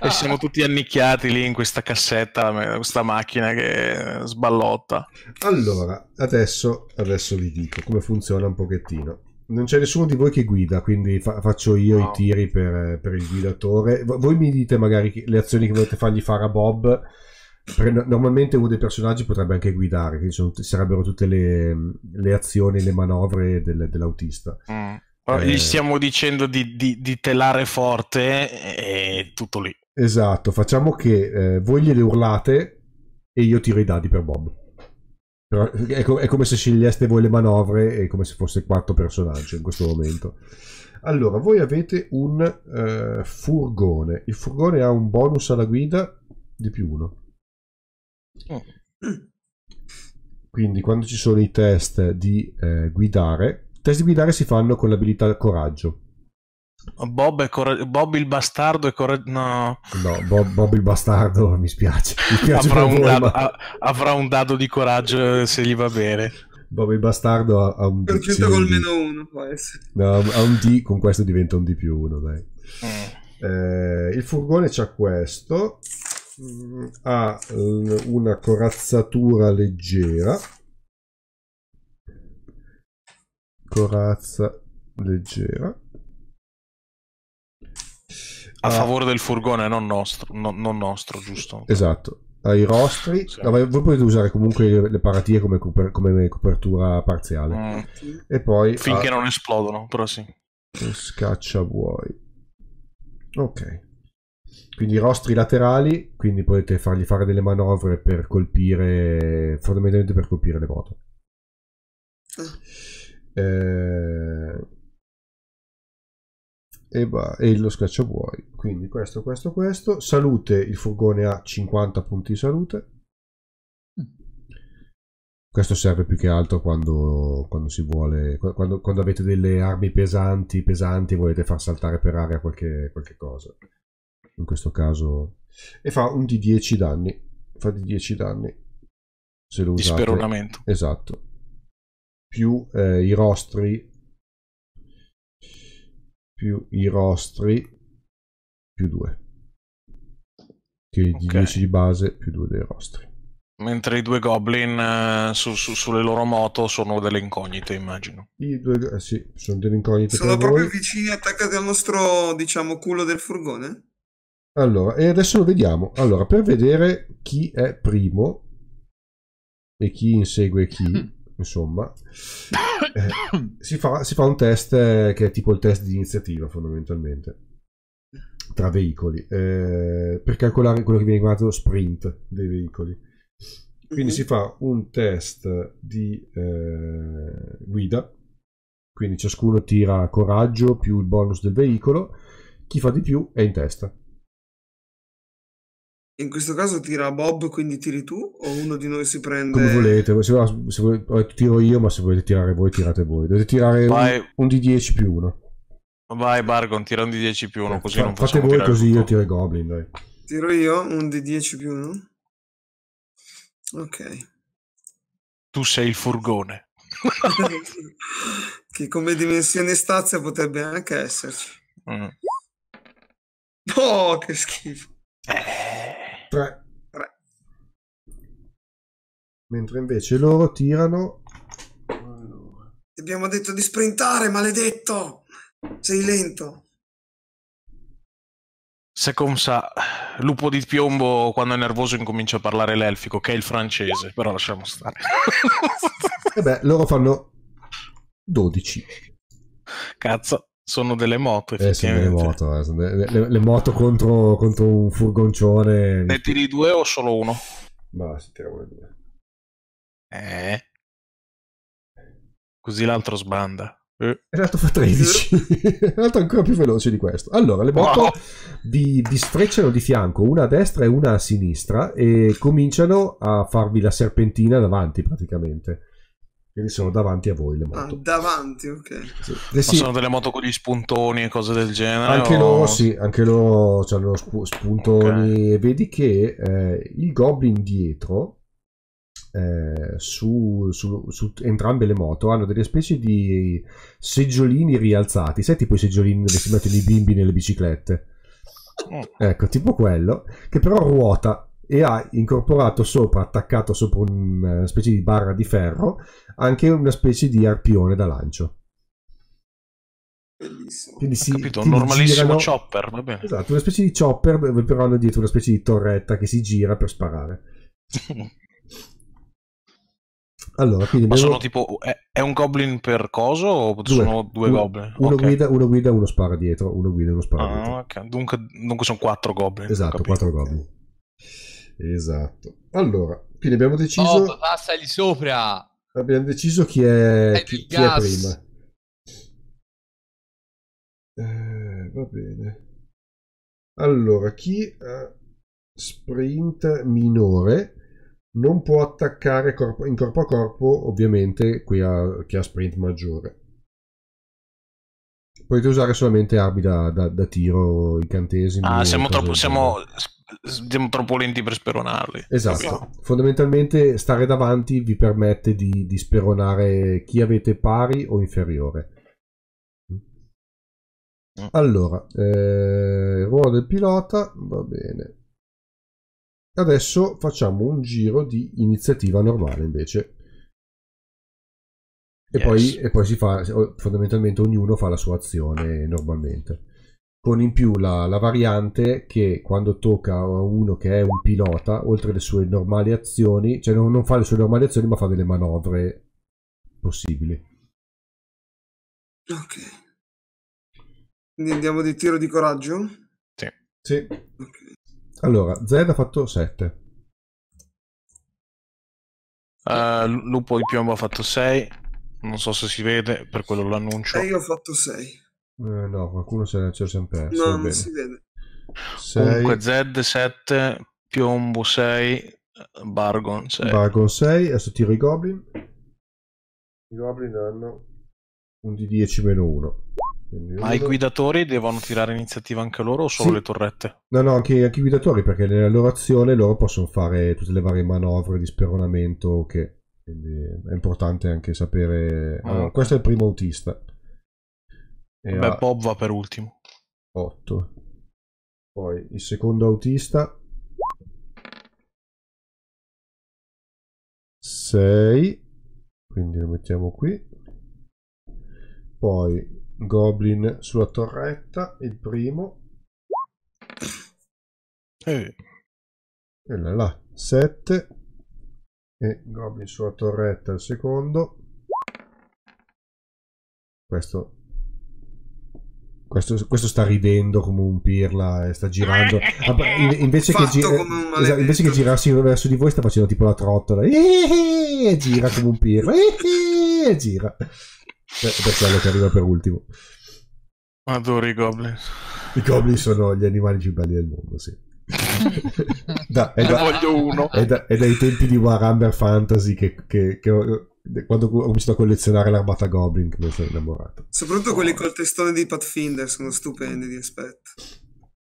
[SPEAKER 4] e siamo tutti annicchiati lì in questa cassetta, questa macchina che sballotta.
[SPEAKER 1] Allora, adesso, adesso vi dico come funziona un pochettino. Non c'è nessuno di voi che guida, quindi fa- faccio io
[SPEAKER 4] No.
[SPEAKER 1] i tiri per, per il guidatore. Voi mi dite magari le azioni che volete fargli fare a Bob. Normalmente uno dei personaggi potrebbe anche guidare, quindi sono- sarebbero tutte le, le azioni, le manovre del- dell'autista.
[SPEAKER 4] Mm.
[SPEAKER 1] Eh.
[SPEAKER 4] Gli stiamo dicendo di, di- di telare forte e tutto lì.
[SPEAKER 1] Esatto, facciamo che eh, voi gliele urlate e io tiro i dadi per Bob. È, co- è come se sceglieste voi le manovre e come se fosse quattro personaggi in questo momento. Allora, voi avete un eh, furgone. Il furgone ha un bonus alla guida di più uno. Quindi quando ci sono i test di eh, guidare, test di guidare si fanno con l'abilità coraggio.
[SPEAKER 4] Bob, è cora- Bob il bastardo è coraggioso. No,
[SPEAKER 1] No, Bob, Bob il bastardo, mi spiace. Mi spiace
[SPEAKER 4] avrà un,
[SPEAKER 1] voi,
[SPEAKER 4] dado,
[SPEAKER 1] ma-
[SPEAKER 4] a- avrà un dado di coraggio se gli va bene.
[SPEAKER 1] Bob il bastardo ha, ha un D.
[SPEAKER 3] Col meno uno, può essere.
[SPEAKER 1] No, ha un D, con questo diventa un D più uno, dai.
[SPEAKER 4] Mm.
[SPEAKER 1] Eh, il furgone c'ha questo. Mm, Ha una corazzatura leggera. Corazza leggera.
[SPEAKER 4] A
[SPEAKER 1] Ha-
[SPEAKER 4] favore del furgone, non nostro, no- non nostro giusto?
[SPEAKER 1] Esatto. I rostri.
[SPEAKER 4] Sì.
[SPEAKER 1] Vabbè, voi potete usare comunque le paratie come, coper- come copertura parziale.
[SPEAKER 4] Mm.
[SPEAKER 1] E poi
[SPEAKER 4] Finché
[SPEAKER 1] ha
[SPEAKER 4] non esplodono, però sì.
[SPEAKER 1] scaccia buoi. Ok. Quindi i rostri laterali, quindi potete fargli fare delle manovre per colpire, fondamentalmente per colpire le moto. Eh, e, e lo scacciabuoi. Quindi questo, questo, questo. Salute, il furgone ha 50 punti di salute. Questo serve più che altro quando, quando si vuole, quando, quando, avete delle armi pesanti, pesanti volete far saltare per aria qualche, qualche cosa. In questo caso. E fa un di 10 danni. Fa di 10 danni.
[SPEAKER 4] Se lo usate. Di speronamento.
[SPEAKER 1] Esatto. Più eh, i rostri. Più i rostri. Più 2. Che di okay. 10 di base più 2 dei rostri.
[SPEAKER 4] Mentre i due goblin uh, su, su, sulle loro moto sono delle incognite, immagino.
[SPEAKER 1] I due, eh, sì, sono delle incognite.
[SPEAKER 3] Sono proprio voi. vicini attaccati al nostro, diciamo, culo del furgone?
[SPEAKER 1] Allora, e adesso lo vediamo. Allora, per vedere chi è primo e chi insegue chi, insomma, eh, si, fa, si, fa, un test eh, che è tipo il test di iniziativa, fondamentalmente, tra veicoli, eh, per calcolare quello che viene chiamato sprint dei veicoli. Quindi mm-hmm. si fa un test di eh, guida, quindi ciascuno tira coraggio più il bonus del veicolo, chi fa di più è in testa.
[SPEAKER 3] In questo caso tira Bob, quindi tiri tu o uno di noi si prende...
[SPEAKER 1] Come volete, se, se volete, tiro io, ma se volete tirare voi, tirate voi. Dovete tirare un, un, di 10 più 1.
[SPEAKER 4] Vai Bargon, tira un di 10 più 1, così eh, non
[SPEAKER 1] Fate voi così io tiro i Goblin, dai.
[SPEAKER 3] Tiro io un di 10 più 1. Ok.
[SPEAKER 4] Tu sei il furgone.
[SPEAKER 3] che come dimensione stazia potrebbe anche esserci. Mm. Oh, che schifo.
[SPEAKER 1] Eh. Tre. Tre. Mentre invece loro tirano...
[SPEAKER 3] Ti abbiamo detto di sprintare, maledetto! Sei lento.
[SPEAKER 4] Se sa, lupo di piombo quando è nervoso incomincia a parlare l'elfico, che è il francese, però lasciamo stare.
[SPEAKER 1] e beh, loro fanno 12.
[SPEAKER 4] Cazzo, sono delle moto,
[SPEAKER 1] eh, sono delle moto, eh, delle, le, le, moto contro, contro, un furgoncione.
[SPEAKER 4] Ne tiri due o solo uno?
[SPEAKER 1] Ma si tiriamo le due.
[SPEAKER 4] Eh. Così l'altro sbanda.
[SPEAKER 1] Eh. In realtà fa 13. In realtà è ancora più veloce di questo. Allora, le moto vi, vi sfrecciano di fianco, una a destra e una a sinistra, e cominciano a farvi la serpentina davanti praticamente. Quindi sono davanti a voi le moto.
[SPEAKER 3] Ah, davanti, ok.
[SPEAKER 4] Sì. Eh sì. sono delle moto con gli spuntoni e cose del genere?
[SPEAKER 1] Anche o... loro, sì, anche loro hanno spuntoni. Okay. Vedi che eh, il goblin dietro eh, su, su, su, entrambe le moto hanno delle specie di seggiolini rialzati, sai tipo i seggiolini dove si mettono i bimbi nelle biciclette? Mm. Ecco, tipo quello, che però ruota e ha incorporato sopra, attaccato sopra una specie di barra di ferro, anche una specie di arpione da lancio.
[SPEAKER 3] Bellissimo.
[SPEAKER 4] Quindi si, capito, un normalissimo girano... chopper, va bene.
[SPEAKER 1] Esatto, una specie di chopper, però hanno dietro una specie di torretta che si gira per sparare. Allora, quindi
[SPEAKER 4] Ma sono tipo. È, è, un goblin per coso o due. sono due uno, goblin?
[SPEAKER 1] Uno, okay. guida, uno guida, uno spara dietro. Uno guida, uno spara ah, dietro.
[SPEAKER 4] Okay. Dunque, dunque, sono quattro goblin.
[SPEAKER 1] Esatto, quattro goblin. Esatto. Allora, quindi abbiamo deciso.
[SPEAKER 2] Oh, passa lì sopra.
[SPEAKER 1] Abbiamo deciso chi è, è chi, chi è prima. Eh, va bene. Allora, chi ha sprint minore non può attaccare corpo, in corpo a corpo, ovviamente, qui ha, chi ha sprint maggiore. Potete usare solamente armi da, da, da tiro, incantesimi.
[SPEAKER 4] Ah, siamo troppo, siamo, siamo troppo, lenti per speronarli.
[SPEAKER 1] Esatto. Fondamentalmente stare davanti vi permette di, di speronare chi avete pari o inferiore. Mm. Allora, eh, ruolo del pilota, va bene. Adesso facciamo un giro di iniziativa normale invece. E, yes. poi, e poi si fa, fondamentalmente ognuno fa la sua azione normalmente. Con in più la, la variante che quando tocca a uno che è un pilota, oltre alle sue normali azioni, cioè non, non fa le sue normali azioni ma fa delle manovre possibili.
[SPEAKER 3] Ok. Quindi andiamo di tiro di coraggio?
[SPEAKER 4] Sì.
[SPEAKER 1] Sì. Ok. Allora, Zed ha fatto 7.
[SPEAKER 4] Uh, eh, Lupo di piombo ha fatto 6. Non so se si vede, per quello l'annuncio.
[SPEAKER 3] E io ho fatto 6.
[SPEAKER 1] Eh, no, qualcuno se ce lo siamo persi.
[SPEAKER 3] No, non
[SPEAKER 1] bene.
[SPEAKER 3] si vede.
[SPEAKER 1] Sei,
[SPEAKER 4] Comunque Z7, Piombo 6, Bargon 6.
[SPEAKER 1] Bargon 6, adesso tiro i Goblin. I Goblin hanno un di 10 meno 1. Quindi
[SPEAKER 4] Ma i guidatori devono tirare iniziativa anche loro o solo
[SPEAKER 1] Sì.
[SPEAKER 4] le torrette?
[SPEAKER 1] No, no, anche, anche i guidatori, perché nella loro azione loro possono fare tutte le varie manovre di speronamento che... Quindi è importante anche sapere...
[SPEAKER 4] Ah,
[SPEAKER 1] Allora,
[SPEAKER 4] ok.
[SPEAKER 1] questo è il primo autista. E
[SPEAKER 4] Beh, Bob va per ultimo.
[SPEAKER 1] 8. Poi il secondo autista 6. Quindi lo mettiamo qui. Poi Goblin sulla torretta, il primo.
[SPEAKER 4] Eh,
[SPEAKER 1] E là, là 7. E Goblin sulla torretta, il secondo. Questo questo, questo sta ridendo come un pirla e sta girando. Invece, che
[SPEAKER 3] Fatto
[SPEAKER 1] gi-
[SPEAKER 3] come un
[SPEAKER 1] esatto, invece che girarsi verso di voi, sta facendo tipo la trottola. E gira come un pirla. E gira. Per, per quello che arriva per ultimo.
[SPEAKER 4] adoro i goblin.
[SPEAKER 1] I goblin sono gli animali più belli del mondo, sì. Da- è,
[SPEAKER 4] Ne
[SPEAKER 1] da-
[SPEAKER 4] voglio uno.
[SPEAKER 1] è da- è dai tempi di Warhammer Fantasy che, che- che ho- quando ho cominciato a collezionare l'armata Goblin che ne sono innamorato.
[SPEAKER 3] Soprattutto quelli col testone di Pathfinder sono stupendi di aspetto.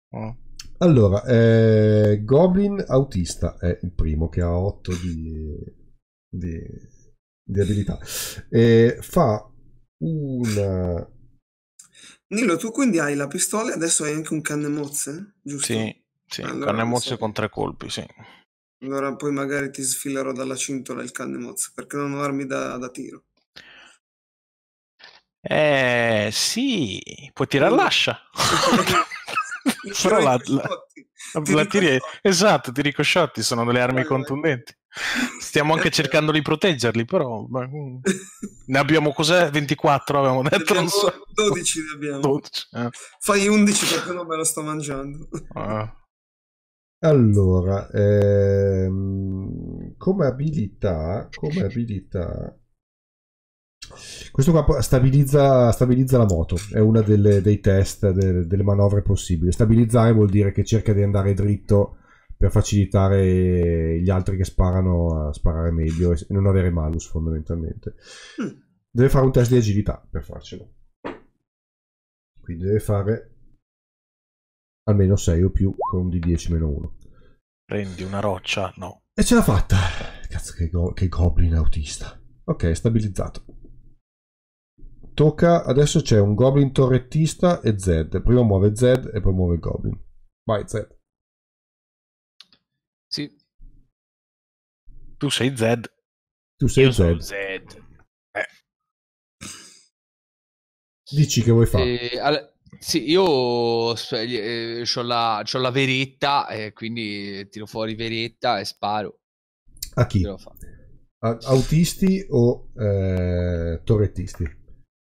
[SPEAKER 4] Oh.
[SPEAKER 1] Allora, eh, Goblin autista è il primo che ha 8 di, di, di abilità. E fa una...
[SPEAKER 3] Nilo, tu quindi hai la pistola e adesso hai anche un canne mozze, giusto?
[SPEAKER 4] Sì, sì,
[SPEAKER 3] Allora,
[SPEAKER 4] canne mozze
[SPEAKER 3] sì.
[SPEAKER 4] con tre colpi, sì.
[SPEAKER 3] Allora poi magari ti sfilerò dalla cintola il canne mozze perché non ho armi da, da tiro.
[SPEAKER 4] Eh, sì, puoi tirare l'ascia. Però la, la,
[SPEAKER 3] cosciotti.
[SPEAKER 4] la
[SPEAKER 3] Ti
[SPEAKER 4] tiri- esatto, ti ricosciotti, sono delle armi
[SPEAKER 3] Vai, vai.
[SPEAKER 4] contundenti. Stiamo anche cercando di proteggerli, però ma, mm, ne abbiamo cos'è? 24 avevamo detto,
[SPEAKER 3] abbiamo
[SPEAKER 4] non so.
[SPEAKER 3] 12 ne abbiamo.
[SPEAKER 4] 12. eh.
[SPEAKER 3] Fai 11 perché non me lo sto mangiando.
[SPEAKER 4] Ah.
[SPEAKER 1] Allora, ehm, come abilità, come abilità, questo qua stabilizza, stabilizza la moto, è uno dei test, de- delle manovre possibili. Stabilizzare vuol dire che cerca di andare dritto per facilitare gli altri che sparano a sparare meglio e non avere malus fondamentalmente.
[SPEAKER 3] Mm.
[SPEAKER 1] Deve fare un test di agilità per farcelo. Quindi deve fare almeno 6 o più con un di 10 meno 1.
[SPEAKER 4] Prendi una roccia? No.
[SPEAKER 1] E ce l'ha fatta. Cazzo, che, go- che goblin autista. Ok, stabilizzato. Tocca. Adesso c'è un goblin torrettista e Zed. Prima muove Zed e poi muove il goblin. Vai, Zed.
[SPEAKER 2] Sì,
[SPEAKER 4] Tu sei Zed.
[SPEAKER 1] Tu sei
[SPEAKER 2] io sono
[SPEAKER 1] Zed.
[SPEAKER 2] Zed.
[SPEAKER 1] Dici che vuoi fare.
[SPEAKER 2] E, al- sì, io ho la, c'ho la veretta e quindi tiro fuori veretta e sparo.
[SPEAKER 1] A chi? A- autisti o eh, torrettisti?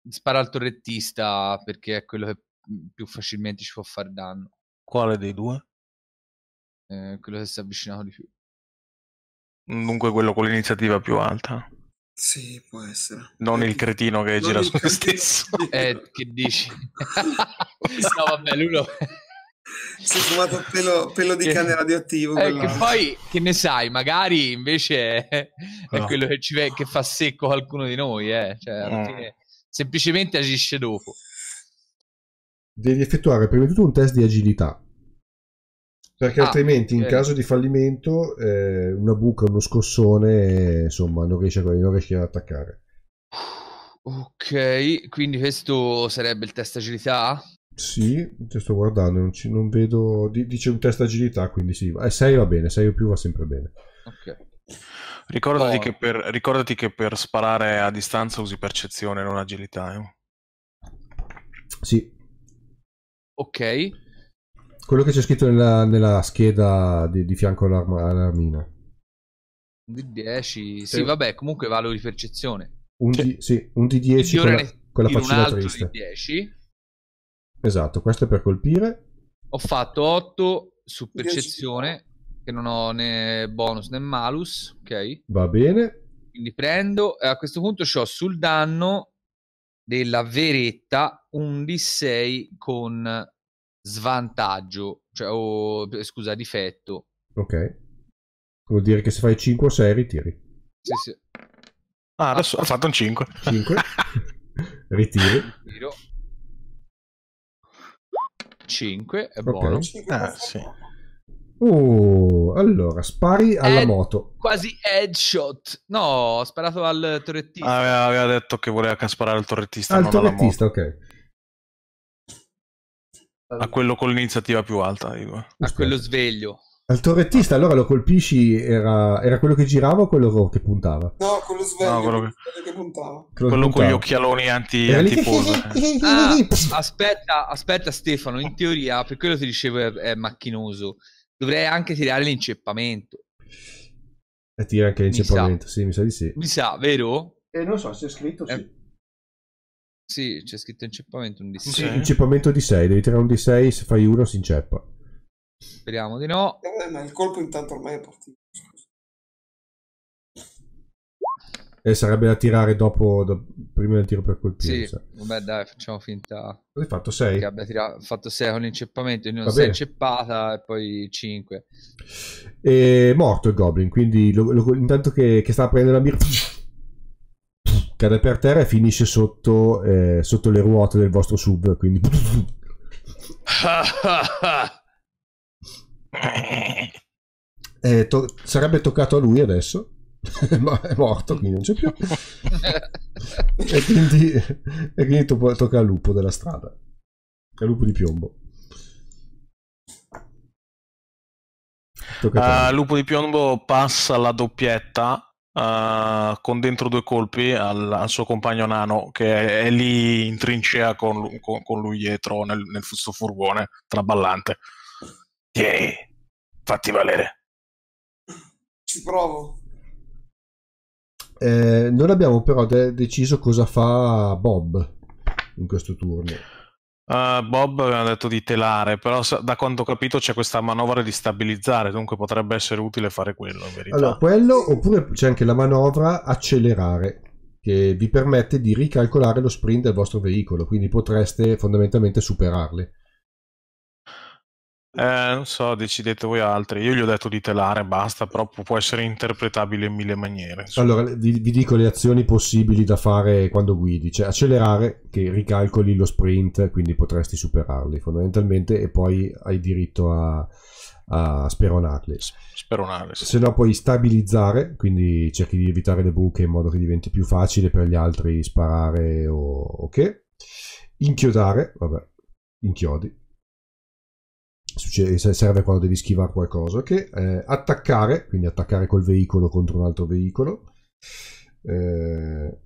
[SPEAKER 2] Spara al torrettista perché è quello che più facilmente ci può fare danno.
[SPEAKER 4] Quale dei due?
[SPEAKER 2] eh, quello che si è avvicinato di più.
[SPEAKER 4] Dunque quello con l'iniziativa più alta.
[SPEAKER 3] Sì, può essere.
[SPEAKER 4] Non il cretino che
[SPEAKER 3] Non
[SPEAKER 4] gira su se stesso.
[SPEAKER 2] Eh, che dici? no, vabbè, lui lo...
[SPEAKER 3] Si è fumato pelo, pelo di
[SPEAKER 2] Che-
[SPEAKER 3] cane radioattivo.
[SPEAKER 2] Eh, che poi, che ne sai, magari invece è, è
[SPEAKER 4] No.
[SPEAKER 2] quello che, ci, ve- che fa secco qualcuno di noi, eh. Cioè, alla
[SPEAKER 4] Mm.
[SPEAKER 2] fine, semplicemente agisce dopo.
[SPEAKER 1] Devi effettuare prima di tutto un test di agilità. Perché
[SPEAKER 2] Ah,
[SPEAKER 1] altrimenti, in
[SPEAKER 2] ok.
[SPEAKER 1] caso di fallimento, eh, una buca, uno scossone, eh, insomma, non riesci, a, non riesci ad attaccare.
[SPEAKER 2] Ok, quindi questo sarebbe il test agilità?
[SPEAKER 1] Sì, ti sto guardando, non, ci- non vedo. di- dice un test agilità, quindi sì. 6 va bene, 6 o più va sempre bene.
[SPEAKER 2] Ok.
[SPEAKER 4] Ricordati,
[SPEAKER 2] Oh.
[SPEAKER 4] che per, ricordati che per sparare a distanza usi percezione, non agilità. eh.
[SPEAKER 1] Sì,
[SPEAKER 2] Ok.
[SPEAKER 1] Quello che c'è scritto nella, nella scheda di, di fianco all'arma- all'armina.
[SPEAKER 2] Un di 10. Sì,
[SPEAKER 1] Sì.
[SPEAKER 2] vabbè, comunque valore di percezione.
[SPEAKER 1] Un, di, sì, un di 10
[SPEAKER 2] Io
[SPEAKER 1] con
[SPEAKER 2] ora
[SPEAKER 1] la, con la faccina
[SPEAKER 2] altro
[SPEAKER 1] triste.
[SPEAKER 2] di 10.
[SPEAKER 1] Esatto, questo è per colpire.
[SPEAKER 2] Ho fatto 8 su
[SPEAKER 3] 10
[SPEAKER 2] percezione, che non ho né bonus né malus. Ok.
[SPEAKER 1] Va bene.
[SPEAKER 2] Quindi prendo. E a questo punto ho sul danno della veretta un D6 con svantaggio, cioè, o, scusa, difetto.
[SPEAKER 1] Ok. Vuol dire che se fai 5 o 6 ritiri.
[SPEAKER 2] Sì, sì.
[SPEAKER 4] Ah, adesso ha fatto un 5.
[SPEAKER 1] 5. ritiri.
[SPEAKER 2] Tiro. 5 è buono.
[SPEAKER 4] Eh, sì.
[SPEAKER 1] Oh, allora, spari alla
[SPEAKER 2] Eh,
[SPEAKER 1] moto.
[SPEAKER 2] Quasi headshot. No, ho sparato al torrettista.
[SPEAKER 4] Aveva, aveva detto che voleva sparare al torrettista,
[SPEAKER 1] Ah,
[SPEAKER 4] moto.
[SPEAKER 1] torrettista, ok.
[SPEAKER 4] A quello con l'iniziativa più alta, dico.
[SPEAKER 2] a quello sveglio.
[SPEAKER 1] Al torrettista, allora lo colpisci, era, era quello che girava o quello che puntava?
[SPEAKER 3] No, quello sveglio,
[SPEAKER 4] No, quello
[SPEAKER 3] quello
[SPEAKER 4] che-
[SPEAKER 3] che puntava.
[SPEAKER 1] Quello,
[SPEAKER 4] Quello
[SPEAKER 1] che
[SPEAKER 4] con gli
[SPEAKER 1] puntava.
[SPEAKER 4] occhialoni anti,
[SPEAKER 1] che-
[SPEAKER 4] antipolvere.
[SPEAKER 2] Ah, aspetta, aspetta Stefano, in teoria, per quello ti dicevo è, è macchinoso. Dovrei anche tirare l'inceppamento.
[SPEAKER 1] E tira anche
[SPEAKER 2] Mi
[SPEAKER 1] l'inceppamento, sì, mi sa di sì.
[SPEAKER 2] Mi sa, vero?
[SPEAKER 1] E non so se è scritto,
[SPEAKER 2] sì. Sì, c'è scritto inceppamento un D6.
[SPEAKER 4] Sì.
[SPEAKER 1] Inceppamento di 6, devi tirare un di 6, se fai uno si inceppa.
[SPEAKER 2] Speriamo di no.
[SPEAKER 3] Eh, ma il colpo intanto ormai è partito.
[SPEAKER 1] E sarebbe da tirare dopo, do- prima del tiro per colpire.
[SPEAKER 2] Sì,
[SPEAKER 1] sa.
[SPEAKER 2] vabbè dai, facciamo finta
[SPEAKER 1] hai fatto? 6?
[SPEAKER 2] che abbia tirato, fatto 6 con l'inceppamento, quindi non 6
[SPEAKER 1] bene.
[SPEAKER 2] inceppata e poi 5.
[SPEAKER 1] È morto il goblin, quindi lo- lo- intanto che, che sta prendendo la birra cade per terra e finisce sotto, eh, sotto le ruote del vostro sub, quindi Eh, to- sarebbe toccato a lui adesso, ma è morto, quindi non c'è più. e quindi, e quindi to- tocca al lupo della strada, al lupo di piombo. Tocca te.
[SPEAKER 4] Lupo di piombo passa la doppietta eh, con dentro due colpi al, al suo compagno nano che è, è lì in trincea con, con- con lui dietro nel, nel suo furgone traballante. Tieni, fatti valere.
[SPEAKER 3] Ci provo.
[SPEAKER 1] Eh, non abbiamo però de- deciso cosa fa Bob in questo turno.
[SPEAKER 4] Eh, Bob aveva detto di telare, però da quanto ho capito c'è questa manovra di stabilizzare, dunque potrebbe essere utile fare quello.
[SPEAKER 1] Allora, quello oppure c'è anche la manovra accelerare che vi permette di ricalcolare lo sprint del vostro veicolo, quindi potreste fondamentalmente superarli.
[SPEAKER 4] Eh, non so, decidete voi altri. Io gli ho detto di telare, basta, però pu- può essere interpretabile in mille maniere. insomma.
[SPEAKER 1] Allora, vi, vi dico le azioni possibili da fare quando guidi. Cioè, accelerare, che ricalcoli lo sprint, quindi potresti superarli fondamentalmente, e poi hai diritto a, a speronarli.
[SPEAKER 4] S- Speronare, sì.
[SPEAKER 1] Se no, puoi stabilizzare, quindi cerchi di evitare le buche in modo che diventi più facile per gli altri sparare o, o che. Inchiodare, vabbè, inchiodi. Succede, serve quando devi schivare qualcosa. Ok, eh, attaccare, quindi attaccare col veicolo contro un altro veicolo. Eh,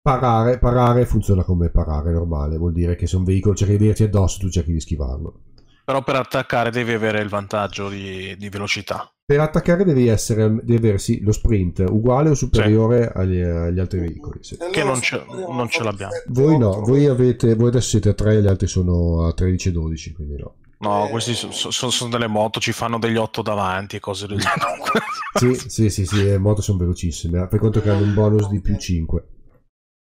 [SPEAKER 1] parare, parare funziona come parare normale, vuol dire che se un veicolo cerca di venirti addosso, tu cerchi di schivarlo.
[SPEAKER 4] Però per attaccare devi avere il vantaggio di, di velocità.
[SPEAKER 1] Per attaccare devi, essere, devi aversi lo sprint uguale o superiore agli, agli altri veicoli. sì.
[SPEAKER 3] E
[SPEAKER 4] Che non ce- non ce l'abbiamo.
[SPEAKER 1] Voi no, voi, avete, voi adesso siete a 3, gli altri sono a 13 e 12, quindi no.
[SPEAKER 4] No,
[SPEAKER 3] Eh.
[SPEAKER 4] questi so- so- sono delle moto, ci fanno degli 8 davanti e cose del genere.
[SPEAKER 1] Sì, sì, sì, sì, le moto sono velocissime. Fai conto che hanno un bonus di più 5.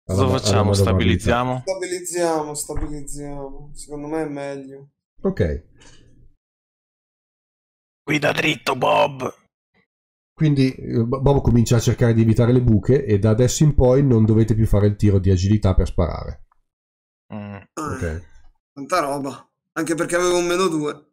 [SPEAKER 4] Cosa facciamo? Stabilizziamo?
[SPEAKER 3] Stabilizziamo, stabilizziamo. Secondo me è meglio.
[SPEAKER 1] Ok,
[SPEAKER 4] Guida dritto, Bob.
[SPEAKER 1] quindi eh, Bob comincia a cercare di evitare le buche e da adesso in poi non dovete più fare il tiro di agilità per sparare.
[SPEAKER 4] Mm.
[SPEAKER 1] Ok,
[SPEAKER 3] Tanta roba. Anche perché avevo un meno due.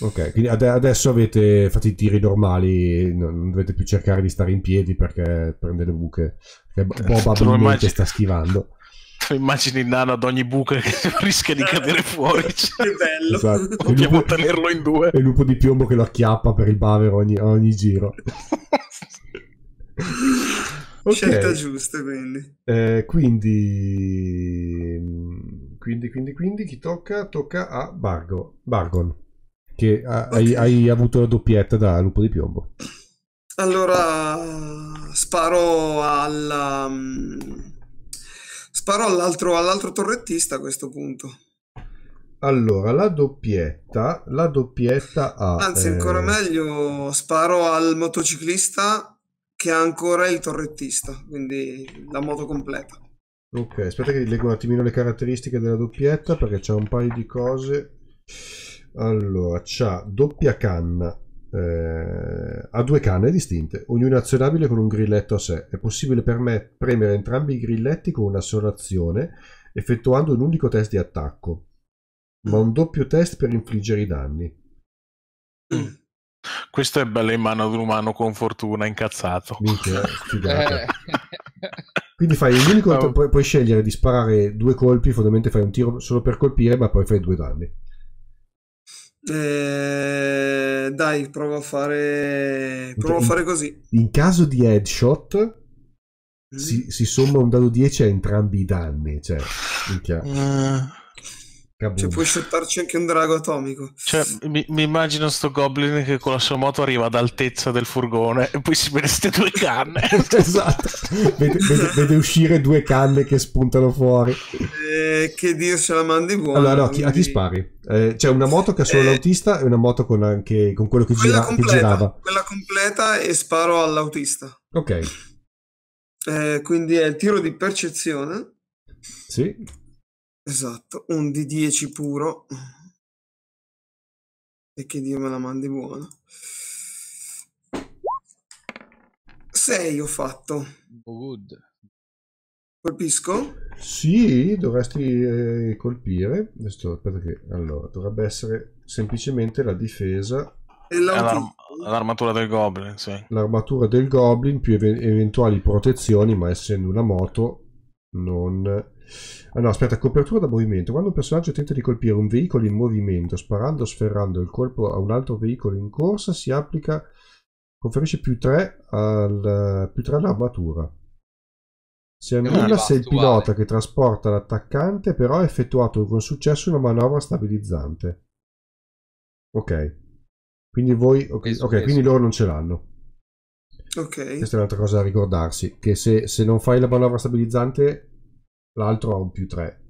[SPEAKER 1] ok, quindi ade- adesso avete fatto i tiri normali, non non dovete più cercare di stare in piedi perché prende le buche. Perché
[SPEAKER 4] lo
[SPEAKER 1] probabilmente sta schivando.
[SPEAKER 4] Tu immagini il nano ad ogni buca che rischia di cadere fuori. cioè,
[SPEAKER 3] Che bello.
[SPEAKER 1] Esatto.
[SPEAKER 4] Dobbiamo tenerlo in due.
[SPEAKER 1] E il lupo di piombo che lo acchiappa per il bavero ogni, ogni giro. Ok.
[SPEAKER 3] Scelta giusta, quindi.
[SPEAKER 1] Eh, quindi, quindi, quindi, quindi, chi tocca? Tocca a Bargo, Bargon, che ha- hai,
[SPEAKER 3] Ok.
[SPEAKER 1] hai avuto la doppietta da lupo di piombo.
[SPEAKER 3] Allora sparo al mm, sparo all'altro all'altro torrettista a questo punto.
[SPEAKER 1] Allora, la doppietta, la doppietta ha...
[SPEAKER 3] Anzi,
[SPEAKER 1] eh,
[SPEAKER 3] ancora meglio, sparo al motociclista che ha ancora il torrettista, quindi la moto completa.
[SPEAKER 1] Ok, aspetta che leggo un attimino le caratteristiche della doppietta perché c'è un paio di cose. Allora, c'ha doppia canna. eh, ha due canne distinte, ognuna azionabile con un grilletto a sé. È possibile per me premere entrambi i grilletti con una sola azione, effettuando un unico test di attacco, ma un doppio test per infliggere i danni.
[SPEAKER 4] Questo è bello in mano ad un umano con fortuna, incazzato.
[SPEAKER 1] Minchia, figata. Quindi fai un unico,
[SPEAKER 4] Oh.
[SPEAKER 1] puoi, puoi scegliere di sparare due colpi, fondamentalmente fai un tiro solo per colpire, ma poi fai due danni.
[SPEAKER 3] Eh, dai, provo a fare. Provo a fare così.
[SPEAKER 1] In caso di headshot
[SPEAKER 3] Mm.
[SPEAKER 1] si, si somma un dado 10 a entrambi i danni, cioè, minchia,
[SPEAKER 4] Eh,
[SPEAKER 1] kaboom.
[SPEAKER 3] Cioè, puoi shottarci anche un drago atomico.
[SPEAKER 4] Cioè, mi, mi immagino sto goblin che con la sua moto arriva ad altezza del furgone e poi si vede queste due canne.
[SPEAKER 1] esatto, vede, vede- vede uscire due canne che spuntano fuori.
[SPEAKER 3] Eh, che Dio se la mandi buona.
[SPEAKER 1] Allora, no, chi- a chi
[SPEAKER 3] quindi-
[SPEAKER 1] spari? Eh, c'è una moto che ha solo
[SPEAKER 3] Eh,
[SPEAKER 1] l'autista e una moto con, anche, con quello che,
[SPEAKER 3] Quella
[SPEAKER 1] gira- che
[SPEAKER 3] completa,
[SPEAKER 1] girava.
[SPEAKER 3] quella completa e sparo all'autista.
[SPEAKER 1] Ok,
[SPEAKER 3] Eh, quindi è il tiro di percezione.
[SPEAKER 1] sì,
[SPEAKER 3] Esatto, un di 10 puro. E che Dio me la mandi buona. 6 ho fatto.
[SPEAKER 2] Good.
[SPEAKER 3] Colpisco?
[SPEAKER 1] Sì, dovresti eh, colpire. Adesso aspetta che allora dovrebbe essere semplicemente la difesa,
[SPEAKER 3] E
[SPEAKER 4] l'armatura del goblin, sì.
[SPEAKER 1] l'armatura del goblin più eve- eventuali protezioni, ma essendo una moto non Ah no, aspetta, copertura da movimento. Quando un personaggio tenta di colpire un veicolo in movimento, sparando o sferrando il colpo a un altro veicolo in corsa, si applica conferisce più 3 al più 3 all'armatura. Si annulla se il pilota che trasporta l'attaccante però ha effettuato con successo una manovra stabilizzante. Ok. Quindi voi ok,
[SPEAKER 2] Peso,
[SPEAKER 1] ok,
[SPEAKER 2] peso.
[SPEAKER 1] quindi loro non ce l'hanno.
[SPEAKER 3] Ok.
[SPEAKER 1] Questa è un'altra cosa da ricordarsi, che se, se non fai la manovra stabilizzante, l'altro ha un più 3.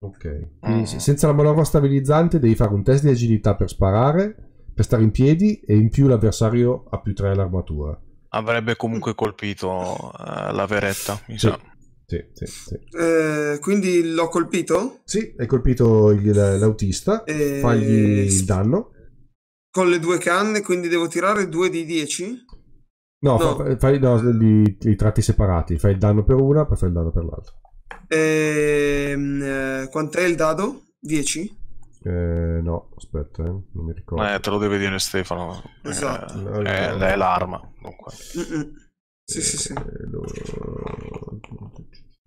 [SPEAKER 1] Ok. Quindi
[SPEAKER 4] Mm.
[SPEAKER 1] se- senza la manovra stabilizzante devi fare un test di agilità per sparare, per stare in piedi e in più l'avversario ha più 3 all'armatura.
[SPEAKER 4] Avrebbe comunque colpito eh, la veretta, mi
[SPEAKER 1] Sì.
[SPEAKER 4] sa.
[SPEAKER 1] Sì, sì, sì.
[SPEAKER 3] Eh, quindi l'ho colpito
[SPEAKER 1] Sì, hai colpito il- l'autista,
[SPEAKER 3] E-
[SPEAKER 1] fagli il danno.
[SPEAKER 3] con le due canne, quindi devo tirare 2 di 10.
[SPEAKER 1] No,
[SPEAKER 3] No.
[SPEAKER 1] fa- fai no, li, li tratti separati, fai il danno per una, poi fai il danno per l'altra.
[SPEAKER 3] Ehm, eh, quant'è il dado? 10?
[SPEAKER 1] Eh, no, aspetta, eh, non mi ricordo.
[SPEAKER 4] Eh, te lo deve dire Stefano. Eh,
[SPEAKER 3] Esatto.
[SPEAKER 4] è, è l'arma. Dunque.
[SPEAKER 3] Sì, sì, sì.
[SPEAKER 1] Eh, lo-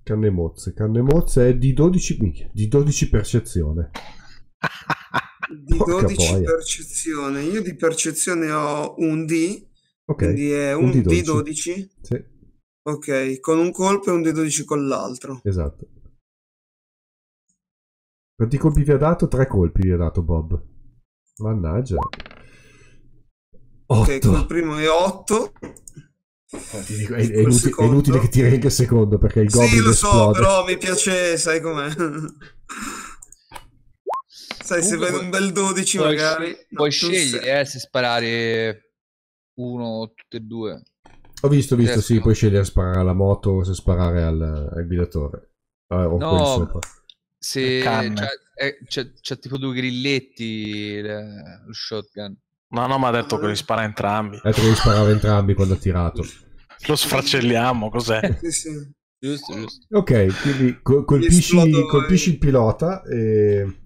[SPEAKER 1] Canne mozze. Canne mozze è di 12, minchia, di 12 percezione.
[SPEAKER 3] Di
[SPEAKER 1] Porca
[SPEAKER 3] 12
[SPEAKER 1] boia.
[SPEAKER 3] percezione. Io di percezione ho un D,
[SPEAKER 1] Ok.
[SPEAKER 3] quindi è
[SPEAKER 1] un
[SPEAKER 3] un
[SPEAKER 1] D12.
[SPEAKER 3] D12.
[SPEAKER 1] Sì,
[SPEAKER 3] Ok, con un colpo e un D12 con l'altro.
[SPEAKER 1] esatto. Quanti colpi vi ha dato? Tre colpi vi ha dato Bob. Mannaggia.
[SPEAKER 3] Ok,
[SPEAKER 1] 8.
[SPEAKER 3] col primo è 8.
[SPEAKER 1] Ti dico, è, è inutile, è inutile che tiri anche il secondo perché il goblin
[SPEAKER 3] Sì, lo so,
[SPEAKER 1] esplode.
[SPEAKER 3] però mi piace, sai com'è. sai, se
[SPEAKER 2] Comunque
[SPEAKER 3] vedo un bel 12
[SPEAKER 2] Puoi,
[SPEAKER 3] magari... no,
[SPEAKER 2] puoi
[SPEAKER 3] tu
[SPEAKER 2] scegliere
[SPEAKER 3] sei-
[SPEAKER 2] eh, se sparare uno o tutte e due.
[SPEAKER 1] Ho visto, ho visto,
[SPEAKER 2] Riescono.
[SPEAKER 1] sì, puoi scegliere sparare alla moto o se sparare al, al guidatore. Eh, o
[SPEAKER 2] No,
[SPEAKER 1] sopra.
[SPEAKER 2] Se
[SPEAKER 4] Canne.
[SPEAKER 2] c'è, tipo due grilletti il- lo shotgun.
[SPEAKER 4] No, no, ma ha detto che li spara entrambi.
[SPEAKER 1] Eh, te devi sparare entrambi quando ha tirato.
[SPEAKER 4] Lo sfracelliamo, cos'è?
[SPEAKER 3] Sì, sì.
[SPEAKER 2] Giusto, giusto.
[SPEAKER 1] Ok, quindi co- colpisci, colpisci il pilota. E...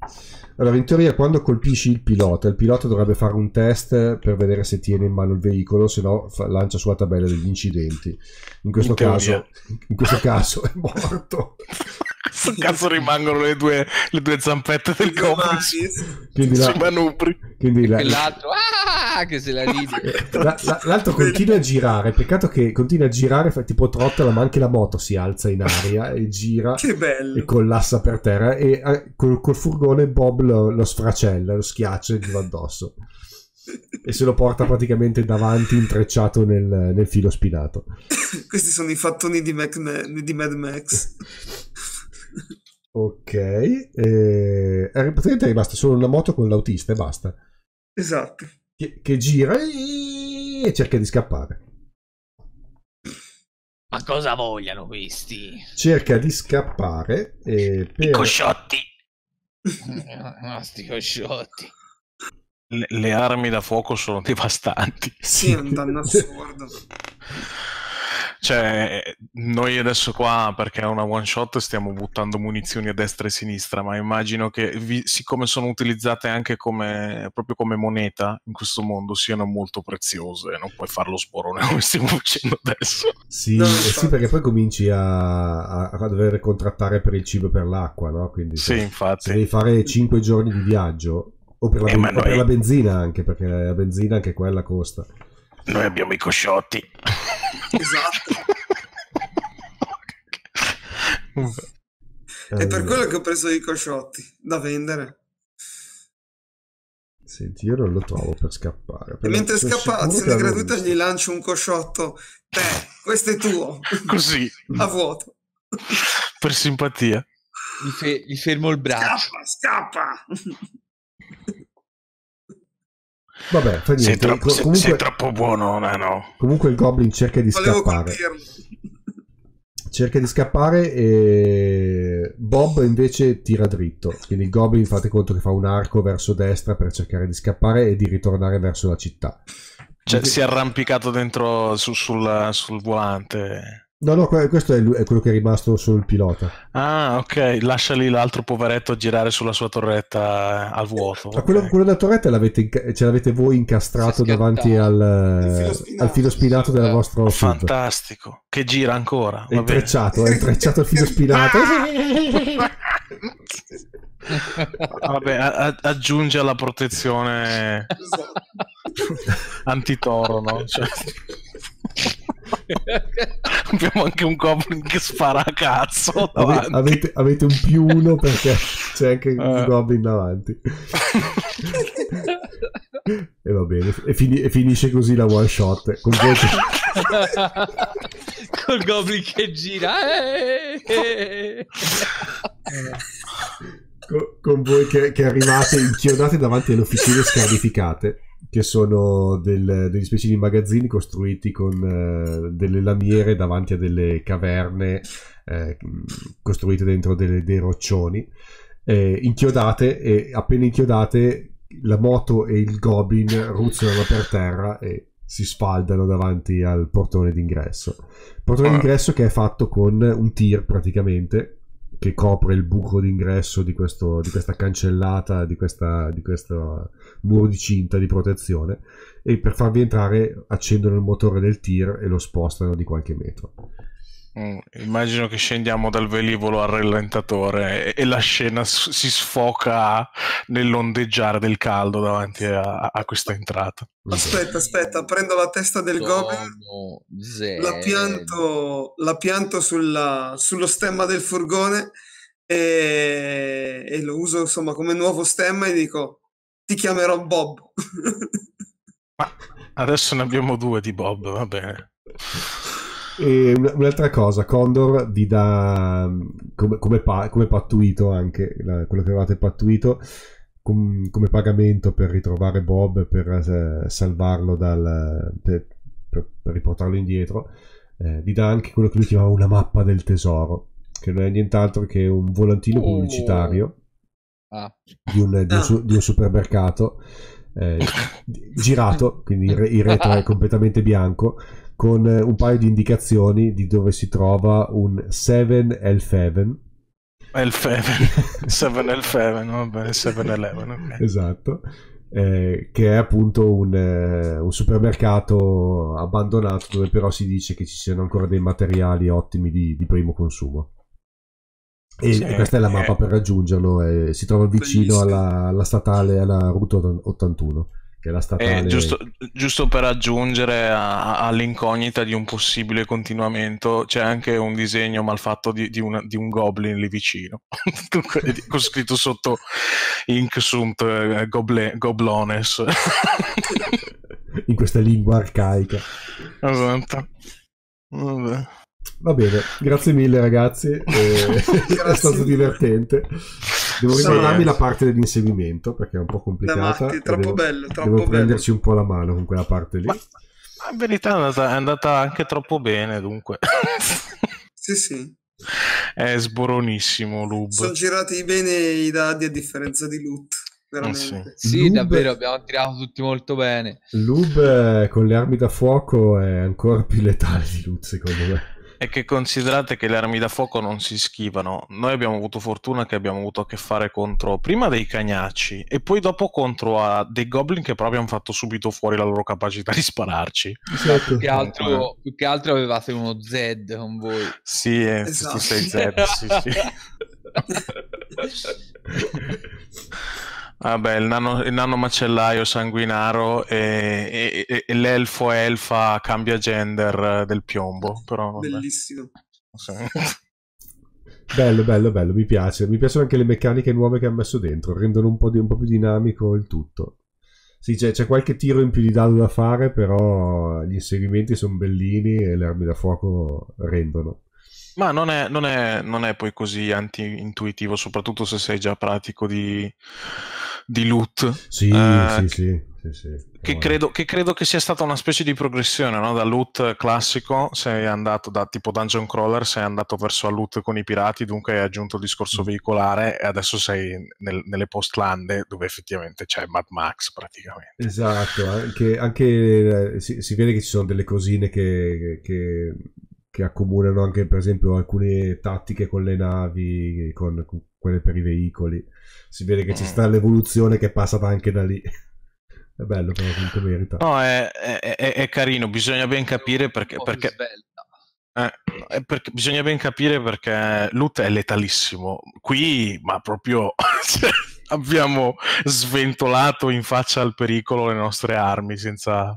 [SPEAKER 1] Allora, in teoria, quando colpisci il pilota, il pilota dovrebbe fare un test per vedere se tiene in mano il veicolo, se no fa- lancia sulla tabella degli incidenti. In questo,
[SPEAKER 4] In teoria.
[SPEAKER 1] caso, in questo caso è morto.
[SPEAKER 4] Sto cazzo rimangono le due, le due zampette del goblin
[SPEAKER 1] Quindi, la-
[SPEAKER 4] sui manubri.
[SPEAKER 1] quindi la-
[SPEAKER 2] E l'altro, ah, che se la ride.
[SPEAKER 1] la- la- l'altro continua a girare. Peccato che continua a girare, fa tipo trottola, ma anche la moto si alza in aria e gira.
[SPEAKER 3] Che bello.
[SPEAKER 1] e collassa per terra e eh, col, col furgone Bob lo, lo sfracella, lo schiaccia e gli va addosso e se lo porta praticamente davanti intrecciato nel, nel filo spinato
[SPEAKER 3] Questi sono i fattoni di, Mac- di Mad Max.
[SPEAKER 1] ok e, eh, praticamente è rimasta solo una moto con l'autista e basta
[SPEAKER 3] esatto.
[SPEAKER 1] che, che gira e cerca di scappare
[SPEAKER 2] Ma cosa vogliano questi?
[SPEAKER 1] Cerca di scappare e per...
[SPEAKER 4] I cosciotti.
[SPEAKER 2] no, sti cosciotti.
[SPEAKER 4] Le, le armi da fuoco sono devastanti.
[SPEAKER 3] Sì, è un danno assurdo.
[SPEAKER 4] Cioè, noi adesso qua, perché è una one shot, stiamo buttando munizioni a destra e a sinistra, ma immagino che, vi- siccome sono utilizzate anche come, proprio come moneta in questo mondo, siano molto preziose. Non puoi farlo sborone come stiamo facendo adesso.
[SPEAKER 1] Sì,
[SPEAKER 3] No,
[SPEAKER 1] eh sì, perché poi cominci a, a- a dover contrattare per il cibo e per l'acqua, no? Quindi
[SPEAKER 4] Sì,
[SPEAKER 1] se, se
[SPEAKER 4] infatti.
[SPEAKER 1] devi fare 5 giorni di viaggio, o per la,
[SPEAKER 4] Eh,
[SPEAKER 1] ben- o per
[SPEAKER 4] noi-
[SPEAKER 1] la benzina anche, perché la benzina anche quella costa.
[SPEAKER 4] Noi abbiamo i cosciotti.
[SPEAKER 3] Esatto. È per quello che ho preso i cosciotti da vendere.
[SPEAKER 1] Senti, io non lo trovo per scappare.
[SPEAKER 3] E
[SPEAKER 1] però
[SPEAKER 3] mentre scappa azione gratuita gli lancio un cosciotto. Te, questo è tuo.
[SPEAKER 4] Così,
[SPEAKER 3] A vuoto.
[SPEAKER 4] per simpatia.
[SPEAKER 2] Gli, fe- gli fermo il braccio.
[SPEAKER 3] Scappa, scappa.
[SPEAKER 1] Vabbè, fa
[SPEAKER 4] Sei
[SPEAKER 1] niente.
[SPEAKER 4] troppo, sei-
[SPEAKER 1] comunque,
[SPEAKER 4] sei troppo buono, Nano.
[SPEAKER 1] comunque il Goblin cerca di
[SPEAKER 3] Volevo
[SPEAKER 1] scappare.
[SPEAKER 3] colpirlo.
[SPEAKER 1] Cerca di scappare e Bob invece tira dritto. Quindi il Goblin fate conto che fa un arco verso destra per cercare di scappare e di ritornare verso la città.
[SPEAKER 4] Cioè, si è arrampicato dentro su- sul, sul volante.
[SPEAKER 1] No, no, que- questo è, quello che è rimasto il pilota.
[SPEAKER 4] Ah, ok. Lascia lì l'altro poveretto girare sulla sua torretta eh, al vuoto.
[SPEAKER 1] Ma quello,
[SPEAKER 4] ok.
[SPEAKER 1] quello della torretta l'avete inca- ce l'avete voi incastrato davanti al,
[SPEAKER 3] Il filo spinato.
[SPEAKER 1] al filo spinato del
[SPEAKER 2] Eh,
[SPEAKER 1] vostro sub.
[SPEAKER 4] Fantastico. Che gira ancora.
[SPEAKER 1] È intrecciato, è intrecciato il filo spinato.
[SPEAKER 4] Vabbè, a- a- aggiunge alla protezione
[SPEAKER 3] Esatto.
[SPEAKER 4] antitoro, no? Cioè... Abbiamo anche un goblin che spara a cazzo
[SPEAKER 1] Ave-
[SPEAKER 4] davanti.
[SPEAKER 1] avete, avete un più uno perché c'è anche il
[SPEAKER 4] Eh.
[SPEAKER 1] Goblin davanti. e va bene, e, fini- e finisce così la one shot. Con voi che,
[SPEAKER 2] Col goblin che gira. Eh, eh.
[SPEAKER 1] co- con voi che, che arrivate inchiodate davanti alle officine scarnificate, che sono del- degli specie di magazzini costruiti con eh, delle lamiere davanti a delle caverne eh, costruite dentro delle- dei roccioni. eh, inchiodate e appena inchiodate la moto e il goblin ruzzolano per terra e si sfaldano davanti al portone d'ingresso. Portone
[SPEAKER 4] Ah.
[SPEAKER 1] d'ingresso che è fatto con un tir praticamente che copre il buco d'ingresso di, questo, di questa cancellata, di, questa, di questo muro di cinta di protezione e per farvi entrare accendono il motore del tir e lo spostano di qualche metro.
[SPEAKER 4] Mm, Immagino che scendiamo dal velivolo al rallentatore e, e la scena s- si sfoca nell'ondeggiare del caldo davanti a, a questa entrata.
[SPEAKER 3] Aspetta, aspetta, prendo la testa del goblin, la pianto, la pianto sulla- sullo stemma del furgone e, e lo uso insomma come nuovo stemma e dico ti chiamerò Bob.
[SPEAKER 4] Adesso ne abbiamo due di Bob, va bene.
[SPEAKER 1] E un- un'altra cosa, Condor vi dà come, come, pa- come pattuito anche la- quello che avevate pattuito com- come pagamento per ritrovare Bob per eh, salvarlo dal per, per- per riportarlo indietro. eh, vi dà anche quello che lui chiamava una mappa del tesoro, che non è nient'altro che un volantino
[SPEAKER 2] Oh.
[SPEAKER 1] pubblicitario
[SPEAKER 2] Ah,
[SPEAKER 1] di un, di un su- di un supermercato eh, girato, quindi il, re- il retro è completamente bianco, con eh, un paio di indicazioni di dove si trova un 7-Elfeven.
[SPEAKER 4] L7, 7L7, va bene, 7-Eleven, ok.
[SPEAKER 1] Esatto. eh, che è appunto un, eh, un supermercato abbandonato dove però si dice che ci siano ancora dei materiali ottimi di, di primo consumo. E,
[SPEAKER 4] Sì,
[SPEAKER 1] questa è la mappa
[SPEAKER 4] eh.
[SPEAKER 1] per raggiungerlo. si trova vicino alla, alla statale, alla Route 81, che la statale.
[SPEAKER 4] Eh, giusto, giusto per aggiungere a- all'incognita di un possibile continuamento, c'è anche un disegno malfatto di, di, una- di un goblin lì vicino, con scritto sotto Ink sunt eh, goble- goblones.
[SPEAKER 1] in questa lingua arcaica.
[SPEAKER 4] esatto. Vabbè.
[SPEAKER 1] Va bene, grazie mille ragazzi, eh, è stato
[SPEAKER 3] mille.
[SPEAKER 1] divertente. Devo
[SPEAKER 3] Sì.
[SPEAKER 1] riguardarmi la parte dell'inseguimento perché è un po' complicata.
[SPEAKER 3] matti, troppo
[SPEAKER 1] devo,
[SPEAKER 3] bello,
[SPEAKER 1] devo
[SPEAKER 3] troppo bello.
[SPEAKER 1] prenderci un po' la mano con quella parte lì.
[SPEAKER 4] in verità è andata, è andata anche troppo bene, dunque.
[SPEAKER 3] Sì, sì.
[SPEAKER 4] È sboronissimo Lub.
[SPEAKER 3] Sono girati bene i dadi a differenza di Loot. Veramente.
[SPEAKER 4] sì.
[SPEAKER 2] Sì,
[SPEAKER 1] Lube-
[SPEAKER 2] davvero, abbiamo tirato tutti molto bene.
[SPEAKER 1] Lub eh, con le armi da fuoco è ancora più letale di Lut, secondo me.
[SPEAKER 4] E che considerate che le armi da fuoco non si schivano. Noi abbiamo avuto fortuna che abbiamo avuto a che fare contro prima dei cagnacci e poi dopo contro a dei goblin che proprio hanno fatto subito fuori la loro capacità di spararci.
[SPEAKER 1] Esatto.
[SPEAKER 2] Più che altro, più che altro avevate uno Z con voi.
[SPEAKER 4] Sì, eh,
[SPEAKER 3] Esatto.
[SPEAKER 4] tu sei Z, sì, sì. Vabbè, il nano, il nano macellaio sanguinaro e, e- e l'elfo elfa cambia gender del piombo, però
[SPEAKER 3] Bellissimo.
[SPEAKER 4] sì.
[SPEAKER 1] Bello, bello, bello, mi piace. Mi piacciono anche le meccaniche nuove che hanno messo dentro, rendono un po', di- un po' più dinamico il tutto. Sì, c'è, c'è qualche tiro in più di dado da fare, però gli inserimenti sono bellini e le armi da fuoco rendono.
[SPEAKER 4] Ma non è, non è- non è poi così anti-intuitivo, soprattutto se sei già pratico di, di loot.
[SPEAKER 1] Sì,
[SPEAKER 4] Eh,
[SPEAKER 1] sì, sì, sì, sì.
[SPEAKER 4] Che credo, che credo che sia stata una specie di progressione, no? Da loot classico sei andato da tipo dungeon crawler, sei andato verso al loot con i pirati, dunque hai aggiunto il discorso
[SPEAKER 1] Mm.
[SPEAKER 4] veicolare e adesso sei nel- nelle postlande dove effettivamente c'è Mad Max praticamente.
[SPEAKER 1] Esatto, anche, anche, eh, si, si vede che ci sono delle cosine che, che- che accomunano anche per esempio alcune tattiche con le navi, con, con quelle per i veicoli. Si vede che ci
[SPEAKER 4] Mm.
[SPEAKER 1] sta l'evoluzione che è passata anche da lì. È bello però, comunque merita.
[SPEAKER 4] No, è, è- è- è carino, bisogna ben capire perché, perché, eh, perché- bisogna ben capire perché loot è letalissimo. Qui, ma proprio cioè, abbiamo sventolato in faccia al pericolo le nostre armi senza,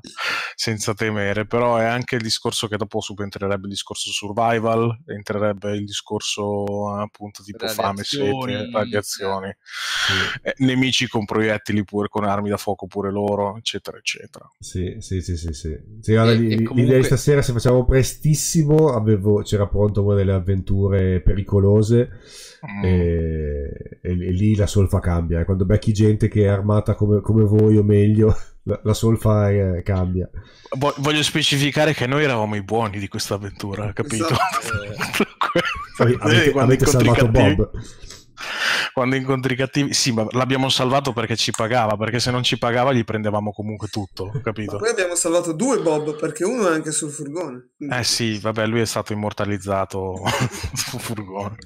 [SPEAKER 4] senza temere. Però è anche il discorso che dopo subentrerebbe il discorso survival, entrerebbe il discorso appunto tipo fame, sete, radiazioni,
[SPEAKER 1] Sì,
[SPEAKER 4] eh, nemici con proiettili pure, con armi da fuoco pure loro, eccetera, eccetera.
[SPEAKER 1] sì, sì, sì, sì, sì. Sì, guarda,
[SPEAKER 2] E- e
[SPEAKER 1] l'idea
[SPEAKER 2] comunque-
[SPEAKER 1] di stasera se facciamo prestissimo avevo- c'era pronto una delle avventure pericolose
[SPEAKER 4] Mm.
[SPEAKER 1] e, e- e lì la solfa cambia. Quando becchi gente che è armata come, come voi o meglio, la, la solfa eh, cambia.
[SPEAKER 4] Vo- Voglio specificare che noi eravamo i buoni di questa avventura, capito?
[SPEAKER 3] Esatto.
[SPEAKER 1] Ave- Avete, avete salvato
[SPEAKER 4] cattivi-
[SPEAKER 1] Bob.
[SPEAKER 4] Quando incontri i cattivi, sì, ma l'abbiamo salvato perché ci pagava, perché se non ci pagava gli prendevamo comunque tutto,
[SPEAKER 3] Ma
[SPEAKER 4] capito?
[SPEAKER 3] poi abbiamo salvato due Bob perché uno è anche sul furgone. Quindi-
[SPEAKER 4] Eh sì, vabbè, lui è stato immortalizzato sul furgone.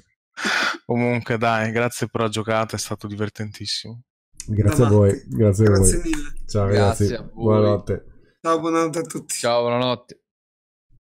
[SPEAKER 4] Comunque, dai, grazie per la giocata, è stato divertentissimo.
[SPEAKER 1] Grazie a
[SPEAKER 3] Da
[SPEAKER 1] voi,
[SPEAKER 3] matti.
[SPEAKER 1] grazie a
[SPEAKER 3] Grazie
[SPEAKER 1] voi.
[SPEAKER 3] mille.
[SPEAKER 1] Ciao
[SPEAKER 2] Grazie
[SPEAKER 1] ragazzi,
[SPEAKER 2] a voi.
[SPEAKER 1] buonanotte.
[SPEAKER 3] Ciao, buonanotte a tutti.
[SPEAKER 2] Ciao, buonanotte.